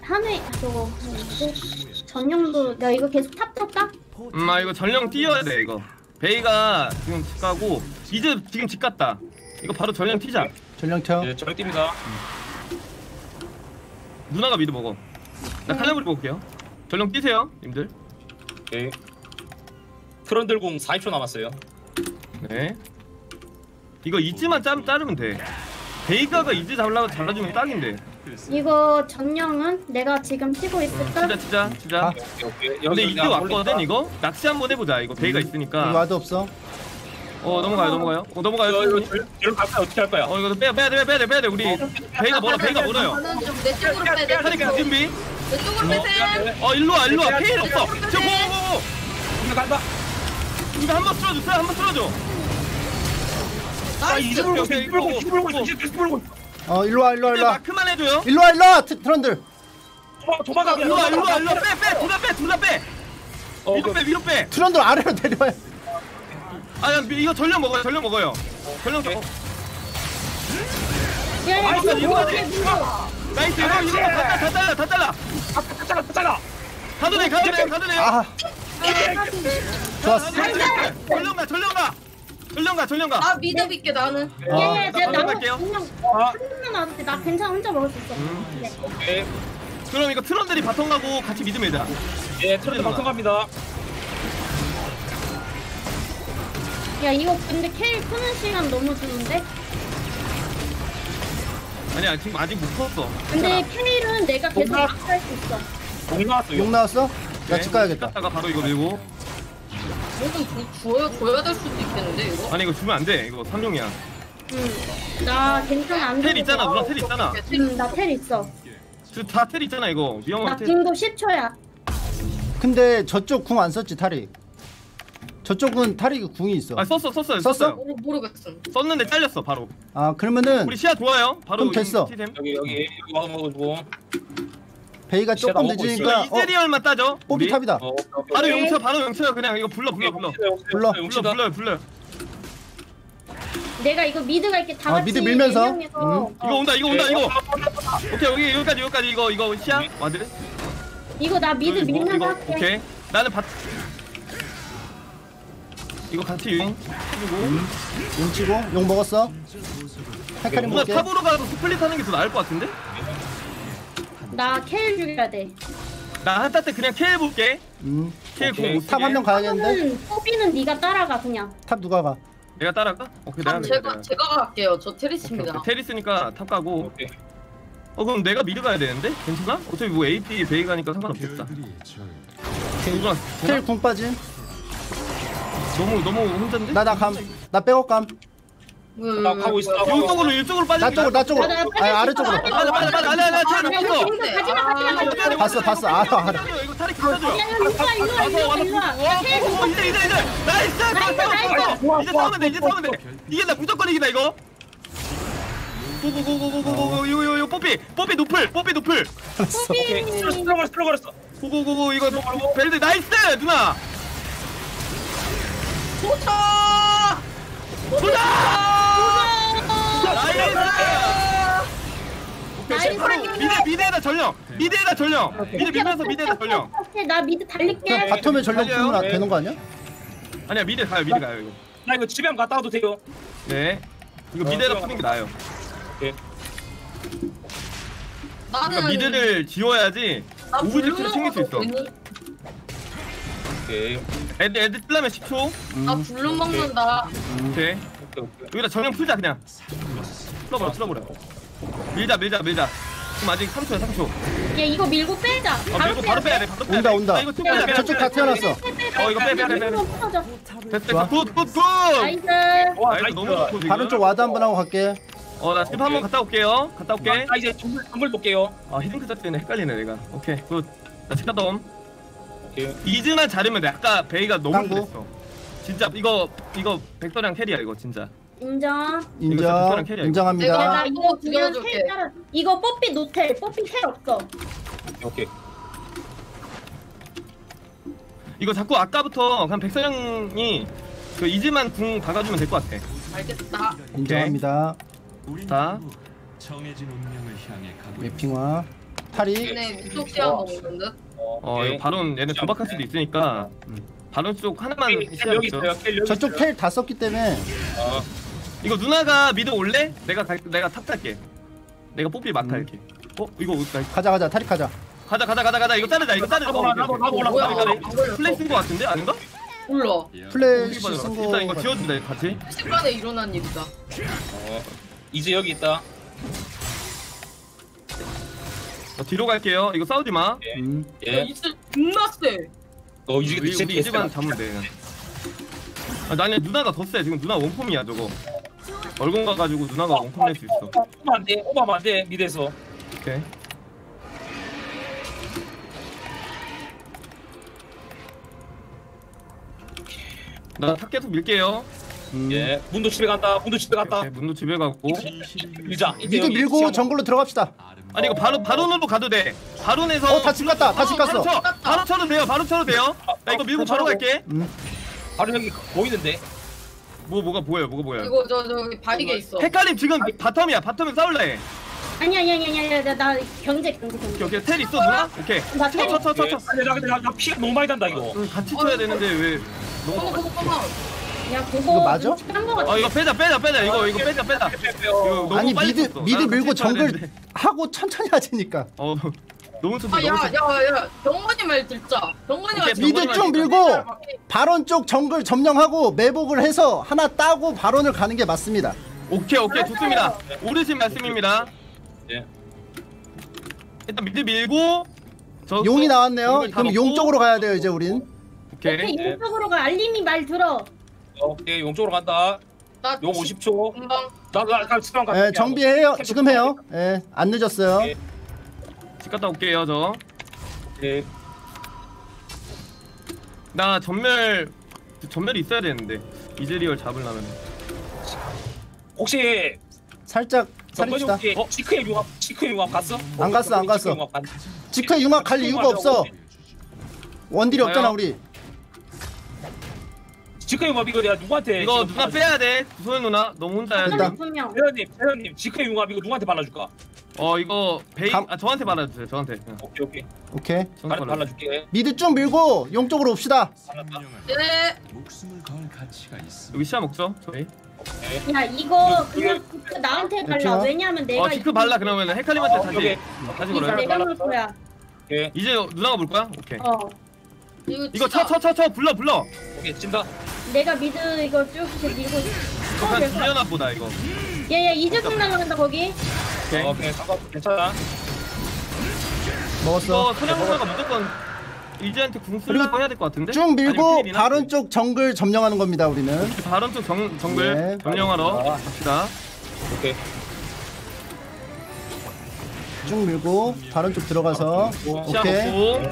한회 저거 뭐지? 전령도 야 이거 계속 top 탔다? 음, 아 이거 전령 뛰어야 돼 이거. 베이가 지금 집 가고 이제 지금 집 갔다. 이거 바로 전령 튀자. 전령 켜 예, 전령 뜁니다. 누나가 mid 먹어. 나 칼날부리 먹을게요. 전령 뛰세요, 님들. 오케이. 트런들 궁 40초 남았어요. 네. 이거 이즈만 짜, 자르면 돼. 베이가가 이즈 잡으려고 잘라주면 딱인데. 이거 전령은 내가 지금 치고 있을까? 치자 치자 치자. 아. 오케이, 오케이. 근데 이즈 그냥 왔거든. 이거. 낚시 한번 해보자. 이거 베이가 여기 있으니까. ward 없어 어 넘어가요 넘어가요. 어 넘어가요. 이거 이거 갈 거야 어떻게 할 거야? 어 이거 빼야 빼야 돼 빼야 돼 빼야 돼. 우리 베이가 멀어 베이가 멀어요. 좀내 쪽으로 빼. 내 차리기 쪽으로. 준비. 내 쪽으로 빼세요. 어 일로 와 일로 와. 케일 없어. 저 go go go. 이거 간다. 이거 한번 쓸어줘. 한번 쓸어줘. 아, 이제 불고 있어. 이제 불고 있어. 이제 불고 있어. 계속 불고 있어. 어 일로와 일로와 근데 일로와 마크만 해줘요. 일로와 일로와 트- 트런들 도망 도망가. 일로 와 일로 와 일로 와. 빼빼 둘다 빼. 둘다 빼. 어, 위로 빼 위로 빼. 트런들 아래로 내려와 아야 이거 전령 먹어요. 전령 먹어요. 전령 먹어. 야야 아, 이거 이거 뭐야 이거 이거 nice 이거 이거 다, 다 잘라 다 잘라. 아, 다 잘라, 다 잘라. 가도 돼 가도 돼 가도 돼. 아 좋았어 전령 가 전령 가 전령 가 전령가. 나 mid 어 mid 갈게 나는. 야야 나 내가 나무 갈게요. 그냥 아, 한명 나도 돼나 괜찮아 혼자 먹을 수 있어 음. 네. 오케이. 그럼 이거 트런들이 bottom 가고 같이 mid 밀자. 예, 트런들 방송 갑니다. 야 이거 근데 케일 푸는 시간 너무 주는데? 아니야 지금 아직 못 풀었어. 근데 케일은 내가 계속 뭔가? 마크할 수 있어 공 나왔어. 욕 용. 나왔어? 나 네, 집 가야겠다 갔다가 바로 이거 밀고. 뭐좀 주- 줘야 줘야 될 수도 있겠는데 이거. 아니 이거 주면 안 돼. 이거 삼룡이야. 응 나 괜찮아 안텔 되고 있잖아 누나 텔 있잖아. 응 나 텔 있어 다텔 있잖아 이거 나 위험한 텔. 빙도 10초야 근데 저쪽 궁 안 썼지 탈이 저쪽은 탈이 궁이 있어 아 썼어 썼어요 썼어? 썼어요. 모르 모르겠음. 썼는데 잘렸어 바로. 아 그러면은 우리 시야 좋아요. 바로 그럼 됐어. 이 티템. 여기 여기 여기 와서 먹어주고. 베이가 시야가 조금 늦으니까 이거 이즈리얼만 따죠. 뽀비 우리. 탑이다 어, 오케이, 오케이. 바로 네. 용쳐 바로 용쳐요 그냥 이거 불러 불러 불러. 불러. 불러. 불러요 불러요. 내가 이거 mid 갈게 다 아, 같이 mid 밀면서. 네 명이서 음. 이거 온다 이거 온다 네. 이거. 오케이 여기 여기까지 여기까지 이거 이거 시야 ward. 이거 나 mid 이거, 밀면서 이거, 할게 오케이. 나는 밭. 이거 같이 유인 해주고. 용 치고 용 먹었어 헤카림 볼게 top으로 가서 split 하는 게 더 나을 것 같은데? 나 케일 죽여야 돼 나 한타 때 그냥 케일 볼게. 음. 케일 오케이. 공못 top 한 명 가야겠는데 는 포비는 네가 따라가 그냥 top 누가 가 내가 따라가? 오케이 내가 아, 제가 제가 갈게요. 저 텔 있습니다. 텔 있으니까 top 가고 오케이. 어 그럼 내가 mid 가야 되는데? 괜찮아? 어차피 뭐 AP 베이가니까 상관없겠다. 누가 텔궁 빠짐. 너무 너무 혼자인데? 나 나 감. 나 백업 감. 나 가고 있어. 있어. 이쪽으로 이쪽으로 빠지. 나 쪽으로 나 쪽으로. 나, 나 아니 아래쪽으로. 빠져, 맞아 맞아 맞아 아니 아니 아니 잘 야, 없어. 이거 가지마, 가지마, 가지마. 봤어 봤어. 알아 알아. 이거 탈이. 야, 야, 일로 와, 어 이제 이제 이제 nice. nice. 이제 싸우면 돼 이제 싸우면 돼. 이게 나 무조건 이긴다 이거. 고고고고고고고 이거 이거 이거 뽀삐 뽀삐 no플 뽀삐 no플. 오케이. 쓸어버렸어, 쓸어버렸어. go go go go 이거 벨트 nice 누나. 좋다. 좋다. nice. 오케이 바로 mid mid에다 전령 mid에다 전령 mid 밀면서 mid에다 전령. 오케이, 나 mid 그 달릴게. bottom에 전령 달려요. 주면 네. 되는 거 아니야? 아니야 mid 가요 mid 가요 이거. 나 이거 집에 한번 갔다 와도 돼요. 네. 이거 어, 들어가. 푸는 게 나아요. 나는 그러니까 mid를 지워야지 나 object를 챙길 수 있어. 먹어도 오케이. 애들 애들 뜰라면 10초. 되니? 나 blue 먹는다. 오케이. 오케이, 오케이. 여기다 전령 풀자 그냥. 풀어버려 풀어버려. 밀자 밀자 밀자. 지금 아직 3초야 3초. 야, 이거 밀고 빼자. 아 밀고 바로 빼야 돼 바로 빼야 온다 돼. 온다. 아, 이거 빼야 저쪽 돼. 다 태어났어. 어 이거 빼 빼 빼 빼. 풀어줘. 됐어 좋아. 됐어 good good good. nice. 와, nice nice. 너무 좋고 지금. 바로 쪽 ward 한 번 하고 갈게. 어 나 skip 한번 갔다 올게요. 갔다 올게. 나 이제 정글, 정글 볼게요. 아 히딩크 자 때문에 헷갈리네 내가. 오케이 굿. 나 치카다 옴. 오케이. 이즈만 잘하면 돼. 아까 베이가 너무 땅구. 잘했어. 진짜 이거 이거 백서량 carry야 이거 진짜. 인정. 인정. carry야, 인정합니다. 나 이거 이거 그냥 줄게. tel 따라. 이거 뽀삐 no tel. 뽀삐 tel 없어. 오케이. 이거 자꾸 아까부터 그냥 백서량이 그 이즈만 궁 박아주면 될 것 같아. 알겠다. 인정합니다. 자. 정해진 운명을 향해 가고 있다. 웨핑화. 탈이. 얘네 위쪽 시야 먹는 듯. 어 이거 바론 얘네 도박할 수도 있으니까 바론 쪽 하나만 켈 여기. 있어요. 켈 여기 저쪽. 텔 다 썼기 때문에 어. 이거 누나가 미드 올래? 내가 갈, 내가 탑 갈게. 내가 뽀삐 맡아 음. 이렇게. 어 이거 나- 가자 가자 탈이 가자. 가자 가자 가자 가자 이거 자르자 이거 자르자. 나도, 나도, 나도 올라가, 뭐야? 걸렸어. 플레이 쓴거 같은데 아닌가? 몰라. 플래시 일단 쓴 거. 일단 이거 지워준다 같이. 시간에 일어난 일이다. 어. 이제 여기 있다. 저 뒤로 갈게요. 이거 싸우지 마. 음. 야 예. 이즈 존나 세. 어, 이제 우리 우리 이즈만 잡으면 돼. 그냥. 아, 나는 누나가 더 세. 지금 누나 원콤이야 저거. 얼굴 가가지고 누나가 원콤 낼 수 있어. 안 돼. 안 돼. mid에서. 오케이. 나 top 계속 밀게요. 음. 예. 문도 집에 간다. 문도 집에 갔다. 오케이, 문도 집에 갔고. 밀자. 이제 mid 여기 밀고. 정글로 들어갑시다. 아니 이거 바로 바론으로 가도 돼. 바론에서 어, 다 집 갔다. 다 집 갔어. 바로 쳐. 바로 쳐도 돼요. 바로 쳐도 돼요. 나 이거 밀고 바로 갈게. 음. 바로 여기 보이는데. 뭐 뭐가 보여요? 뭐가 보여요? 이거 저 저기 바위게 있어. 헷갈림 지금 bottom이야. bottom에서 싸울래. 해. 아니 아니 아니 아니 아니 나, 나 견제 견제 오케이 견제. 오케이 tel 있어 누나? 오케이. 나 tel. 쳐쳐쳐 쳐. 예. 나, 나, 나 피가 너무 많이 단다 이거. 응, 같이 쳐야 되는데 왜 어머 너무 어머 어머. 야 그거 이거 맞아? 같아. 아 이거 빼자 빼자 빼자 이거 이거 빼자 빼자 이거 너무 아니 빨리 mid 쳤어. mid 밀고 정글. 하고 천천히 하지니까. 어 너무 쳤어 너무 쳤어 아야야야 병건이 말 듣자. 병건이 말 오케이, 듣자. mid 쭉 밀고 바론 쪽 정글 점령하고 매복을 해서 하나 따고 바론을 가는 게 맞습니다. 오케이 오케이 좋습니다 옳으신 말씀입니다 예. 일단 mid 밀고 저 용이 나왔네요. 정글 다 그럼 용. 쪽으로 가야 돼요 이제 우린. 오케이 오케이 이쪽으로 가. 알림이 말 들어. 오케이 용 쪽으로 간다. 나 용 50초. 금방 나나 지금 가. 예, 정비해요. 지금 해요. 예, 안 늦었어요. 예. 집 갔다 올게요 저 예. 나 전멸 전멸이 있어야 되는데 이즈리얼 잡으려면 혹시 살짝 살립시다. 혹시 어? 지크의 융합 지크의 융합 갔어? 안 갔어, 안 갔어. 지크의 융합 갈 이유가 없어. 원딜이 없잖아. 우리. 지크의 융합 이거 내가 누구한테 이거 지금 누나 빼야 돼 소연 누나 너무 혼자야. 지금 두 명. 회원님 회원님 지크의 융합 이거 누구한테 발라줄까? 어 이거 베이 감- 아 저한테 받아주세요 저한테 응, 오케이 오케이 오케이. 저한테 발, 받아주세요 발라줄게. 미드 쭉 밀고 용 쪽으로 옵시다. 네. 목숨을 걸 가치가 있습니다. 여기 시야 먹죠 저희 야 이거 이거- 그냥 그 나한테 발라. 왜냐면 내가 어 지크 발라 그러면은 헷갈림한테 다시 오케이. 다시 이거 걸어요 내가 볼 거야. 오케이 이제 누나가 볼 거야? 오케이 어. 이거 이거. 쳐 쳐 쳐 쳐 불러 불러 오케이 찐다. 내가 미드 이거 쭉 이렇게 밀고. 보다 이거 얘얘 이즈궁 날라간다 거기. 오케이. 어, 오케이 상관 괜찮아. 먹었어. 이거 선영사가 무조건 이지한테 궁 쓰려고 해야 될 것 같은데? 쭉 밀고 아니면 필이나? 바론 쪽 정글 점령하는 겁니다. 우리는. 바론 쪽 정, 정글 네. 점령하러 갑시다. 오케이. 쭉 밀고 바론 쪽 들어가서 시야 오케이 먹고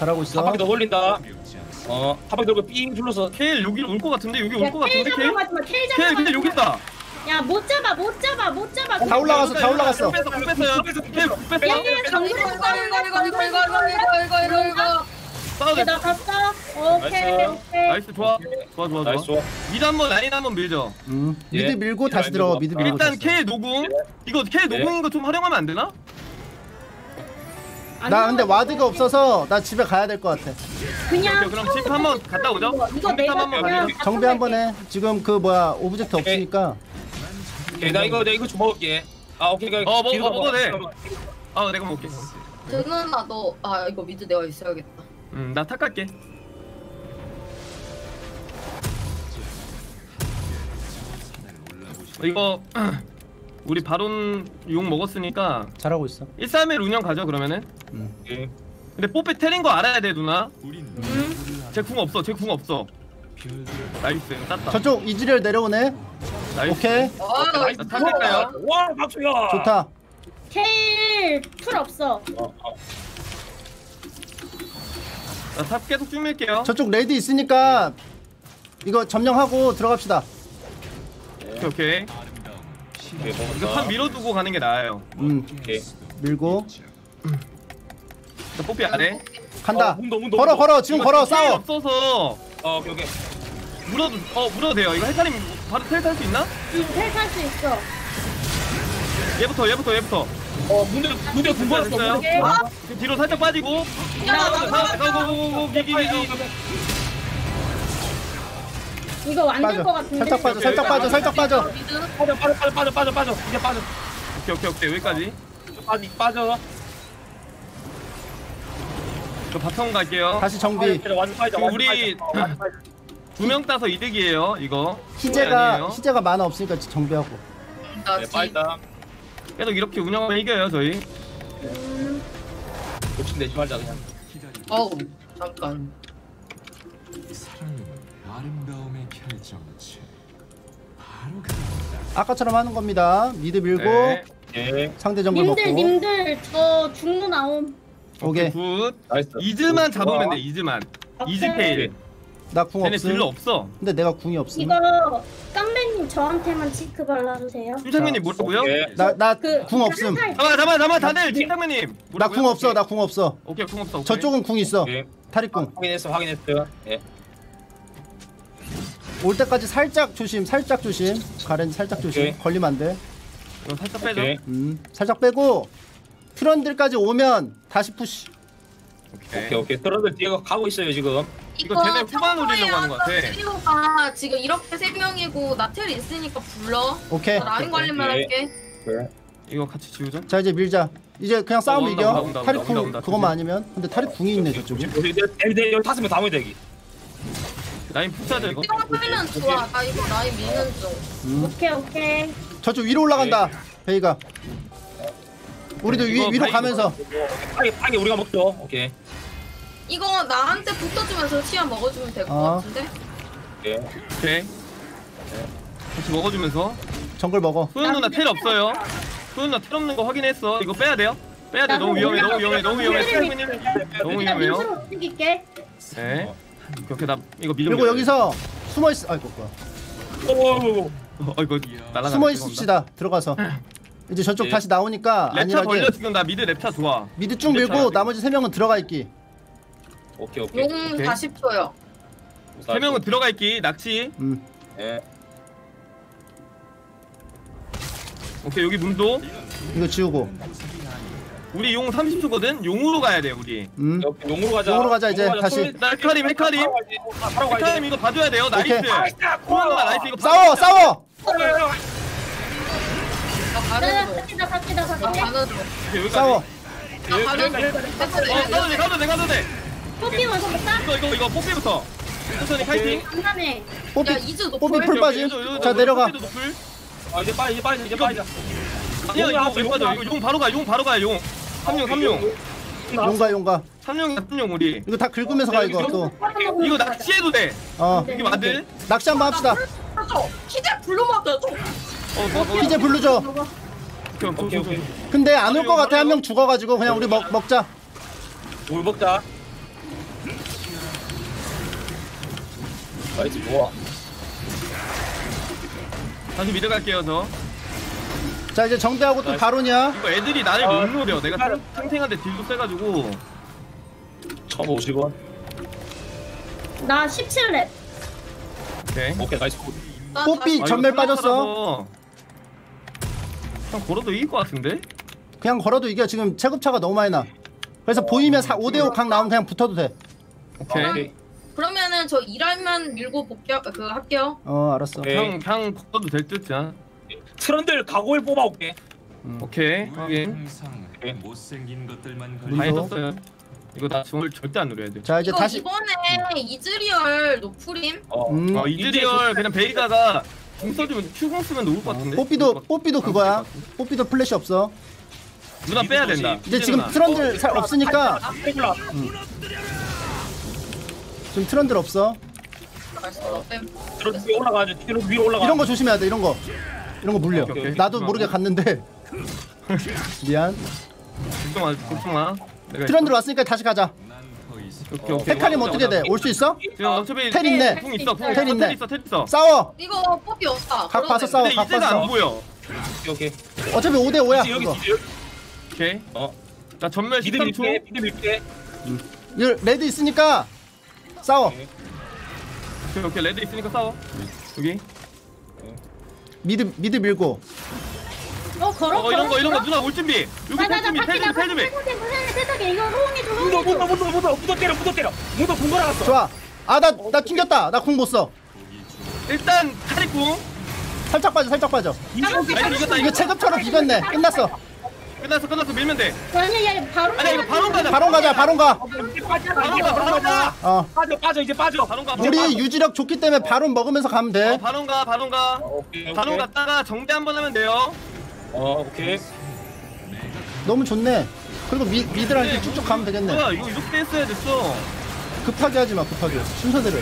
잘하고 한 있어. 바퀴 더 돌린다. 어, 한 바퀴 돌고 삥 둘러서. 케일 여기 올것 같은데? 여기 올 야, 것 케일 같은데? 케일? 잡으러 가지 마. 케일 잡으러 근데 가지 여기 마. 있다. 야, 못 잡아, 못 잡아, 못 잡아. 다 올라갔어, 다 올라갔어. 뺐어, 뺐어요. 케일 뺐어. 야, 정글 이거 이거 이거 이거 이거 이거 이거 이거 돼. 나 갔어. 오케이, nice. 오케이. nice 좋아. 좋아 좋아 nice 좋아. mid 한번 라인 한번 밀죠. 음. mid 예. 밀고 다시 들어가. mid 밀고. 일단 다시. no궁. 이거 케일 네. no궁인 거 좀 활용하면 안 되나? 아 나 근데. ward가 없어서 나 집에 가야 될 것 같아. 그냥 오케이, 그럼 집 한번 갔다 오죠. 이거 집 내가 한번 그냥 가죠. 정비 한 번 해. 지금 그 뭐야 object 없으니까. 오케이, 나 이거 내 이거 좀 먹을게. 아, 오케이. 오케이. 어, 먹어, 뒤로 가봐. 먹어도 돼. 아 내가 먹게. 드누나 너 아 이거 mid 내가 있어야겠다 음 나 top 갈게. 어, 이거 우리 바론 용 먹었으니까 잘하고 있어. 131 운영 가죠 그러면은. 오케이. 근데 뽀삐 tel인 거 알아야 돼 누나. 제 궁 없어. 제 궁 없어. nice. 이거 땄다. 저쪽 이즈리얼 내려오네. nice. 오케이 아 나 top 갈까요? 와, 박수야. 좋다. 케일 플 없어. 나 top 계속 쭉 밀게요. 저쪽 ready 있으니까 이거 점령하고 들어갑시다. 오케이 오케이. 오케이, 이거 먹었다. top 밀어두고 가는 게 나아요. 음 오케이. 밀고 자, 뽀삐 아래. 간다. 어, 문도, 문도, 걸어 문도. 걸어 지금 이거 걸어 지금 tel 싸워. 없어서 어, 오케이, 오케이. 물어도 어 물어도 돼요. 이거 헷갈림 바로 텔 탈 수 있나? 텔탈수 있어. 얘부터 얘부터 얘부터. 어, 문제 문제 궁금했어. 됐어요. 오케이. 지금 뒤로 살짝 빠지고. 가고고고고 기기 기기. 이거 안될 빠져. 것 같은데. 살짝 빠져. 살짝 빠져. 살짝 빠져. 미드 빠져, 빠져, 빠져, 빠져, 빠져, 빠져. 이제 빠져. 오케이 오케이 오케이 여기까지. 빠져, 빠져. 저 바텀 갈게요. 다시 정비. 지금 우리. 어, 완전 빠져. 두명 따서 이득이에요. 이거. 희재가 아니에요. 희재가 만화 없으니까 정비하고. 나 네, 지 빠졌다. 계속 이렇게 운영하면 이겨요 저희. 욕심 내지 말자 그냥. 어우 잠깐 사랑은 아름다움의 결정체. 바로 그 아까처럼 하는 겁니다. 미드 밀고 네. 예. 상대 정글 님들 먹고. 님들 저 중로 나옴. 오케이. good. nice. 이즈만. 잡으면 돼. 이즈만. 이즈 오케이. 케일. 나궁 쟤네 없음. 딜러 없어. 근데 내가 궁이 없음. 이거 깜배님 저한테만 체크 발라주세요. 팀장님 뭐라고요? 오케이. 나나 그 궁 없음. 살- 잠깐 잠깐 잠깐 다들 팀장님. 나 궁 없어. 나 궁 없어. 오케이 궁 없어. 오케이. 저쪽은 궁 있어. 오케이. 궁. 확인했어, 확인했어. 예. 올 때까지 살짝 조심. 살짝 조심. 가렌 살짝 조심. 오케이. 걸리면 안 돼. 이거 살짝 빼줘. 오케이. 음. 살짝 빼고 트런들까지 오면 다시 push. 오케이, 오케이. 트런들 뒤에 가고 있어요 지금. 이거 쟤네 후반 올리려고 하는 것 같아. 트리오가 지금 이렇게 세 명이고 나텔 있으니까 불러 오케이. 나 라인 관리만 오케이. 할게 이거 같이 지우자. 자 이제 밀자. 이제 그냥 어, 온다, 이겨. 온다, 온다, 온다, 궁 온다, 그것만. 아니면. 근데 타릭 궁이 있네 저쪽에. 우리 내 열다섯 명 다 모여 되기. 라인 push하자 이거. 이거 하면 좋아 나 이거 라인 미는 중 음. 오케이 오케이. 저쪽 위로 올라간다. 베이가. 우리도 위, 이거 위로 가면서 파게 파게 우리가 먹죠. 오케이. 이거 나한테 붙어주면서 치아 먹어주면 될 것 어. 같은데 오케이. 오케이. 같이 먹어주면서. 정글 먹어. 소연 누나 텔 없어요. 소연 누나 텔 없는 거 확인했어. 이거 빼야 돼요. 빼야 돼. 너무 위험해. 너무 위험해. 너무 위험해. 너무 나 위험해요. 민수로. 네. 이렇게 나 이거 밀어. 그리고 여기서 숨어 있. 아이고 뭐야. 오. 어 이거 날아가. 숨어 있읍시다. 들어가서. 이제 저쪽 예. 다시 나오니까 랩차 안일하게 벌려 지금 나 미드 랩차 좋아. 미드 쭉 랩차 밀고 나머지 세 명은 들어가 있기. 오케이, 오케이. 용 오케이. 40초요 세 명은 들어가 있기. 낚시. 음. 예. 오케이 여기 문도. 이거 지우고. 우리 용 30초거든. 용으로 가야 돼 우리. 음. 용으로 가자. 용으로 가자, 이제. 용으로 다시. 나 헤카림 헤카림. 바로 가야 돼. 헤카림 이거 봐줘야 돼요. nice. 오케이. 소연 누나 nice 이거. 싸워 싸워. 나나 가는 중 같이다 같이다 나 같이. 가는 여기까지. 싸워. 나 가는 중어 가도 돼 가도 돼 가도 돼. 토끼 먼저 볼까? 이거 이거 이거 뽀삐부터. 천천히 kiting. 간단해. 뽀삐 야 이즈 뽀삐 노플 플 빠짐. 자 내려가. 아 이제 빠져 이제 빠져 이제 빠져. 아니야 이거 왜 빠져 이거 용 바로 가 용 바로 가요 용 삼룡 삼룡 용가 용가. 삼룡 삼룡 우리 이거 다 긁으면서 가 이거 또. 이거 낚시해도 돼 어. 이게 맞을? 낚시 한번 합시다. 키제 불러먹어 좀. 뭐, 이제 부르죠. 오케이 오케이 오케이 근데 안 올 것 같아 한 명 죽어가지고 그냥 우리 먹 먹자. 물 먹자. nice 좋아. 다시 mid 갈게요 저 자 이제 정비하고 또 바론이야. 이거 애들이 나를 어, 못 노려 내가 탱- 탱탱한데 딜도 세가지고 1,050원. 나 17렙. 오케이 오케이 nice. 나 뽀삐 아, 점멸 빠졌어. 플라타라서 그냥 걸어도 이길 것 같은데? 그냥 걸어도 이겨 지금 체급차가 너무 많이 나. 그래서 보이면 4, 5대5 각 나오면 그냥 붙어도 돼. 오케이. 그러면은 저 일할만 밀고 복귀 그 할게요. 어 알았어. 오케이. 그냥 그냥 걸어도 될 듯이야 트런들 각오를 뽑아올게. 오케이 확인 네. 못생긴 것들만 음. 썼어요 이거 나 정말 절대 안 누려야 돼 자 이제 이거 다시 이번에 이즈리얼 노프림 어. 음. 어, 이즈리얼 그냥 베이가가 궁 써주면 큐공 쓰면 녹을 것 같은데? 뽀삐도 뽀삐도 그거야. 뽀삐도 플래시 없어. 누나 빼야 된다 이제 지금 트런들 살 없으니까 레귤라. 지금 트런들 없어. 트런들 위로 올라가죠. 뒤로 위로 올라가. 이런 거 조심해야 돼. 이런 거. 이런 거 물려. 오케이, 오케이. 나도 모르게 갔는데. 미안. 걱정 마 걱정 마 내가 트런들 왔으니까 다시 가자. 오케이 오케이 헤카림 어떻게 돼? 올 수 있어? 지금 어차피 텔 있네. 궁 있어 궁텔 있어 있네. 텔 있어 텔 있어 싸워. 이거 뽀삐 없다. 각 봐서 싸워. 근데 각 이제가 안 봐서. 보여 오케이 오케이. 어차피 5대 5야. 여기. 여기 오케이 어. 자 전멸 미드 밀게. 13초 미드 밀게. 이거 레드 있으니까 싸워. 오케이 오케이 레드 있으니까 싸워 여기 미드 미드 밀고. 어 걸어. 어 이런 거 이런 거 누나 올 준비 여기 텔 나나나 준비 텔 준비 텔 준비 세탁해 이거 호응해 묻어 줘. 묻어 묻어 묻어 때려 묻어 때려. 묻어 궁 걸어갔어. 좋아. 아 나 나 튕겼다. 나 궁 못 써. 일단 타리궁 살짝 빠져. 살짝 빠져. 아니 이겼다 이거 이거 체급처럼 비겼네. 끝났어. 끝났어 끝났어 밀면 돼 아니 야 바로. 아니 이거 바로 가자 바론 가자. 바론 가. 빠져 바로 가 바로 가 어. 빠져 빠져 이제 빠져. 바로 가 우리 유지력 좋기 때문에 바론 먹으면서 가면 어 돼. 바로 가 바로 가 오케이 바로. 갔다가 정대 한 번 하면 돼요 어 오케이. 너무 좋네. 그리고 미, 이렇게 쭉쭉 가면 되겠네. 뭐야 이거 이렇게 했어야 됐어 급하게 하지 마. 급하게. 순서대로.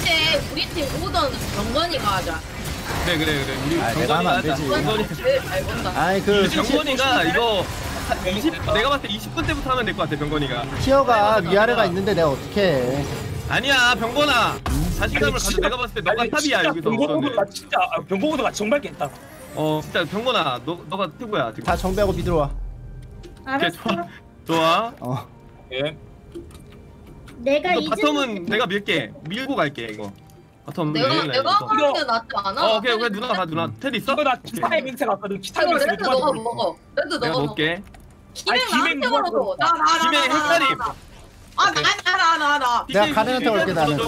이제 우리 팀 오던 정건이가 하자. 그래 그래 그래 우리 아, 내가 하면 안 되지. 정건이 제일 잘 본다. 아이 그 병건이가 이거 한 20, 내가 봤을 때 20분 때부터 하면 될 것 같아 병건이가 티어가 위아래가 있는데 내가 어떻게 해. 아니야 병건아 자신감을 가져 내가 봤을 때 너가 탑이야 여기서 병고보드가. 진짜 아, 병고보드가 정말 깼다. 어 진짜 병건아 너, 너가 최고야 지금 다 정비하고 미드로 와. 오케이 좋아 알았어. 좋아 어. 예. 내가 이거 이제 바텀은 내가 밀게 밀고 갈게 이거 바텀 내가 밀래, 내가 이거. 하는 게 낫지 않아? 어 오케이 오케이 누나 가 누나 텔 있어? 이거 나. 기타의 맹세 갔거든. 기타의 이거 맹세 레드 너가 먹어. 레드 내가 너가 먹어. 먹게 아니, 기맹 나한테 누가 걸어줘. 먹어? 나나나 김해 헷갈림 아나나 나 나. 내가 가능한 테 올게, 나는.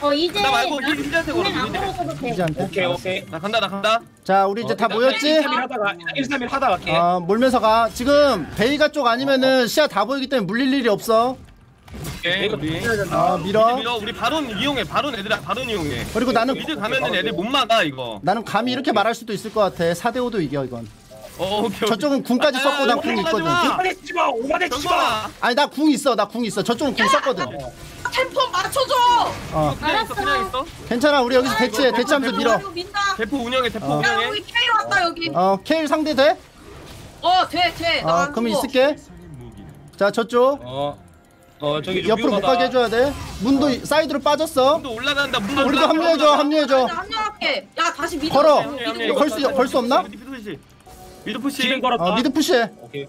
어 이제 나 말고 우리 희재한테 걸어, 돼. 이제한테. 오케이 오케이. 나 간다 나 간다 자 우리 이제 다 모였지? 1, 3일 하다가 1, 3일 하다 갈게. 어 몰면서 가. 지금 베이가 쪽 아니면은 시야 다 보이기 때문에 물릴 일이 없어. 오케이 우리 어 mid 밀어. 밀어 우리 바론 이용해 바론 애들아 바론 이용해 그리고 나는 mid 가면은 애들 못 막아 이거 나는 감히 이렇게 말할 수도 있을 것 같아. 4대 5도 이겨 이건. 어 오케이 오케이. 저쪽은 궁까지 아, 썼고 난 궁이 있거든. 하지 마. 오만해 치지 마. 오만해 치지 마. 병건아 아니 나 궁 있어. 나 궁 있어. 저쪽은 궁 썼거든. 템포 맞춰줘. 어 그냥 있어 그냥 있어 괜찮아. 우리 여기서 대치해. 대치하면서 밀어. 이거 민다. 대포 운영해 대포 어. 야 운영해 우리 케일 왔다 여기. 어 케일 상대 돼? 어 돼, 돼. 어 나안 그럼 죽어. 있을게. 자 저쪽 어. 어 저기 옆으로 못 가게 해줘야 돼. 문도 이- 사이드로 빠졌어. 문도 올라간다 문도 우리도 올라간다. 합류해줘. 합류해줘. 나 합류할게. 야 다시 mid. 걸어. mid 합류해, 걸어. 걸 수- 걸수 없나? mid push mid push 기능 걸었다. 어 mid push해. 오케이.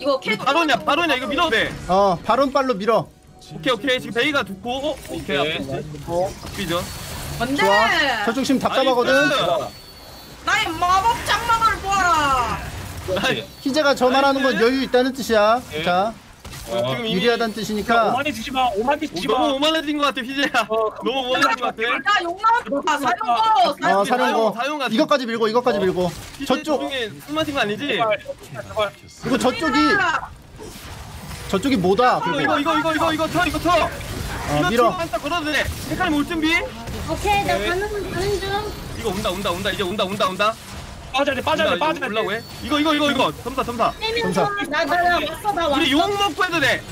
이거 우리 캐. 바론이야 바론이야 이거 밀어도 돼 어 바론 발로 밀어. 오케이 오케이 지금 베이가 좋고 어, 오케이 오케이. 앞에 앞비죠 안돼. 좋아. 저쪽 지금 답답하거든. 나의 마법 장막을 보아라. 희재가 저 말하는 건 여유 있다는 뜻이야. 예. 자 어. 지금 이미 유리하다는 뜻이니까. 오만해 치지 마. 오만해 치지 마. 너무 오만해진 것 같아 희재야 어, 너무 오만해진 것 같아 야용 나왔다. 사용거. 어 사령고 사용 가자. 이것까지 밀고 이것까지 밀고 희재 저쪽 중에 술 마신 거 아니지? 제발. 제발. 그리고 저쪽이 저쪽이 뭐다 이거 그리고 이거 이거 이거 이거 쳐 이거 쳐 이거 밀어. 치고 한타 걸어도 돼 색깔 올 준비 오케이 나 가는 가는 중. 이거 온다 온다 온다 이제 온다 온다 온다 빠져야 돼 빠져야 돼 빠져야 올라고 돼. 해 이거 이거 이거 이거. 점사 점사. 세면서 나나 왔어 나 왔어. 우리 용 먹고 해도 돼.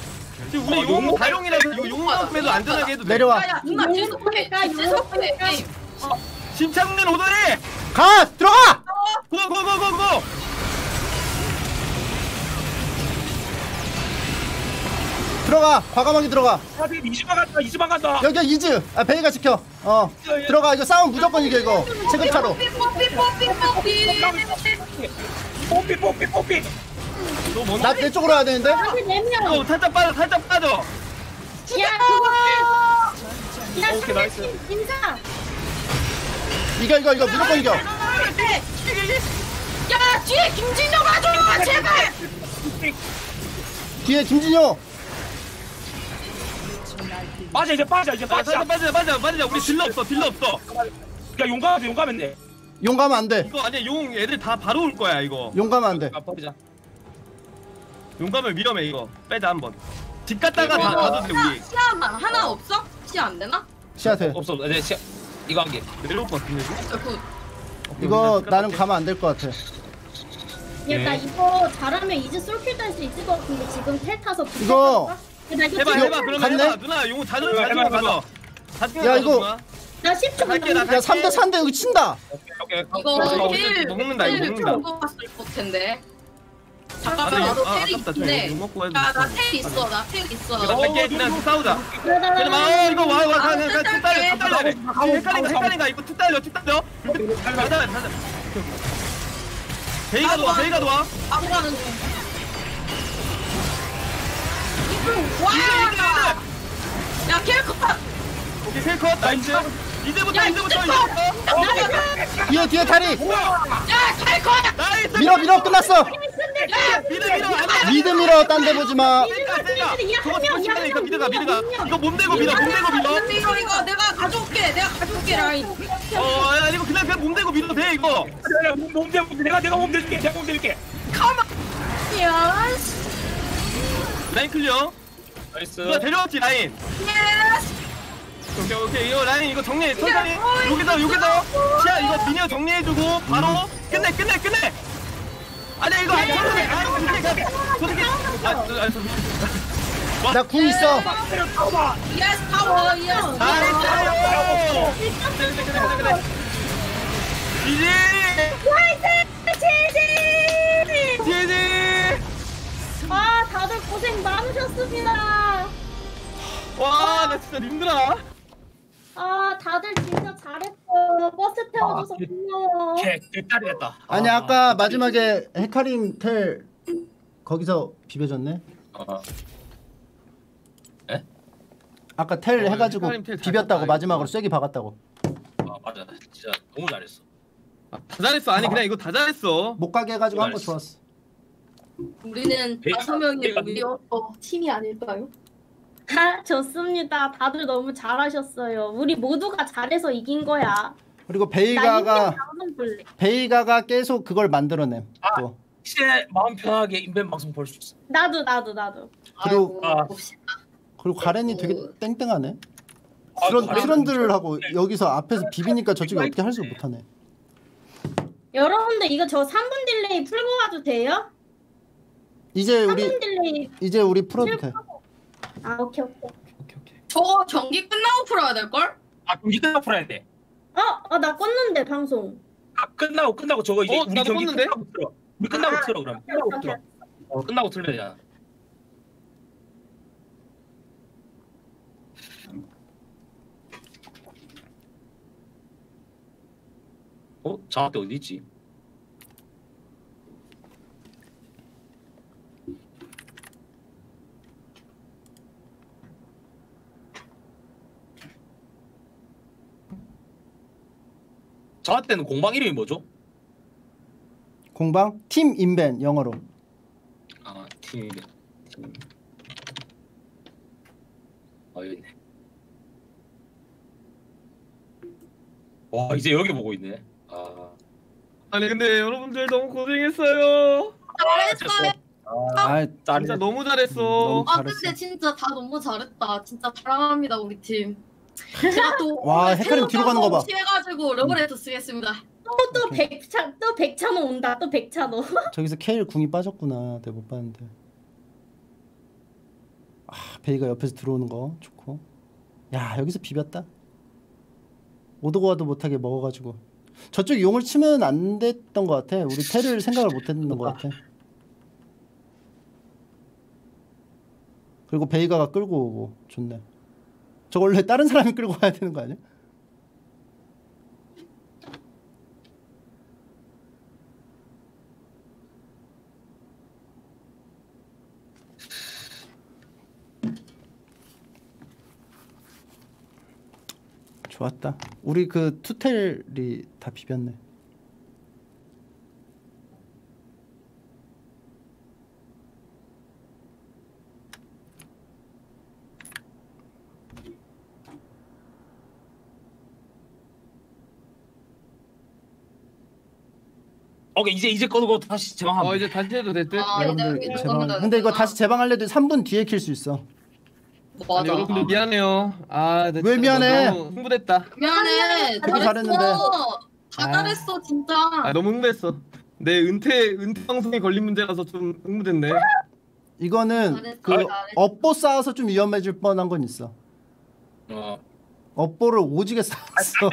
지금 우리 어, 용용 다용이라서 이거 용 먹고 해도 안전하게 해도 돼. 내려와. 야 야 누나 계속해 계속해 게임 심창민 오더리! 가 들어가. 고고고고고 들어가. 과감하게 들어가. 이즈만 간다 이즈만 간다 여기 이즈. 아 베이가 지켜. 어 들어가. 이거 싸움 무조건 이겨 이거. 체급 차로. 뽀삐 뽀삐 뽀삐 뽀삐 뽀삐 뽀삐? 나 내 쪽으로 와야 되는데. 내면. 어 살짝 빠져 살짝 빠져 야 그거. 야 오케이, nice. 상대팀 인사. 이겨 이거 이거 무조건 이겨. 야 뒤에 김진영 와줘 제발 뒤에 김진효. 빠져 이제 빠져 이제 아, 빠져 살짝 빠져 빠져 빠져 우리 딜러 없어 딜러 없어 야 용 가면 안 돼 용 가면 안 돼. 이거 아니야 용 애들 다 바로 올 거야 이거 용 가면 안 돼. 아, 버리자 용 가면 위험해 이거 빼자 한번 집 갔다가 다 가도 돼 우리 시야만 하나 없어? 시야 안 되나? 시야 돼. 없어 이제 시- 이거 한 개 내려올 것 같은데 저 그, 이거 나는 가면 안 될 것 같아. 야 나 이거 잘하면 이제 솔킬 딸수 있을 것 같은데 지금 텔 타서. 이거. 나 이거 해봐 해봐. 그러면 갔네? 해봐. 누나 용 자주 해봐, 자주 해봐, 가져 자주 야, 이거- 누나. 나 10초 갈게, 나 야 3대 3대 여기 친다. 오케이 이거 어, 힐 이거 먹는다, 이거 먹는다. 거 봤을 것 텐데. 아, 잠깐만 나 나도 이거- 아, 텔이 아깝다 저 있네 용 먹고 해도 야나 텔 있어 나 텔 있어. 나 갈게 그냥 싸우자. 나, 나, 나, 나, 아 이거 와 와 아, 그냥 그냥 툭 딸려. 툭 딸려 헷갈린가 헷갈린가 이거 툭 딸려 툭 딸려. 가자 가자 베이가 도와 베이가 도와 바로 가는 중 와! 야 킬컷! 오케이 킬컷. 나이스 이제부터 야, 이제부터 이제 이제부터 뒤에 뒤에 다리. 야 킬컷! 나이스. 밀어 밀어 끝났어. 야 mid 밀어 안 돼. mid 밀어 딴 데 보지 마. 야, 저거 한 명, 야, 한 mid가 명, mid가. 한 명. 이거 몸 대고 밀어 몸 대고 밀어. 이거 이거 내가 가져올게. 내가 가져올게 라인. 어 야 이거 그냥 그냥 몸 대고 밀어도 돼 이거. 몸 대고 내가 내가 몸 대줄게 내가 몸 대줄게. yes 라인 clear. Nice. 누가 데려왔지 라인? yes 오케이 오케이. 이거 라인 이거 정리해. 천천히. 여기서 여기서. 시야 이거 minion 정리해주고 바로 끝내 끝내 끝내. 아니야 이거 아니야 천천히 아 이거 천천히 가. 천천히. 아 아, 나궁 있어. yes power yes 그래 이지 지 지! GG 아 다들 고생 많으셨습니다. 와 나 진짜 힘들어 아 다들 진짜 잘했어요. 버스 태워줘서 고마워. 개 개딸이 됐다 아니 아까 마지막에 헤카림 텔 거기서 비벼줬네. 아, 아까 텔 어, 해가지고 헤카림 텔잘 비볐다고 쳤다, 마지막으로 이거. 쐐기 박았다고. 아 맞아 진짜 너무 잘했어 아, 다 잘했어 아니 그냥 이거 다 잘했어 못 가게 해가지고 한 거 잘했어. 좋았어. 우리는 베이컨, 다섯 명의 베이컨. 우리어 팀이 아닐까요? 아, 좋습니다. 다들 너무 잘하셨어요. 우리 모두가 잘해서 이긴 거야. 그리고 나 베이가가. 베이가가 계속 그걸 만들어냄. 또. 이제 마음 편하게 인벤 방송 볼 수 있어 나도 나도 나도. 그리고- 아이고 아. 그리고 가렌이 되게 땡땡하네. 아, 트런 가렌 트런들을 하고 여기서 앞에서 비비니까 저쪽에 어떻게 할줄 못하네. 여러분들 이거 저 3분 delay 풀고 가도 돼요? 이제 우리 3분 delay. 이제 우리 풀어도 돼. 아 오케이 오케이. 오케이 오케이 저거 경기 끝나고 풀어야 될 걸? 아 경기 끝나고 풀어야 돼 어, 어, 나 껐는데 방송. 아, 끝나고 끝나고 저거 이제 어, 우리 나도 경기 껐는데? 끝나고 틀어 우리 끝나고 아, 틀어 그럼 끝나고 틀어 어 끝나고 되잖아 어? 장학대 어디 있지? 장학대는 공방 이름이 뭐죠? 공방 팀 인벤 영어로. 아, 팀. 팀. 아, 여기 있네. 와, 이제 여기 보고 있네. 아. 아니 근데 여러분들 너무 고생했어요 잘했어요 아 진짜 너무 잘했어 너무 아 잘했어. 근데 진짜 다 너무 잘했다 진짜 사랑합니다 우리 팀 제가 또 와, 헷갈림 뒤로 가는 거 봐. 취해가지고 러브레터 쓰겠습니다. 또또 백차 또 백찬호 온다. 또 백찬호. 저기서 케일 궁이 빠졌구나. 내가 못 봤는데. 아 베이가 옆에서 들어오는 거 좋고. 야 여기서 비볐다. 오도고 와도 못하게 먹어가지고. 저쪽 용을 치면 안 됐던 것 같아. 우리 테를 생각을 못 했던 것 같아. 그리고 베이가가 끌고 오고 좋네. 저 원래 다른 사람이 끌고 가야 되는 거 아니야? 좋았다. 우리 그 투텔이 다 비볐네. 오케이 이제 이제 꺼고 다시 제방하면. 어 이제 다시 해도 됐대. 아, 이제 여러분들 이제 제방. 꺼낸다, 근데 이거. 다시 제방하려도 3분 뒤에 킬 수 있어. 맞아. 아니, 여러분들 미안해요. 아, 나왜 미안해? 너무 흥분했다. 미안해. 되게 잘했는데. 다 아. 잘했어 진짜. 아, 너무 흥분했어. 내 은퇴 은퇴 방송에 걸린 문제라서 좀 흥분됐네. 이거는 잘했어, 그 잘했어. 업보 쌓아서 좀 위험해질 뻔한 건 있어. 어. 업보를 오지게 쌓았어.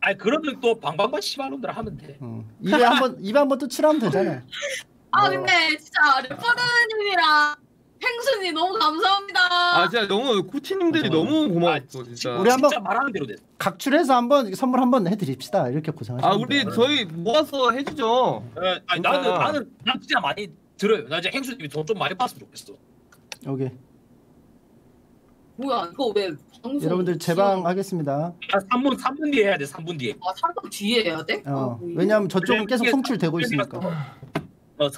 아니 그러면 또 방방만 씨발놈들 하면 돼. 어. 입에 한번 입에 한번 또 칠하면 되잖아. 아 근데 진짜 레퍼드님이랑 행순이 너무 감사합니다. 아, 진짜 너무 코치님들이 너무 고마웠어, 진짜. 우리 한번 진짜 말하는 대로 됐어. 각출해서 한번 선물 한번 해드립시다. 이렇게 고생하시는 아, 우리 저희 모아서 해주죠. 어, 아니 나는 진짜. 나는 난 진짜 많이 들어요. 나 이제 행수님이 돈 좀 많이 봤으면 좋겠어. 여기 뭐야 이거 왜 방송? 여러분들 제방 하겠습니다. 아 3분 3분 뒤에 해야 돼. 3분 뒤에. 아 3분 뒤에 해야 돼? 어, 아, 뭐 왜냐하면 저쪽은 계속 송출되고 있으니까. 어 3분